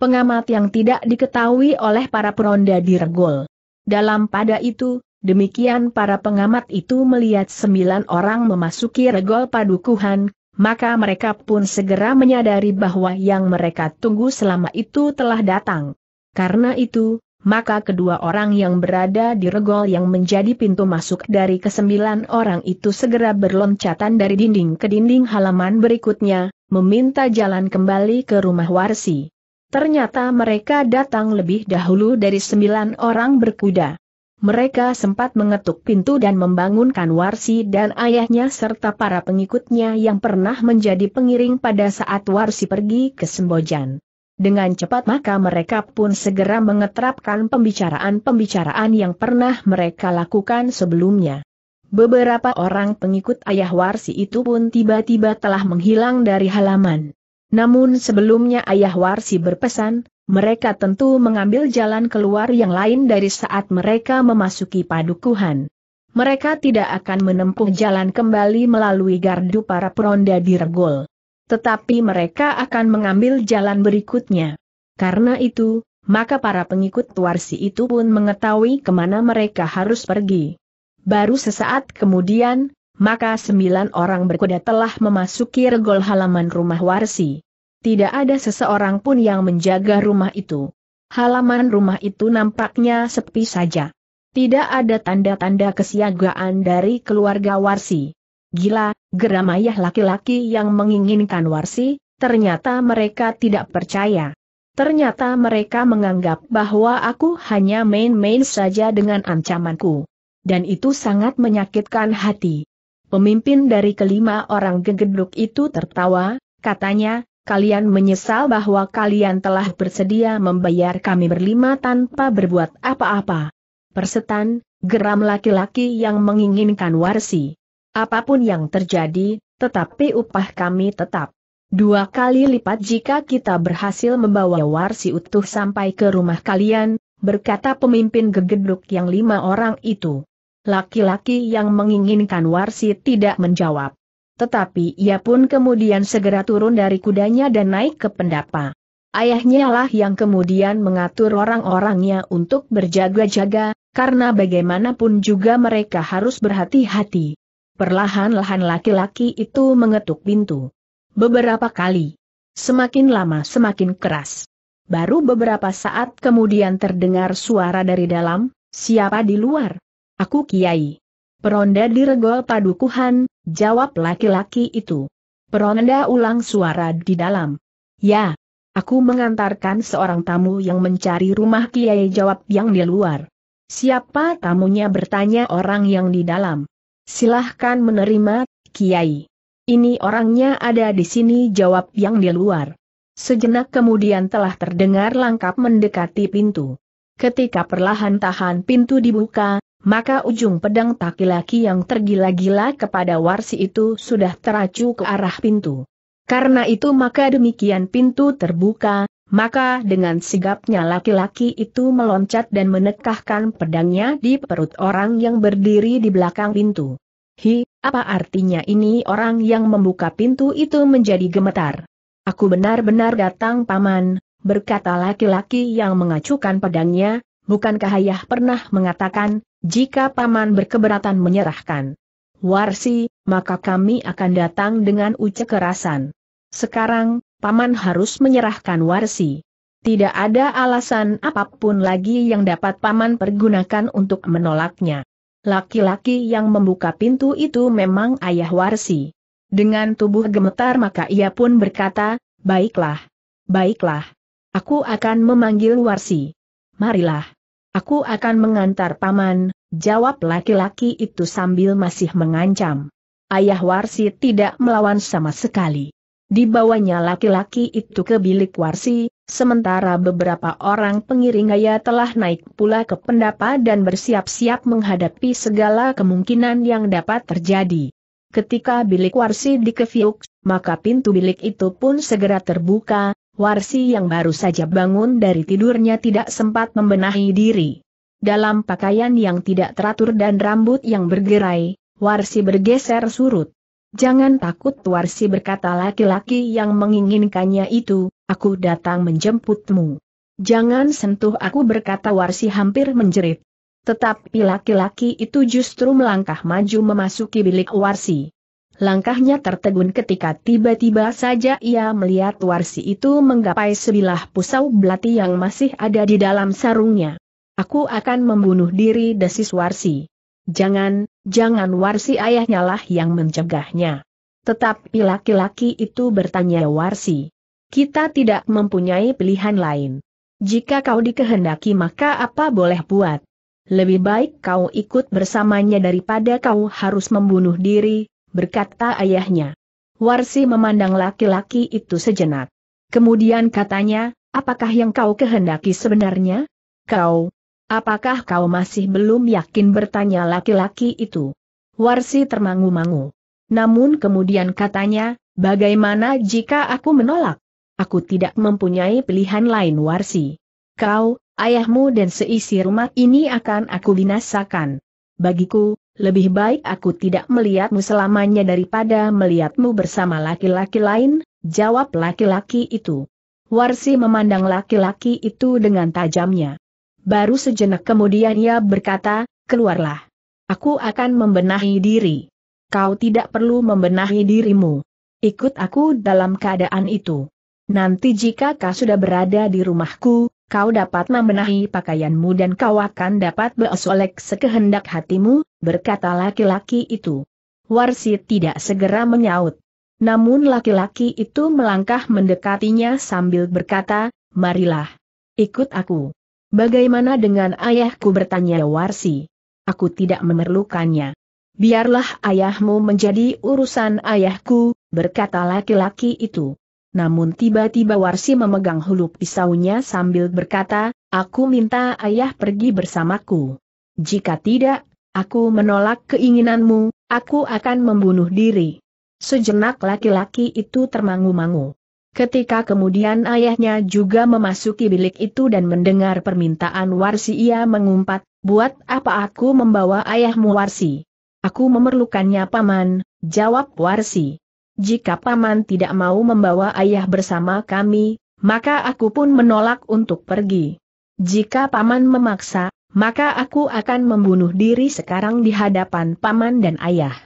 Pengamat yang tidak diketahui oleh para peronda di regol. Dalam pada itu, demikian para pengamat itu melihat sembilan orang memasuki regol padukuhan, maka mereka pun segera menyadari bahwa yang mereka tunggu selama itu telah datang. Karena itu, maka kedua orang yang berada di regol yang menjadi pintu masuk dari kesembilan orang itu segera berloncatan dari dinding ke dinding halaman berikutnya, meminta jalan kembali ke rumah Warsi. Ternyata mereka datang lebih dahulu dari sembilan orang berkuda. Mereka sempat mengetuk pintu dan membangunkan Warsi dan ayahnya serta para pengikutnya yang pernah menjadi pengiring pada saat Warsi pergi ke Sembojan. Dengan cepat maka mereka pun segera mengeterapkan pembicaraan-pembicaraan yang pernah mereka lakukan sebelumnya. Beberapa orang pengikut ayah Warsi itu pun tiba-tiba telah menghilang dari halaman. Namun sebelumnya ayah Warsi berpesan, mereka tentu mengambil jalan keluar yang lain dari saat mereka memasuki padukuhan. Mereka tidak akan menempuh jalan kembali melalui gardu para peronda di Regol. Tetapi mereka akan mengambil jalan berikutnya. Karena itu, maka para pengikut Warsi itu pun mengetahui ke mana mereka harus pergi. Baru sesaat kemudian, maka sembilan orang berkuda telah memasuki regol halaman rumah Warsi. Tidak ada seseorang pun yang menjaga rumah itu. Halaman rumah itu nampaknya sepi saja. Tidak ada tanda-tanda kesiagaan dari keluarga Warsi. Gila, geram ayah laki-laki yang menginginkan Warsi, ternyata mereka tidak percaya. Ternyata mereka menganggap bahwa aku hanya main-main saja dengan ancamanku. Dan itu sangat menyakitkan hati. Pemimpin dari kelima orang gegeduk itu tertawa, katanya, kalian menyesal bahwa kalian telah bersedia membayar kami berlima tanpa berbuat apa-apa. Persetan, geram laki-laki yang menginginkan warsi. Apa pun yang terjadi, tetapi upah kami tetap. Dua kali lipat jika kita berhasil membawa warsi utuh sampai ke rumah kalian, berkata pemimpin gegeduk yang lima orang itu. Laki-laki yang menginginkan warsi tidak menjawab. Tetapi ia pun kemudian segera turun dari kudanya dan naik ke pendapa. Ayahnya lah yang kemudian mengatur orang-orangnya untuk berjaga-jaga, karena bagaimanapun juga mereka harus berhati-hati. Perlahan-lahan laki-laki itu mengetuk pintu. Beberapa kali. Semakin lama semakin keras. Baru beberapa saat kemudian terdengar suara dari dalam, siapa di luar? Aku Kiai. Peronda di regol padukuhan, jawab laki-laki itu. Peronda ulang suara di dalam. Ya, aku mengantarkan seorang tamu yang mencari rumah Kiai jawab yang di luar. Siapa tamunya bertanya orang yang di dalam. Silahkan menerima, Kiai. Ini orangnya ada di sini jawab yang di luar. Sejenak kemudian telah terdengar langkap mendekati pintu. Ketika perlahan tahan pintu dibuka, maka ujung pedang laki-laki yang tergila-gila kepada warsi itu sudah teracu ke arah pintu. Karena itu maka demikian pintu terbuka, maka dengan sigapnya laki-laki itu meloncat dan menekahkan pedangnya di perut orang yang berdiri di belakang pintu. Hi, apa artinya ini orang yang membuka pintu itu menjadi gemetar? Aku benar-benar datang paman, berkata laki-laki yang mengacukan pedangnya, bukankah ayah pernah mengatakan, jika paman berkeberatan menyerahkan Warsi, maka kami akan datang dengan ucap kerasan. Sekarang, paman harus menyerahkan Warsi. Tidak ada alasan apa pun lagi yang dapat paman pergunakan untuk menolaknya. Laki-laki yang membuka pintu itu memang ayah Warsi. Dengan tubuh gemetar maka ia pun berkata, baiklah. Baiklah. Aku akan memanggil Warsi. Marilah. Aku akan mengantar paman, jawab laki-laki itu sambil masih mengancam. Ayah Warsi tidak melawan sama sekali. Dibawanya laki-laki itu ke bilik Warsi, sementara beberapa orang pengiring ayah telah naik pula ke pendapa dan bersiap-siap menghadapi segala kemungkinan yang dapat terjadi. Ketika bilik Warsi dikeviuk, maka pintu bilik itu pun segera terbuka, Warsi yang baru saja bangun dari tidurnya tidak sempat membenahi diri. Dalam pakaian yang tidak teratur dan rambut yang bergerai, Warsi bergeser surut. Jangan takut Warsi berkata laki-laki yang menginginkannya itu, aku datang menjemputmu. Jangan sentuh aku berkata Warsi hampir menjerit. Tetapi laki-laki itu justru melangkah maju memasuki bilik Warsi. Langkahnya tertegun ketika tiba-tiba saja ia melihat Warsi itu menggapai sebilah pusau belati yang masih ada di dalam sarungnya. Aku akan membunuh diri desis Warsi. Jangan, jangan Warsi ayahnya lah yang mencegahnya. Tetapi laki-laki itu bertanya Warsi. Kita tidak mempunyai pilihan lain. Jika kau dikehendaki maka apa boleh buat? Lebih baik kau ikut bersamanya daripada kau harus membunuh diri, berkata ayahnya. Warsi memandang laki-laki itu sejenak. Kemudian katanya, apakah yang kau kehendaki sebenarnya? Kau, apakah kau masih belum yakin bertanya laki-laki itu? Warsi termangu-mangu. Namun kemudian katanya, bagaimana jika aku menolak? Aku tidak mempunyai pilihan lain Warsi. Kau, ayahmu dan seisi rumah ini akan aku binasakan. Bagiku, lebih baik aku tidak melihatmu selamanya daripada melihatmu bersama laki-laki lain, jawab laki-laki itu. Warsi memandang laki-laki itu dengan tajamnya. Baru sejenak kemudian ia berkata, keluarlah. Aku akan membenahi diri. Kau tidak perlu membenahi dirimu. Ikut aku dalam keadaan itu. Nanti jika kau sudah berada di rumahku, kau dapat membenahi pakaianmu dan kau akan dapat bersolek sekehendak hatimu, berkata laki-laki itu. Warsi tidak segera menyaut. Namun laki-laki itu melangkah mendekatinya sambil berkata, marilah. Ikut aku. Bagaimana dengan ayahku bertanya Warsi? Aku tidak memerlukannya. Biarlah ayahmu menjadi urusan ayahku, berkata laki-laki itu. Namun tiba-tiba Warsi memegang hulu pisaunya sambil berkata, aku minta ayah pergi bersamaku. Jika tidak, aku menolak keinginanmu, aku akan membunuh diri. Sejenak laki-laki itu termangu-mangu. Ketika kemudian ayahnya juga memasuki bilik itu dan mendengar permintaan Warsi ia mengumpat, buat apa aku membawa ayahmu Warsi? Aku memerlukannya paman, jawab Warsi. Jika paman tidak mau membawa ayah bersama kami, maka aku pun menolak untuk pergi. Jika paman memaksa, maka aku akan membunuh diri sekarang di hadapan paman dan ayah.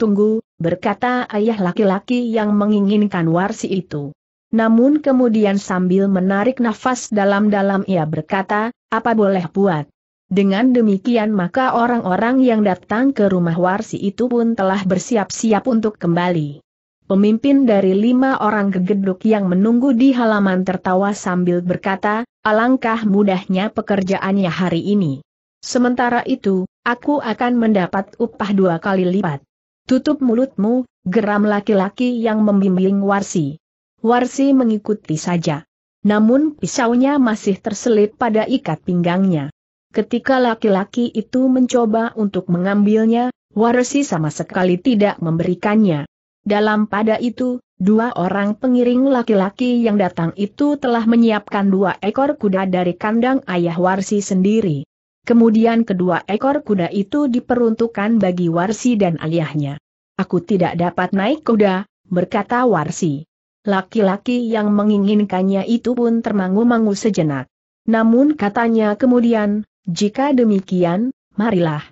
Tunggu, berkata ayah laki-laki yang menginginkan warsi itu. Namun kemudian sambil menarik nafas dalam-dalam ia berkata, apa boleh buat? Dengan demikian maka orang-orang yang datang ke rumah warsi itu pun telah bersiap-siap untuk kembali. Pemimpin dari lima orang gegeduk yang menunggu di halaman tertawa sambil berkata, alangkah mudahnya pekerjaannya hari ini. Sementara itu, aku akan mendapat upah dua kali lipat. Tutup mulutmu, geram laki-laki yang membimbing Warsi. Warsi mengikuti saja. Namun pisaunya masih terselip pada ikat pinggangnya. Ketika laki-laki itu mencoba untuk mengambilnya, Warsi sama sekali tidak memberikannya. Dalam pada itu, dua orang pengiring laki-laki yang datang itu telah menyiapkan dua ekor kuda dari kandang ayah Warsi sendiri. Kemudian kedua ekor kuda itu diperuntukkan bagi Warsi dan ayahnya. Aku tidak dapat naik kuda, berkata Warsi. Laki-laki yang menginginkannya itu pun termangu-mangu sejenak. Namun katanya kemudian, jika demikian, marilah.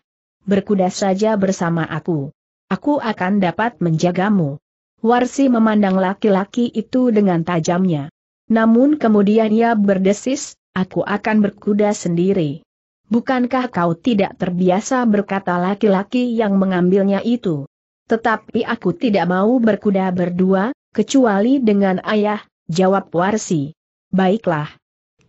Berkuda saja bersama aku aku akan dapat menjagamu. Warsi memandang laki-laki itu dengan tajamnya. Namun kemudian ia berdesis, aku akan berkuda sendiri. Bukankah kau tidak terbiasa berkata laki-laki yang mengambilnya itu? Tetapi aku tidak mau berkuda berdua, kecuali dengan ayah, jawab Warsi. Baiklah.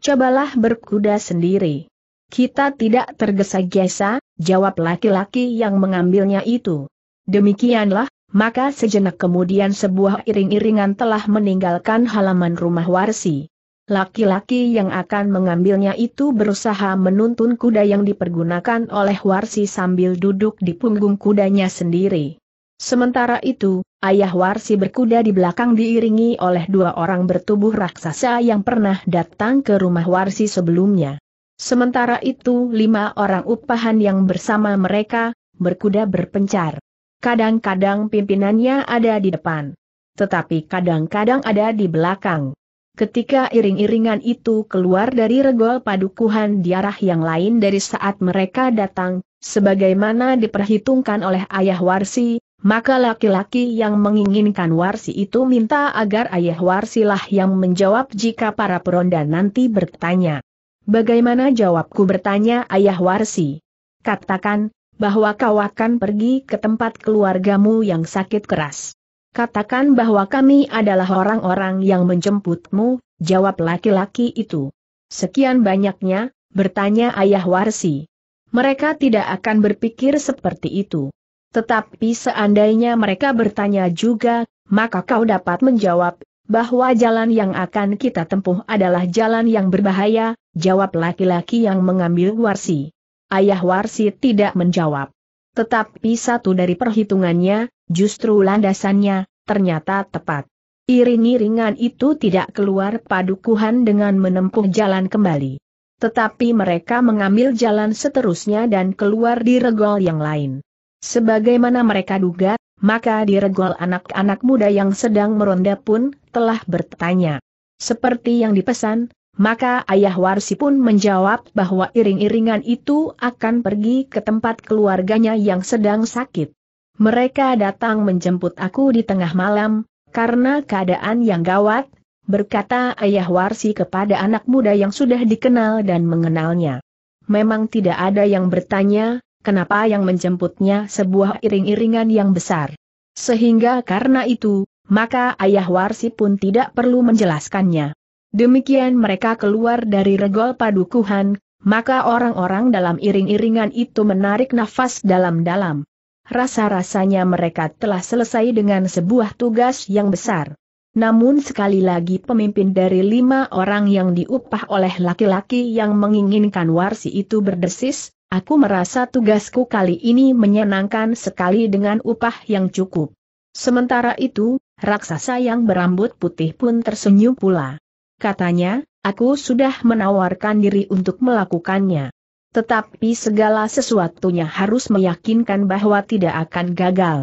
Cobalah berkuda sendiri. Kita tidak tergesa-gesa, jawab laki-laki yang mengambilnya itu. Demikianlah, maka sejenak kemudian sebuah iring-iringan telah meninggalkan halaman rumah Warsi. Laki-laki yang akan mengambilnya itu berusaha menuntun kuda yang dipergunakan oleh Warsi sambil duduk di punggung kudanya sendiri. Sementara itu, ayah Warsi berkuda di belakang diiringi oleh dua orang bertubuh raksasa yang pernah datang ke rumah Warsi sebelumnya. Sementara itu lima orang upahan yang bersama mereka, berkuda berpencar. Kadang-kadang pimpinannya ada di depan. Tetapi kadang-kadang ada di belakang. Ketika iring-iringan itu keluar dari regol padukuhan di arah yang lain dari saat mereka datang, sebagaimana diperhitungkan oleh ayah Warsi, maka laki-laki yang menginginkan Warsi itu minta agar ayah Warsi lah yang menjawab jika para peronda nanti bertanya. Bagaimana jawabku bertanya ayah Warsi? Katakan, bahwa kau akan pergi ke tempat keluargamu yang sakit keras. Katakan bahwa kami adalah orang-orang yang menjemputmu, jawab laki-laki itu. Sekian banyaknya, bertanya ayah Warsi. Mereka tidak akan berpikir seperti itu. Tetapi seandainya mereka bertanya juga, maka kau dapat menjawab, Bahwa jalan yang akan kita tempuh adalah jalan yang berbahaya, jawab laki-laki yang mengambil Warsi. Ayah Warsi tidak menjawab. Tetapi satu dari perhitungannya, justru landasannya, ternyata tepat. Iring-iringan itu tidak keluar padukuhan dengan menempuh jalan kembali. Tetapi mereka mengambil jalan seterusnya dan keluar di regol yang lain. Sebagaimana mereka duga, maka di regol anak-anak muda yang sedang meronda pun telah bertanya. Seperti yang dipesan, maka ayah Warsi pun menjawab bahwa iring-iringan itu akan pergi ke tempat keluarganya yang sedang sakit. Mereka datang menjemput aku di tengah malam, karena keadaan yang gawat, berkata ayah Warsi kepada anak muda yang sudah dikenal dan mengenalnya. Memang tidak ada yang bertanya, kenapa yang menjemputnya sebuah iring-iringan yang besar. Sehingga karena itu, maka ayah Warsi pun tidak perlu menjelaskannya. Demikian mereka keluar dari regol padukuhan, maka orang-orang dalam iring-iringan itu menarik nafas dalam-dalam rasa-rasanya mereka telah selesai dengan sebuah tugas yang besar. Namun sekali lagi pemimpin dari lima orang yang diupah oleh laki-laki yang menginginkan warsi itu berdesis, aku merasa tugasku kali ini menyenangkan sekali dengan upah yang cukup. Sementara itu, raksasa yang berambut putih pun tersenyum pula. Katanya, aku sudah menawarkan diri untuk melakukannya. Tetapi segala sesuatunya harus meyakinkan bahwa tidak akan gagal.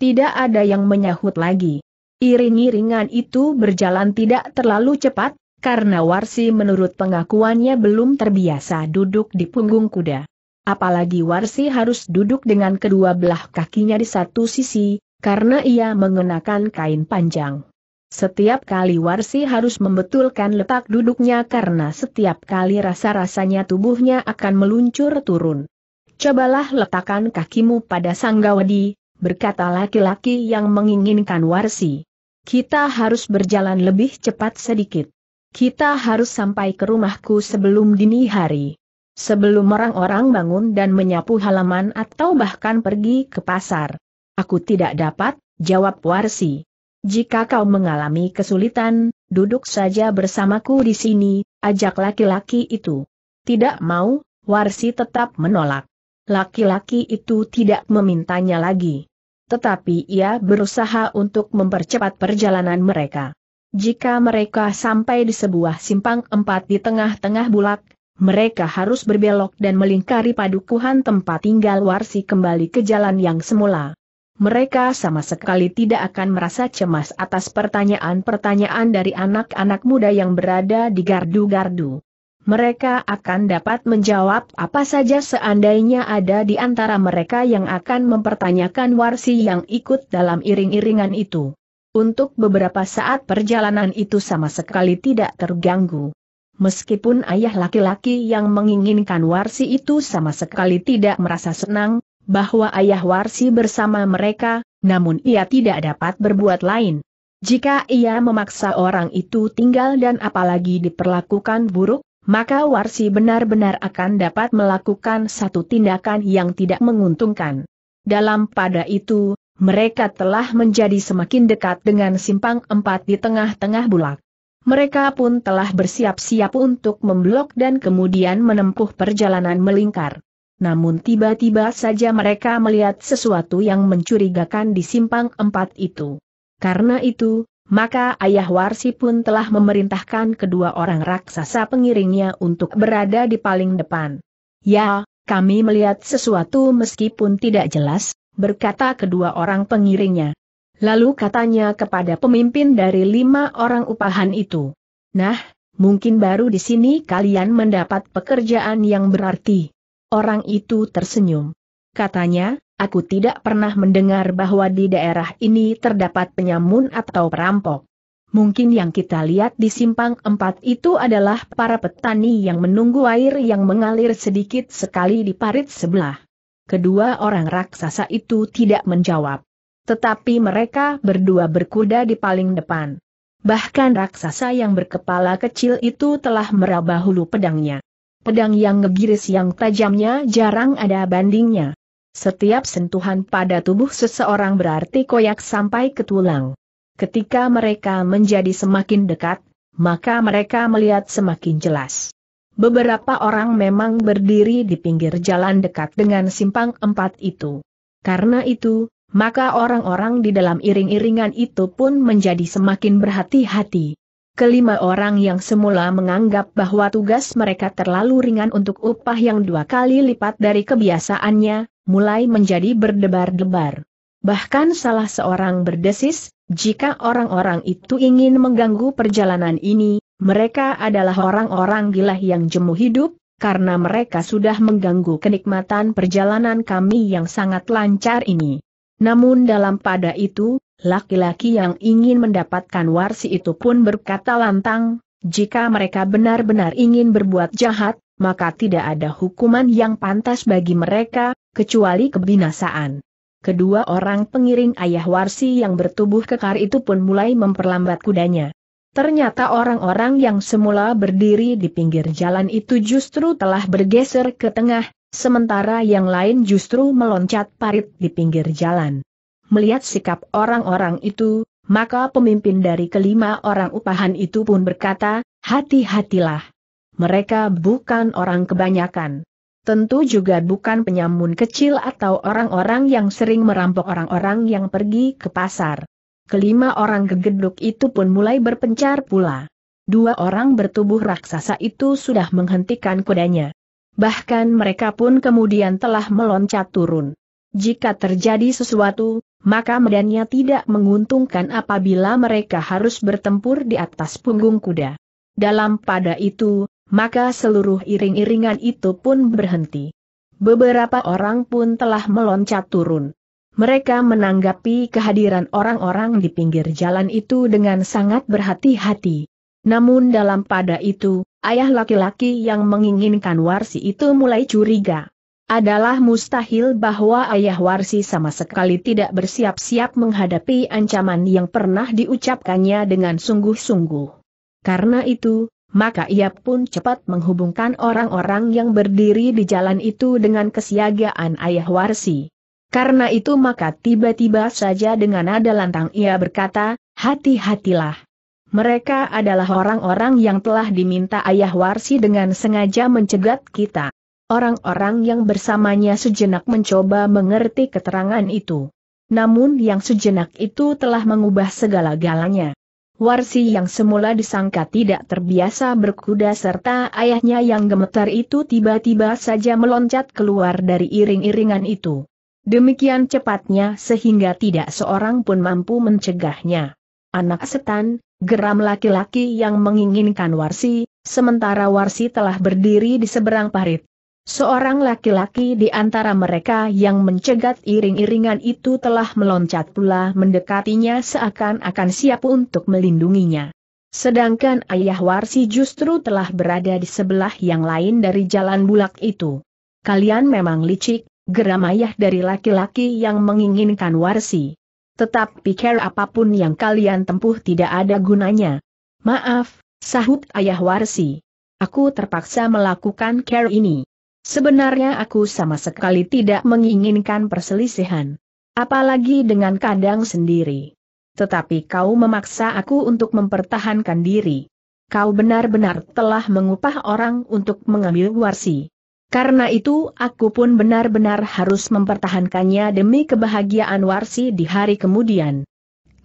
Tidak ada yang menyahut lagi. Iring-iringan itu berjalan tidak terlalu cepat, karena Warsi menurut pengakuannya belum terbiasa duduk di punggung kuda. Apalagi Warsi harus duduk dengan kedua belah kakinya di satu sisi, karena ia mengenakan kain panjang. Setiap kali Warsi harus membetulkan letak duduknya karena setiap kali rasa-rasanya tubuhnya akan meluncur turun. Cobalah letakkan kakimu pada Sanggawadi, berkata laki-laki yang menginginkan Warsi. Kita harus berjalan lebih cepat sedikit. Kita harus sampai ke rumahku sebelum dini hari. Sebelum orang-orang bangun dan menyapu halaman atau bahkan pergi ke pasar. Aku tidak dapat, jawab Warsi. Jika kau mengalami kesulitan, duduk saja bersamaku di sini, ajak laki-laki itu. Tidak mau, Warsi tetap menolak. Laki-laki itu tidak memintanya lagi. Tetapi ia berusaha untuk mempercepat perjalanan mereka. Jika mereka sampai di sebuah simpang empat di tengah-tengah bulak, mereka harus berbelok dan melingkari padukuhan tempat tinggal Warsi kembali ke jalan yang semula mereka sama sekali tidak akan merasa cemas atas pertanyaan-pertanyaan dari anak-anak muda yang berada di gardu-gardu. Mereka akan dapat menjawab apa saja seandainya ada di antara mereka yang akan mempertanyakan warsi yang ikut dalam iring-iringan itu. Untuk beberapa saat perjalanan itu sama sekali tidak terganggu. Meskipun ayah laki-laki yang menginginkan warsi itu sama sekali tidak merasa senang, bahwa ayah Warsi bersama mereka, namun ia tidak dapat berbuat lain. Jika ia memaksa orang itu tinggal dan apalagi diperlakukan buruk, maka Warsi benar-benar akan dapat melakukan satu tindakan yang tidak menguntungkan. Dalam pada itu, mereka telah menjadi semakin dekat dengan simpang empat di tengah-tengah bulak. Mereka pun telah bersiap-siap untuk memblok dan kemudian menempuh perjalanan melingkar namun tiba-tiba saja mereka melihat sesuatu yang mencurigakan di simpang empat itu. Karena itu, maka ayah Warsi pun telah memerintahkan kedua orang raksasa pengiringnya untuk berada di paling depan. Ya, kami melihat sesuatu meskipun tidak jelas, berkata kedua orang pengiringnya. Lalu katanya kepada pemimpin dari lima orang upahan itu. Nah, mungkin baru di sini kalian mendapat pekerjaan yang berarti. Orang itu tersenyum. Katanya, aku tidak pernah mendengar bahwa di daerah ini terdapat penyamun atau perampok. Mungkin yang kita lihat di simpang empat itu adalah para petani yang menunggu air yang mengalir sedikit sekali di parit sebelah. Kedua orang raksasa itu tidak menjawab. Tetapi mereka berdua berkuda di paling depan. Bahkan raksasa yang berkepala kecil itu telah meraba hulu pedangnya pedang yang ngegiris yang tajamnya jarang ada bandingnya. Setiap sentuhan pada tubuh seseorang berarti koyak sampai ke tulang. Ketika mereka menjadi semakin dekat, maka mereka melihat semakin jelas. Beberapa orang memang berdiri di pinggir jalan dekat dengan simpang empat itu. Karena itu, maka orang-orang di dalam iring-iringan itu pun menjadi semakin berhati-hati. Kelima orang yang semula menganggap bahwa tugas mereka terlalu ringan untuk upah yang dua kali lipat dari kebiasaannya, mulai menjadi berdebar-debar. Bahkan salah seorang berdesis, jika orang-orang itu ingin mengganggu perjalanan ini, mereka adalah orang-orang gila yang jemu hidup, karena mereka sudah mengganggu kenikmatan perjalanan kami yang sangat lancar ini. Namun dalam pada itu, laki-laki yang ingin mendapatkan warsi itu pun berkata lantang, jika mereka benar-benar ingin berbuat jahat, maka tidak ada hukuman yang pantas bagi mereka, kecuali kebinasaan. Kedua orang pengiring ayah Warsi yang bertubuh kekar itu pun mulai memperlambat kudanya. Ternyata orang-orang yang semula berdiri di pinggir jalan itu justru telah bergeser ke tengah, sementara yang lain justru meloncat parit di pinggir jalan. Melihat sikap orang-orang itu, maka pemimpin dari kelima orang upahan itu pun berkata, hati-hatilah. Mereka bukan orang kebanyakan. Tentu juga bukan penyamun kecil atau orang-orang yang sering merampok orang-orang yang pergi ke pasar. Kelima orang gegeduk itu pun mulai berpencar pula. Dua orang bertubuh raksasa itu sudah menghentikan kudanya. Bahkan mereka pun kemudian telah meloncat turun. Jika terjadi sesuatu, maka medannya tidak menguntungkan apabila mereka harus bertempur di atas punggung kuda. Dalam pada itu, maka seluruh iring-iringan itu pun berhenti. Beberapa orang pun telah meloncat turun. Mereka menanggapi kehadiran orang-orang di pinggir jalan itu dengan sangat berhati-hati. Namun dalam pada itu, ayah laki-laki yang menginginkan warsi itu mulai curiga. Adalah mustahil bahwa ayah warsi sama sekali tidak bersiap-siap menghadapi ancaman yang pernah diucapkannya dengan sungguh-sungguh. Karena itu, maka ia pun cepat menghubungkan orang-orang yang berdiri di jalan itu dengan kesiagaan ayah warsi. Karena itu maka tiba-tiba saja dengan nada lantang ia berkata, hati-hatilah. Mereka adalah orang-orang yang telah diminta ayah warsi dengan sengaja mencegat kita. Orang-orang yang bersamanya sejenak mencoba mengerti keterangan itu. Namun yang sejenak itu telah mengubah segala-galanya. Warsi yang semula disangka tidak terbiasa berkuda serta ayahnya yang gemetar itu tiba-tiba saja meloncat keluar dari iring-iringan itu. Demikian cepatnya sehingga tidak seorang pun mampu mencegahnya. Anak setan, geram laki-laki yang menginginkan Warsi, sementara Warsi telah berdiri di seberang parit. Seorang laki-laki di antara mereka yang mencegat iring-iringan itu telah meloncat pula mendekatinya seakan-akan siap untuk melindunginya. Sedangkan ayah Warsi justru telah berada di sebelah yang lain dari jalan bulak itu. Kalian memang licik, geram ayah dari laki-laki yang menginginkan Warsi. Tetapi pikir apa pun yang kalian tempuh tidak ada gunanya. Maaf, sahut ayah Warsi. Aku terpaksa melakukan care ini. Sebenarnya aku sama sekali tidak menginginkan perselisihan. Apalagi dengan kadang sendiri. Tetapi kau memaksa aku untuk mempertahankan diri. Kau benar-benar telah mengupah orang untuk mengambil warsi. Karena itu aku pun benar-benar harus mempertahankannya demi kebahagiaan warsi di hari kemudian.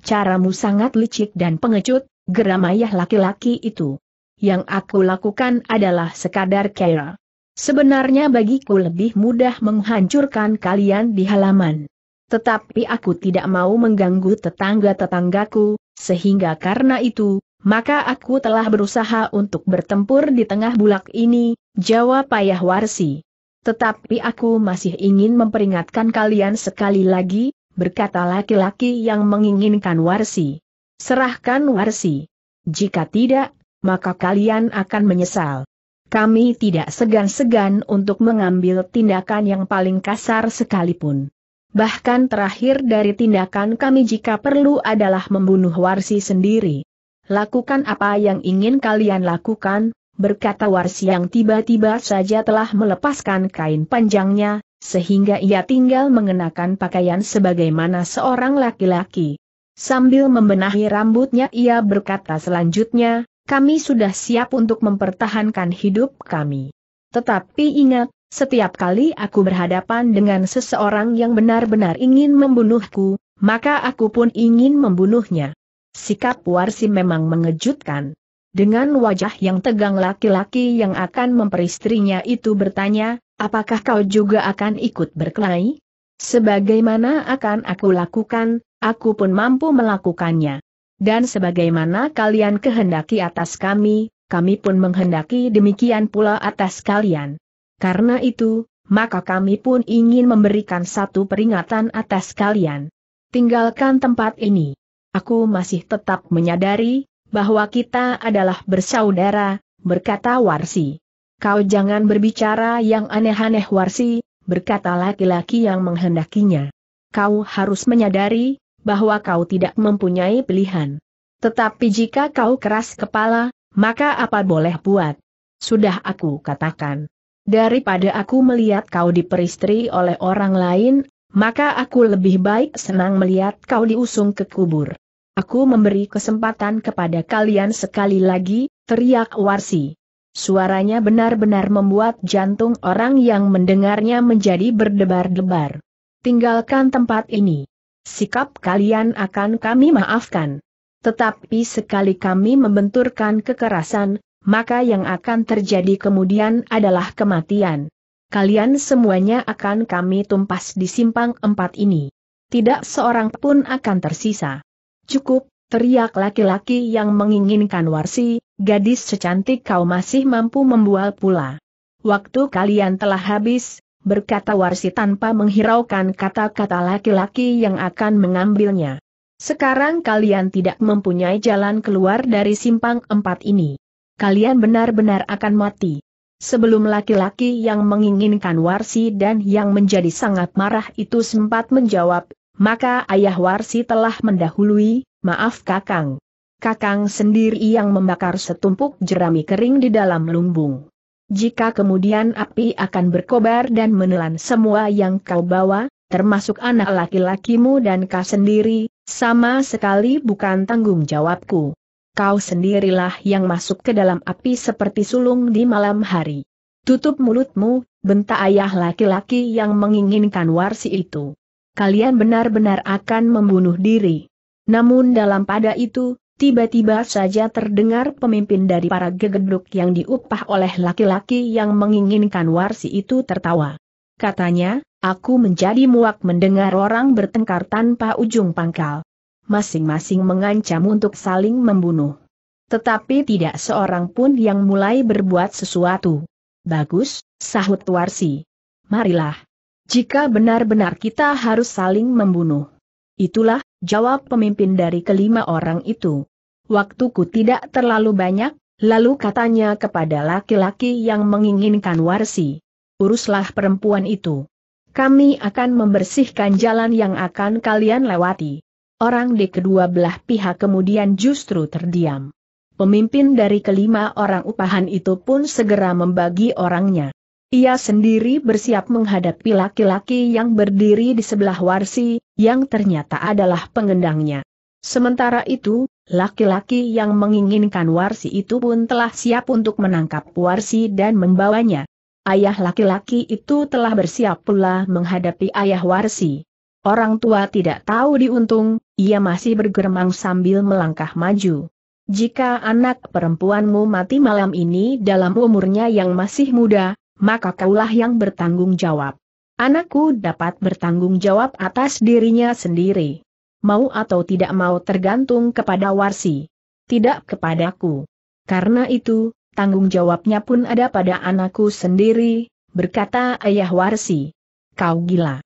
Caramu sangat licik dan pengecut, geram ayah laki-laki itu. Yang aku lakukan adalah sekadar kira. Sebenarnya bagiku lebih mudah menghancurkan kalian di halaman. Tetapi aku tidak mau mengganggu tetangga-tetanggaku, sehingga karena itu, maka aku telah berusaha untuk bertempur di tengah bulak ini, jawab Payah Warsi. Tetapi aku masih ingin memperingatkan kalian sekali lagi, berkata laki-laki yang menginginkan Warsi. Serahkan Warsi. Jika tidak, maka kalian akan menyesal. Kami tidak segan-segan untuk mengambil tindakan yang paling kasar sekalipun. Bahkan terakhir dari tindakan kami jika perlu adalah membunuh Warsi sendiri. Lakukan apa yang ingin kalian lakukan, berkata Warsi yang tiba-tiba saja telah melepaskan kain panjangnya, sehingga ia tinggal mengenakan pakaian sebagaimana seorang laki-laki. Sambil membenahi rambutnya ia berkata selanjutnya, kami sudah siap untuk mempertahankan hidup kami. Tetapi ingat, setiap kali aku berhadapan dengan seseorang yang benar-benar ingin membunuhku, maka aku pun ingin membunuhnya. Sikap Warsi memang mengejutkan. Dengan wajah yang tegang laki-laki yang akan memperistrinya itu bertanya, apakah kau juga akan ikut berkelahi? Sebagaimana akan aku lakukan, aku pun mampu melakukannya. Dan sebagaimana kalian kehendaki atas kami, kami pun menghendaki demikian pula atas kalian. Karena itu, maka kami pun ingin memberikan satu peringatan atas kalian. Tinggalkan tempat ini. Aku masih tetap menyadari, bahwa kita adalah bersaudara, berkata Warsi. Kau jangan berbicara yang aneh-aneh Warsi, berkata laki-laki yang menghendakinya. Kau harus menyadari, bahwa kau tidak mempunyai pilihan. Tetapi jika kau keras kepala, maka apa boleh buat? Sudah aku katakan. Daripada aku melihat kau diperistri oleh orang lain, maka aku lebih baik senang melihat kau diusung ke kubur. Aku memberi kesempatan kepada kalian sekali lagi, teriak Warsi. Suaranya benar-benar membuat jantung orang yang mendengarnya menjadi berdebar-debar. Tinggalkan tempat ini. Sikap kalian akan kami maafkan. Tetapi sekali kami membenturkan kekerasan, maka yang akan terjadi kemudian adalah kematian. Kalian semuanya akan kami tumpas di simpang empat ini. Tidak seorang pun akan tersisa. Cukup, teriak laki-laki yang menginginkan warsi, gadis secantik kau masih mampu membual pula. Waktu kalian telah habis, berkata Warsi tanpa menghiraukan kata-kata laki-laki yang akan mengambilnya. Sekarang kalian tidak mempunyai jalan keluar dari simpang empat ini. Kalian benar-benar akan mati. Sebelum laki-laki yang menginginkan Warsi dan yang menjadi sangat marah itu sempat menjawab, maka ayah Warsi telah mendahului, maaf kakang. Kakang sendiri yang membakar setumpuk jerami kering di dalam lumbung. Jika kemudian api akan berkobar dan menelan semua yang kau bawa, termasuk anak laki-lakimu dan kau sendiri, sama sekali bukan tanggung jawabku. Kau sendirilah yang masuk ke dalam api seperti sulung di malam hari. Tutup mulutmu, bentak ayah laki-laki yang menginginkan warsi itu. Kalian benar-benar akan membunuh diri. Namun dalam pada itu, Tiba-tiba saja terdengar pemimpin dari para gegeduk yang diupah oleh laki-laki yang menginginkan warsi itu tertawa. Katanya, aku menjadi muak mendengar orang bertengkar tanpa ujung pangkal. Masing-masing mengancam untuk saling membunuh. Tetapi tidak seorang pun yang mulai berbuat sesuatu. Bagus, sahut warsi. Marilah. Jika benar-benar kita harus saling membunuh. Itulah, jawab pemimpin dari kelima orang itu. Waktuku tidak terlalu banyak, lalu katanya kepada laki-laki yang menginginkan warsi. Uruslah perempuan itu. Kami akan membersihkan jalan yang akan kalian lewati. Orang di kedua belah pihak kemudian justru terdiam. Pemimpin dari kelima orang upahan itu pun segera membagi orangnya. Ia sendiri bersiap menghadapi laki-laki yang berdiri di sebelah Warsi, yang ternyata adalah pengendangnya. Sementara itu, laki-laki yang menginginkan Warsi itu pun telah siap untuk menangkap Warsi dan membawanya. Ayah laki-laki itu telah bersiap pula menghadapi ayah Warsi. Orang tua tidak tahu diuntung, ia masih bergeremang sambil melangkah maju. Jika anak perempuanmu mati malam ini dalam umurnya yang masih muda, maka kaulah yang bertanggung jawab. Anakku dapat bertanggung jawab atas dirinya sendiri. Mau atau tidak mau tergantung kepada Warsi. Tidak kepadaku. Karena itu, tanggung jawabnya pun ada pada anakku sendiri, berkata ayah Warsi. Kau gila.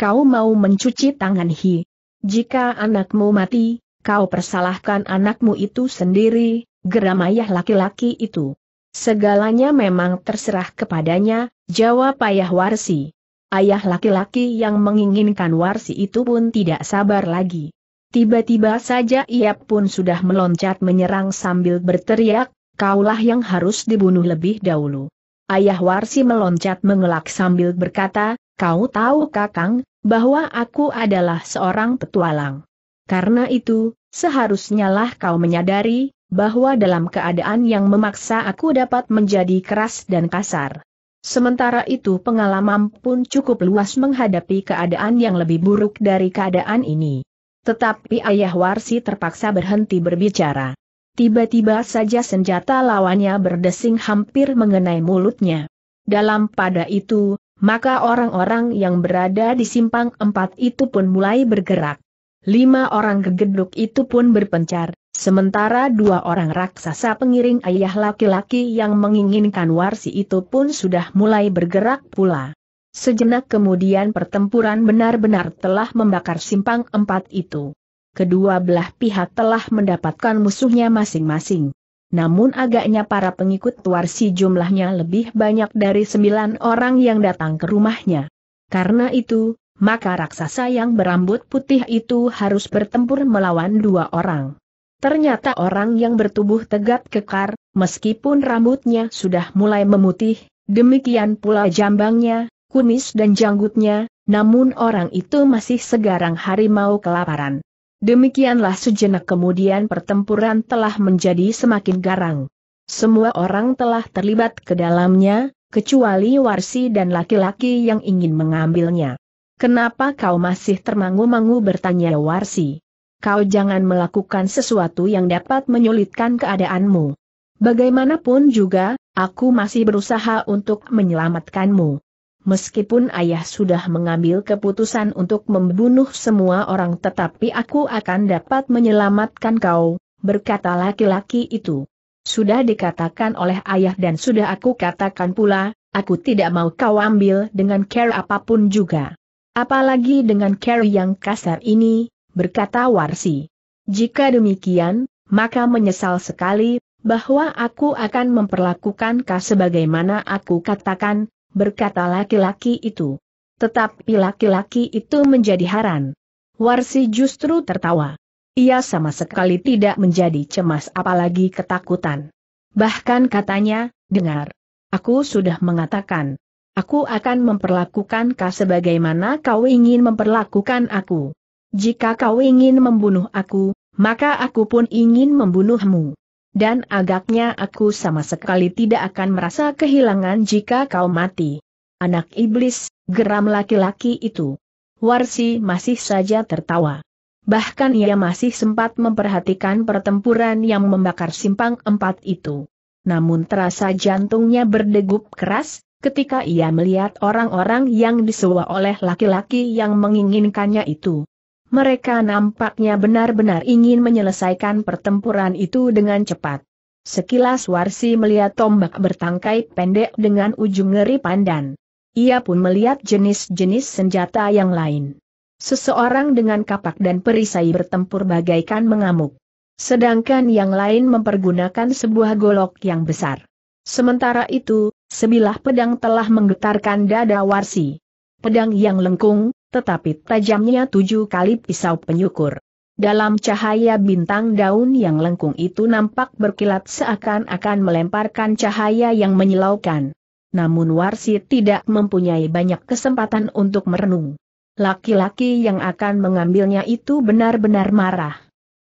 Kau mau mencuci tangan Hi. Jika anakmu mati, kau persalahkan anakmu itu sendiri, geram ayah laki-laki itu. Segalanya memang terserah kepadanya, jawab ayah Warsi. Ayah laki-laki yang menginginkan Warsi itu pun tidak sabar lagi. Tiba-tiba saja ia pun sudah meloncat menyerang sambil berteriak, kaulah yang harus dibunuh lebih dahulu. Ayah Warsi meloncat mengelak sambil berkata, kau tahu kakang, bahwa aku adalah seorang petualang. Karena itu, seharusnya lah kau menyadari, bahwa dalam keadaan yang memaksa aku dapat menjadi keras dan kasar. Sementara itu pengalaman pun cukup luas menghadapi keadaan yang lebih buruk dari keadaan ini. Tetapi ayah Warsi terpaksa berhenti berbicara. Tiba-tiba saja senjata lawannya berdesing hampir mengenai mulutnya. Dalam pada itu, maka orang-orang yang berada di simpang empat itu pun mulai bergerak. Lima orang gegeduk itu pun berpencar, sementara dua orang raksasa pengiring ayah laki-laki yang menginginkan warsi itu pun sudah mulai bergerak pula. Sejenak kemudian pertempuran benar-benar telah membakar simpang empat itu. Kedua belah pihak telah mendapatkan musuhnya masing-masing. Namun agaknya para pengikut Warsi jumlahnya lebih banyak dari sembilan orang yang datang ke rumahnya. Karena itu, maka raksasa yang berambut putih itu harus bertempur melawan dua orang. Ternyata orang yang bertubuh tegap kekar, meskipun rambutnya sudah mulai memutih, demikian pula jambangnya, kumis dan janggutnya, namun orang itu masih segarang harimau kelaparan. Demikianlah sejenak kemudian pertempuran telah menjadi semakin garang. Semua orang telah terlibat ke dalamnya, kecuali Warsi dan laki-laki yang ingin mengambilnya. Kenapa kau masih termangu-mangu bertanya Warsi? Kau jangan melakukan sesuatu yang dapat menyulitkan keadaanmu. Bagaimanapun juga, aku masih berusaha untuk menyelamatkanmu. Meskipun ayah sudah mengambil keputusan untuk membunuh semua orang tetapi aku akan dapat menyelamatkan kau, berkata laki-laki itu. Sudah dikatakan oleh ayah dan sudah aku katakan pula, aku tidak mau kau ambil dengan care apa pun juga. Apalagi dengan care yang kasar ini, berkata Warsi. Jika demikian, maka menyesal sekali, bahwa aku akan memperlakukan kau sebagaimana aku katakan, berkata laki-laki itu. Tetapi laki-laki itu menjadi haran. Warsi justru tertawa. Ia sama sekali tidak menjadi cemas apalagi ketakutan. Bahkan katanya, dengar. Aku sudah mengatakan. Aku akan memperlakukan kau sebagaimana kau ingin memperlakukan aku. Jika kau ingin membunuh aku, maka aku pun ingin membunuhmu. Dan agaknya aku sama sekali tidak akan merasa kehilangan jika kau mati. Anak iblis, geram laki-laki itu. Warsi masih saja tertawa. Bahkan ia masih sempat memperhatikan pertempuran yang membakar simpang empat itu. Namun terasa jantungnya berdegup keras, ketika ia melihat orang-orang yang disewa oleh laki-laki yang menginginkannya itu. Mereka nampaknya benar-benar ingin menyelesaikan pertempuran itu dengan cepat. Sekilas Warsi melihat tombak bertangkai pendek dengan ujung ngeri pandan. Ia pun melihat jenis-jenis senjata yang lain. Seseorang dengan kapak dan perisai bertempur bagaikan mengamuk. Sedangkan yang lain mempergunakan sebuah golok yang besar. Sementara itu, sebilah pedang telah menggetarkan dada Warsi. Pedang yang lengkung, tetapi tajamnya tujuh kali pisau penyukur. Dalam cahaya bintang daun yang lengkung itu nampak berkilat seakan-akan melemparkan cahaya yang menyilaukan. Namun Warsi tidak mempunyai banyak kesempatan untuk merenung. Laki-laki yang akan mengambilnya itu benar-benar marah.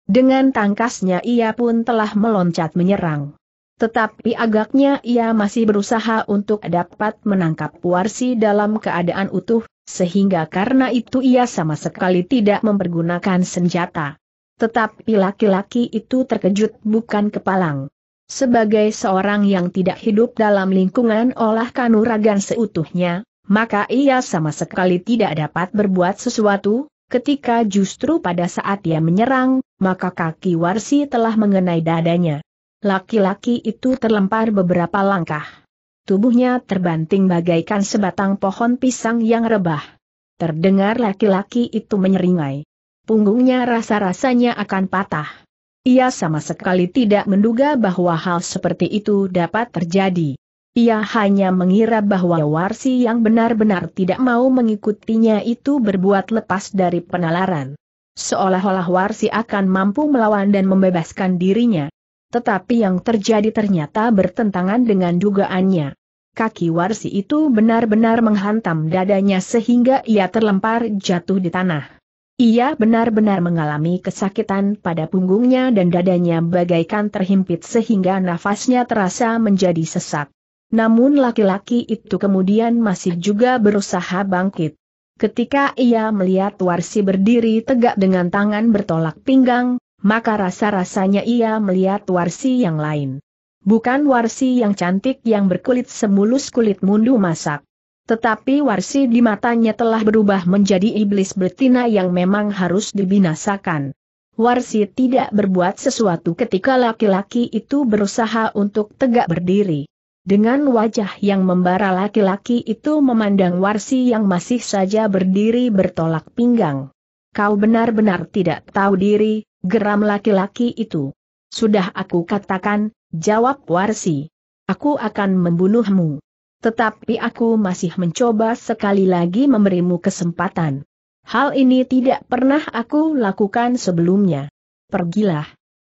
Dengan tangkasnya ia pun telah meloncat menyerang. Tetapi agaknya ia masih berusaha untuk dapat menangkap Warsi dalam keadaan utuh, sehingga karena itu ia sama sekali tidak mempergunakan senjata. Tetapi laki-laki itu terkejut bukan kepalang. Sebagai seorang yang tidak hidup dalam lingkungan olah kanuragan seutuhnya, maka ia sama sekali tidak dapat berbuat sesuatu, ketika justru pada saat ia menyerang, maka kaki Warsi telah mengenai dadanya. Laki-laki itu terlempar beberapa langkah tubuhnya terbanting bagaikan sebatang pohon pisang yang rebah. Terdengar laki-laki itu menyeringai. Punggungnya rasa-rasanya akan patah. Ia sama sekali tidak menduga bahwa hal seperti itu dapat terjadi. Ia hanya mengira bahwa Warsi yang benar-benar tidak mau mengikutinya itu berbuat lepas dari penalaran. Seolah-olah Warsi akan mampu melawan dan membebaskan dirinya. Tetapi yang terjadi ternyata bertentangan dengan dugaannya kaki Warsi itu benar-benar menghantam dadanya sehingga ia terlempar jatuh di tanah. Ia benar-benar mengalami kesakitan pada punggungnya dan dadanya bagaikan terhimpit sehingga nafasnya terasa menjadi sesak. Namun laki-laki itu kemudian masih juga berusaha bangkit. Ketika ia melihat Warsi berdiri tegak dengan tangan bertolak pinggang, maka rasa-rasanya ia melihat Warsi yang lain. Bukan Warsi yang cantik yang berkulit semulus kulit mundu masak. Tetapi Warsi di matanya telah berubah menjadi iblis betina yang memang harus dibinasakan. Warsi tidak berbuat sesuatu ketika laki-laki itu berusaha untuk tegak berdiri. Dengan wajah yang membara laki-laki itu memandang Warsi yang masih saja berdiri bertolak pinggang. Kau benar-benar tidak tahu diri, geram laki-laki itu. Sudah aku katakan, jawab Warsi. Aku akan membunuhmu. Tetapi aku masih mencoba sekali lagi memberimu kesempatan. Hal ini tidak pernah aku lakukan sebelumnya. Pergilah.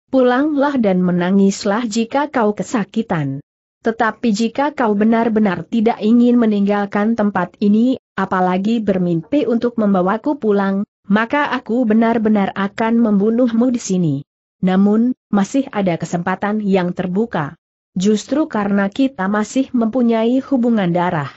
Pulanglah dan menangislah jika kau kesakitan. Tetapi jika kau benar-benar tidak ingin meninggalkan tempat ini, apalagi bermimpi untuk membawaku pulang, maka aku benar-benar akan membunuhmu di sini. Namun, masih ada kesempatan yang terbuka. Justru karena kita masih mempunyai hubungan darah.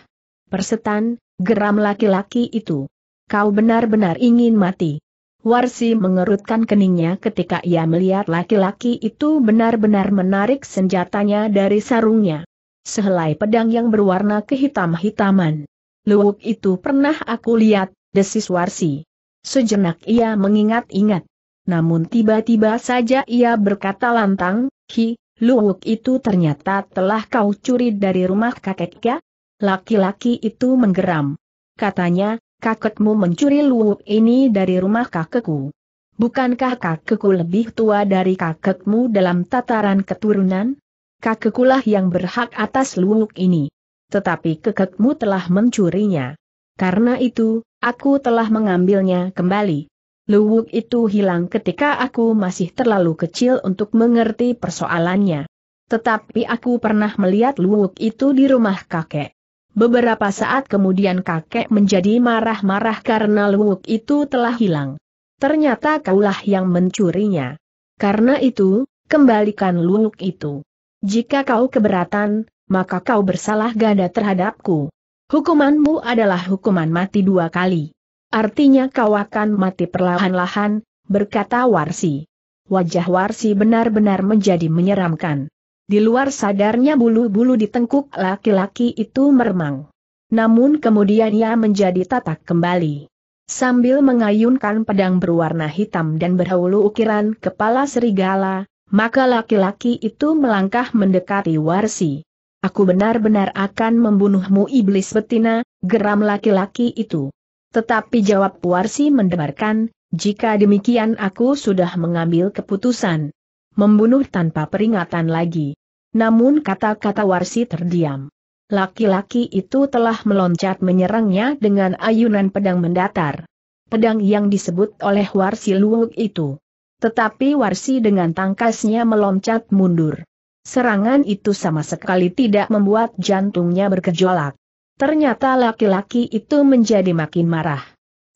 Persetan, geram laki-laki itu. Kau benar-benar ingin mati. Warsi mengerutkan keningnya ketika ia melihat laki-laki itu benar-benar menarik senjatanya dari sarungnya. Sehelai pedang yang berwarna kehitam-hitaman. Luwuk itu pernah aku lihat, desis Warsi. Sejenak ia mengingat-ingat. Namun tiba-tiba saja ia berkata lantang, Hi, Luwuk itu ternyata telah kau curi dari rumah kakeknya? Laki-laki itu menggeram. Katanya, kakekmu mencuri luwuk ini dari rumah kakekku. Bukankah kakekku lebih tua dari kakekmu dalam tataran keturunan? Kakekulah yang berhak atas luwuk ini. Tetapi kakekmu telah mencurinya. Karena itu, aku telah mengambilnya kembali. Luwuk itu hilang ketika aku masih terlalu kecil untuk mengerti persoalannya. Tetapi aku pernah melihat luwuk itu di rumah kakek. Beberapa saat kemudian kakek menjadi marah-marah karena luwuk itu telah hilang. Ternyata kaulah yang mencurinya. Karena itu, kembalikan luwuk itu. Jika kau keberatan, maka kau bersalah ganda terhadapku. Hukumanmu adalah hukuman mati dua kali. Artinya kau akan mati perlahan-lahan, berkata Warsi. Wajah Warsi benar-benar menjadi menyeramkan. Di luar sadarnya bulu-bulu di tengkuk laki-laki itu meremang. Namun kemudian ia menjadi tatak kembali. Sambil mengayunkan pedang berwarna hitam dan berhulu ukiran kepala serigala, maka laki-laki itu melangkah mendekati Warsi. Aku benar-benar akan membunuhmu iblis betina, geram laki-laki itu. Tetapi jawab Warsi mendebarkan, jika demikian aku sudah mengambil keputusan. Membunuh tanpa peringatan lagi. Namun kata-kata Warsi terdiam. Laki-laki itu telah meloncat menyerangnya dengan ayunan pedang mendatar. Pedang yang disebut oleh Warsi Luwuk itu. Tetapi Warsi dengan tangkasnya meloncat mundur. Serangan itu sama sekali tidak membuat jantungnya bergejolak. Ternyata laki-laki itu menjadi makin marah.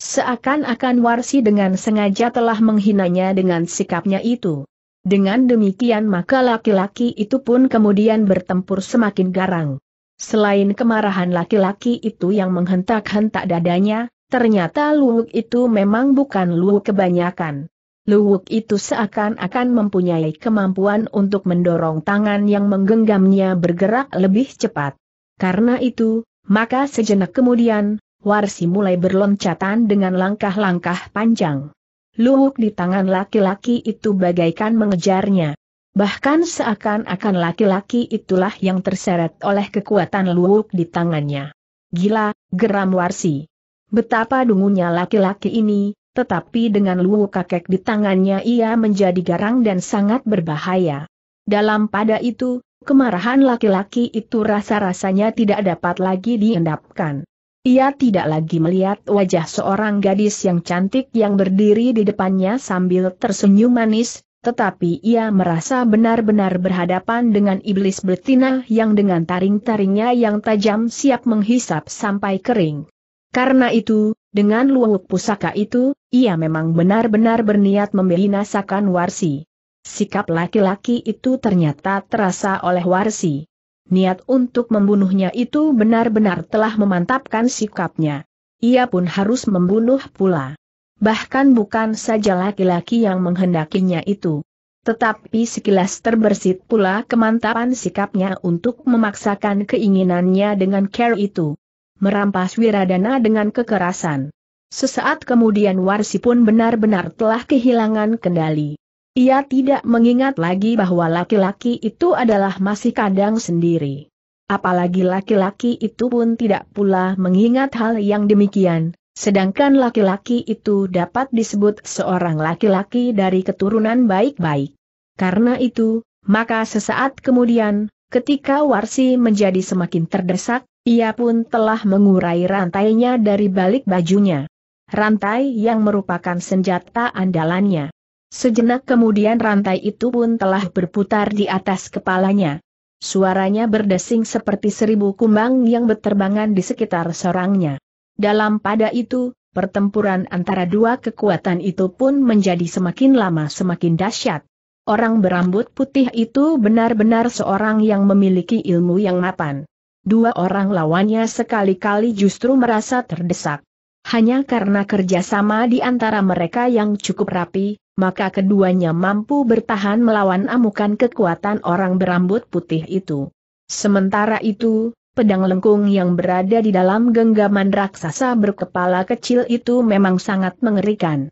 Seakan-akan Warsi dengan sengaja telah menghinanya dengan sikapnya itu. Dengan demikian maka laki-laki itu pun kemudian bertempur semakin garang. Selain kemarahan laki-laki itu yang menghentak-hentak dadanya, ternyata luwuk itu memang bukan luwuk kebanyakan. Luwuk itu seakan-akan mempunyai kemampuan untuk mendorong tangan yang menggenggamnya bergerak lebih cepat. Karena itu, maka sejenak kemudian, Warsi mulai berloncatan dengan langkah-langkah panjang. Luwuk di tangan laki-laki itu bagaikan mengejarnya. Bahkan seakan-akan laki-laki itulah yang terseret oleh kekuatan luwuk di tangannya. Gila, geram Warsi. Betapa dungunya laki-laki ini, tetapi dengan luwuk kakek di tangannya ia menjadi garang dan sangat berbahaya. Dalam pada itu, Kemarahan laki-laki itu rasa-rasanya tidak dapat lagi diendapkan. Ia tidak lagi melihat wajah seorang gadis yang cantik yang berdiri di depannya sambil tersenyum manis, tetapi ia merasa benar-benar berhadapan dengan iblis betina yang dengan taring-taringnya yang tajam siap menghisap sampai kering. Karena itu, Dengan luwuk pusaka itu, ia memang benar-benar berniat membinasakan Warsi. Sikap laki-laki itu ternyata terasa oleh Warsi. Niat untuk membunuhnya itu benar-benar telah memantapkan sikapnya. Ia pun harus membunuh pula. Bahkan bukan saja laki-laki yang menghendakinya itu. Tetapi sekilas terbersit pula kemantapan sikapnya untuk memaksakan keinginannya dengan care itu merampas Wiradana dengan kekerasan. Sesaat kemudian Warsi pun benar-benar telah kehilangan kendali. Ia tidak mengingat lagi bahwa laki-laki itu adalah masih kadang sendiri. Apalagi laki-laki itu pun tidak pula mengingat hal yang demikian, sedangkan laki-laki itu dapat disebut seorang laki-laki dari keturunan baik-baik. Karena itu, maka sesaat kemudian, ketika Warsi menjadi semakin terdesak, ia pun telah mengurai rantainya dari balik bajunya. Rantai yang merupakan senjata andalannya. Sejenak kemudian rantai itu pun telah berputar di atas kepalanya. Suaranya berdesing seperti seribu kumbang yang berterbangan di sekitar sorangnya. Dalam pada itu, pertempuran antara dua kekuatan itu pun menjadi semakin lama semakin dahsyat. Orang berambut putih itu benar-benar seorang yang memiliki ilmu yang mapan dua orang lawannya sekali-kali justru merasa terdesak. Hanya karena kerjasama di antara mereka yang cukup rapi, maka keduanya mampu bertahan melawan amukan kekuatan orang berambut putih itu. Sementara itu, pedang lengkung yang berada di dalam genggaman raksasa berkepala kecil itu memang sangat mengerikan.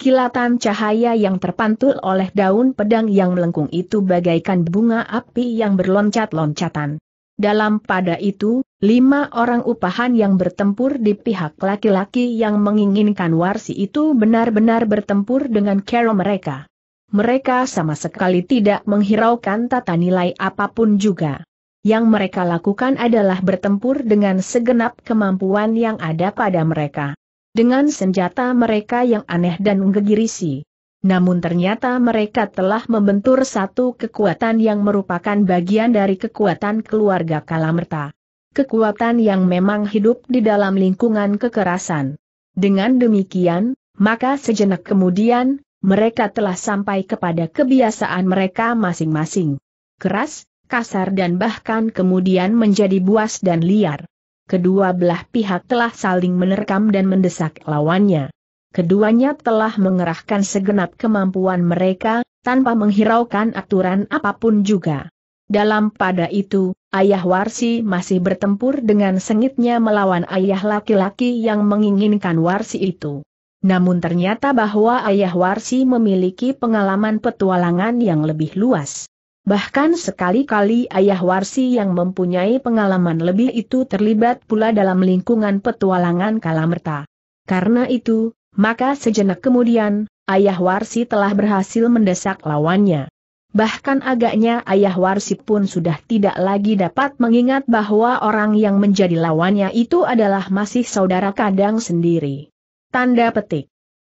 Kilatan cahaya yang terpantul oleh daun pedang yang melengkung itu bagaikan bunga api yang berloncat-loncatan. Dalam pada itu, lima orang upahan yang bertempur di pihak laki-laki yang menginginkan warsi itu benar-benar bertempur dengan cara mereka. Mereka sama sekali tidak menghiraukan tata nilai apa pun juga. Yang mereka lakukan adalah bertempur dengan segenap kemampuan yang ada pada mereka. Dengan senjata mereka yang aneh dan menggegirisi namun ternyata mereka telah membentur satu kekuatan yang merupakan bagian dari kekuatan keluarga Kalamerta. Kekuatan yang memang hidup di dalam lingkungan kekerasan. Dengan demikian, maka sejenak kemudian, mereka telah sampai kepada kebiasaan mereka masing-masing. Keras, kasar dan bahkan kemudian menjadi buas dan liar. Kedua belah pihak telah saling menerkam dan mendesak lawannya. Keduanya telah mengerahkan segenap kemampuan mereka, tanpa menghiraukan aturan apa pun juga. Dalam pada itu, ayah Warsi masih bertempur dengan sengitnya melawan ayah laki-laki yang menginginkan Warsi itu. Namun ternyata bahwa ayah Warsi memiliki pengalaman petualangan yang lebih luas. Bahkan sekali-kali ayah Warsi yang mempunyai pengalaman lebih itu terlibat pula dalam lingkungan petualangan Kalamerta. Karena itu, maka sejenak kemudian, ayah Warsi telah berhasil mendesak lawannya. Bahkan agaknya ayah Warsi pun sudah tidak lagi dapat mengingat bahwa orang yang menjadi lawannya itu adalah masih saudara kadang sendiri. Tanda petik.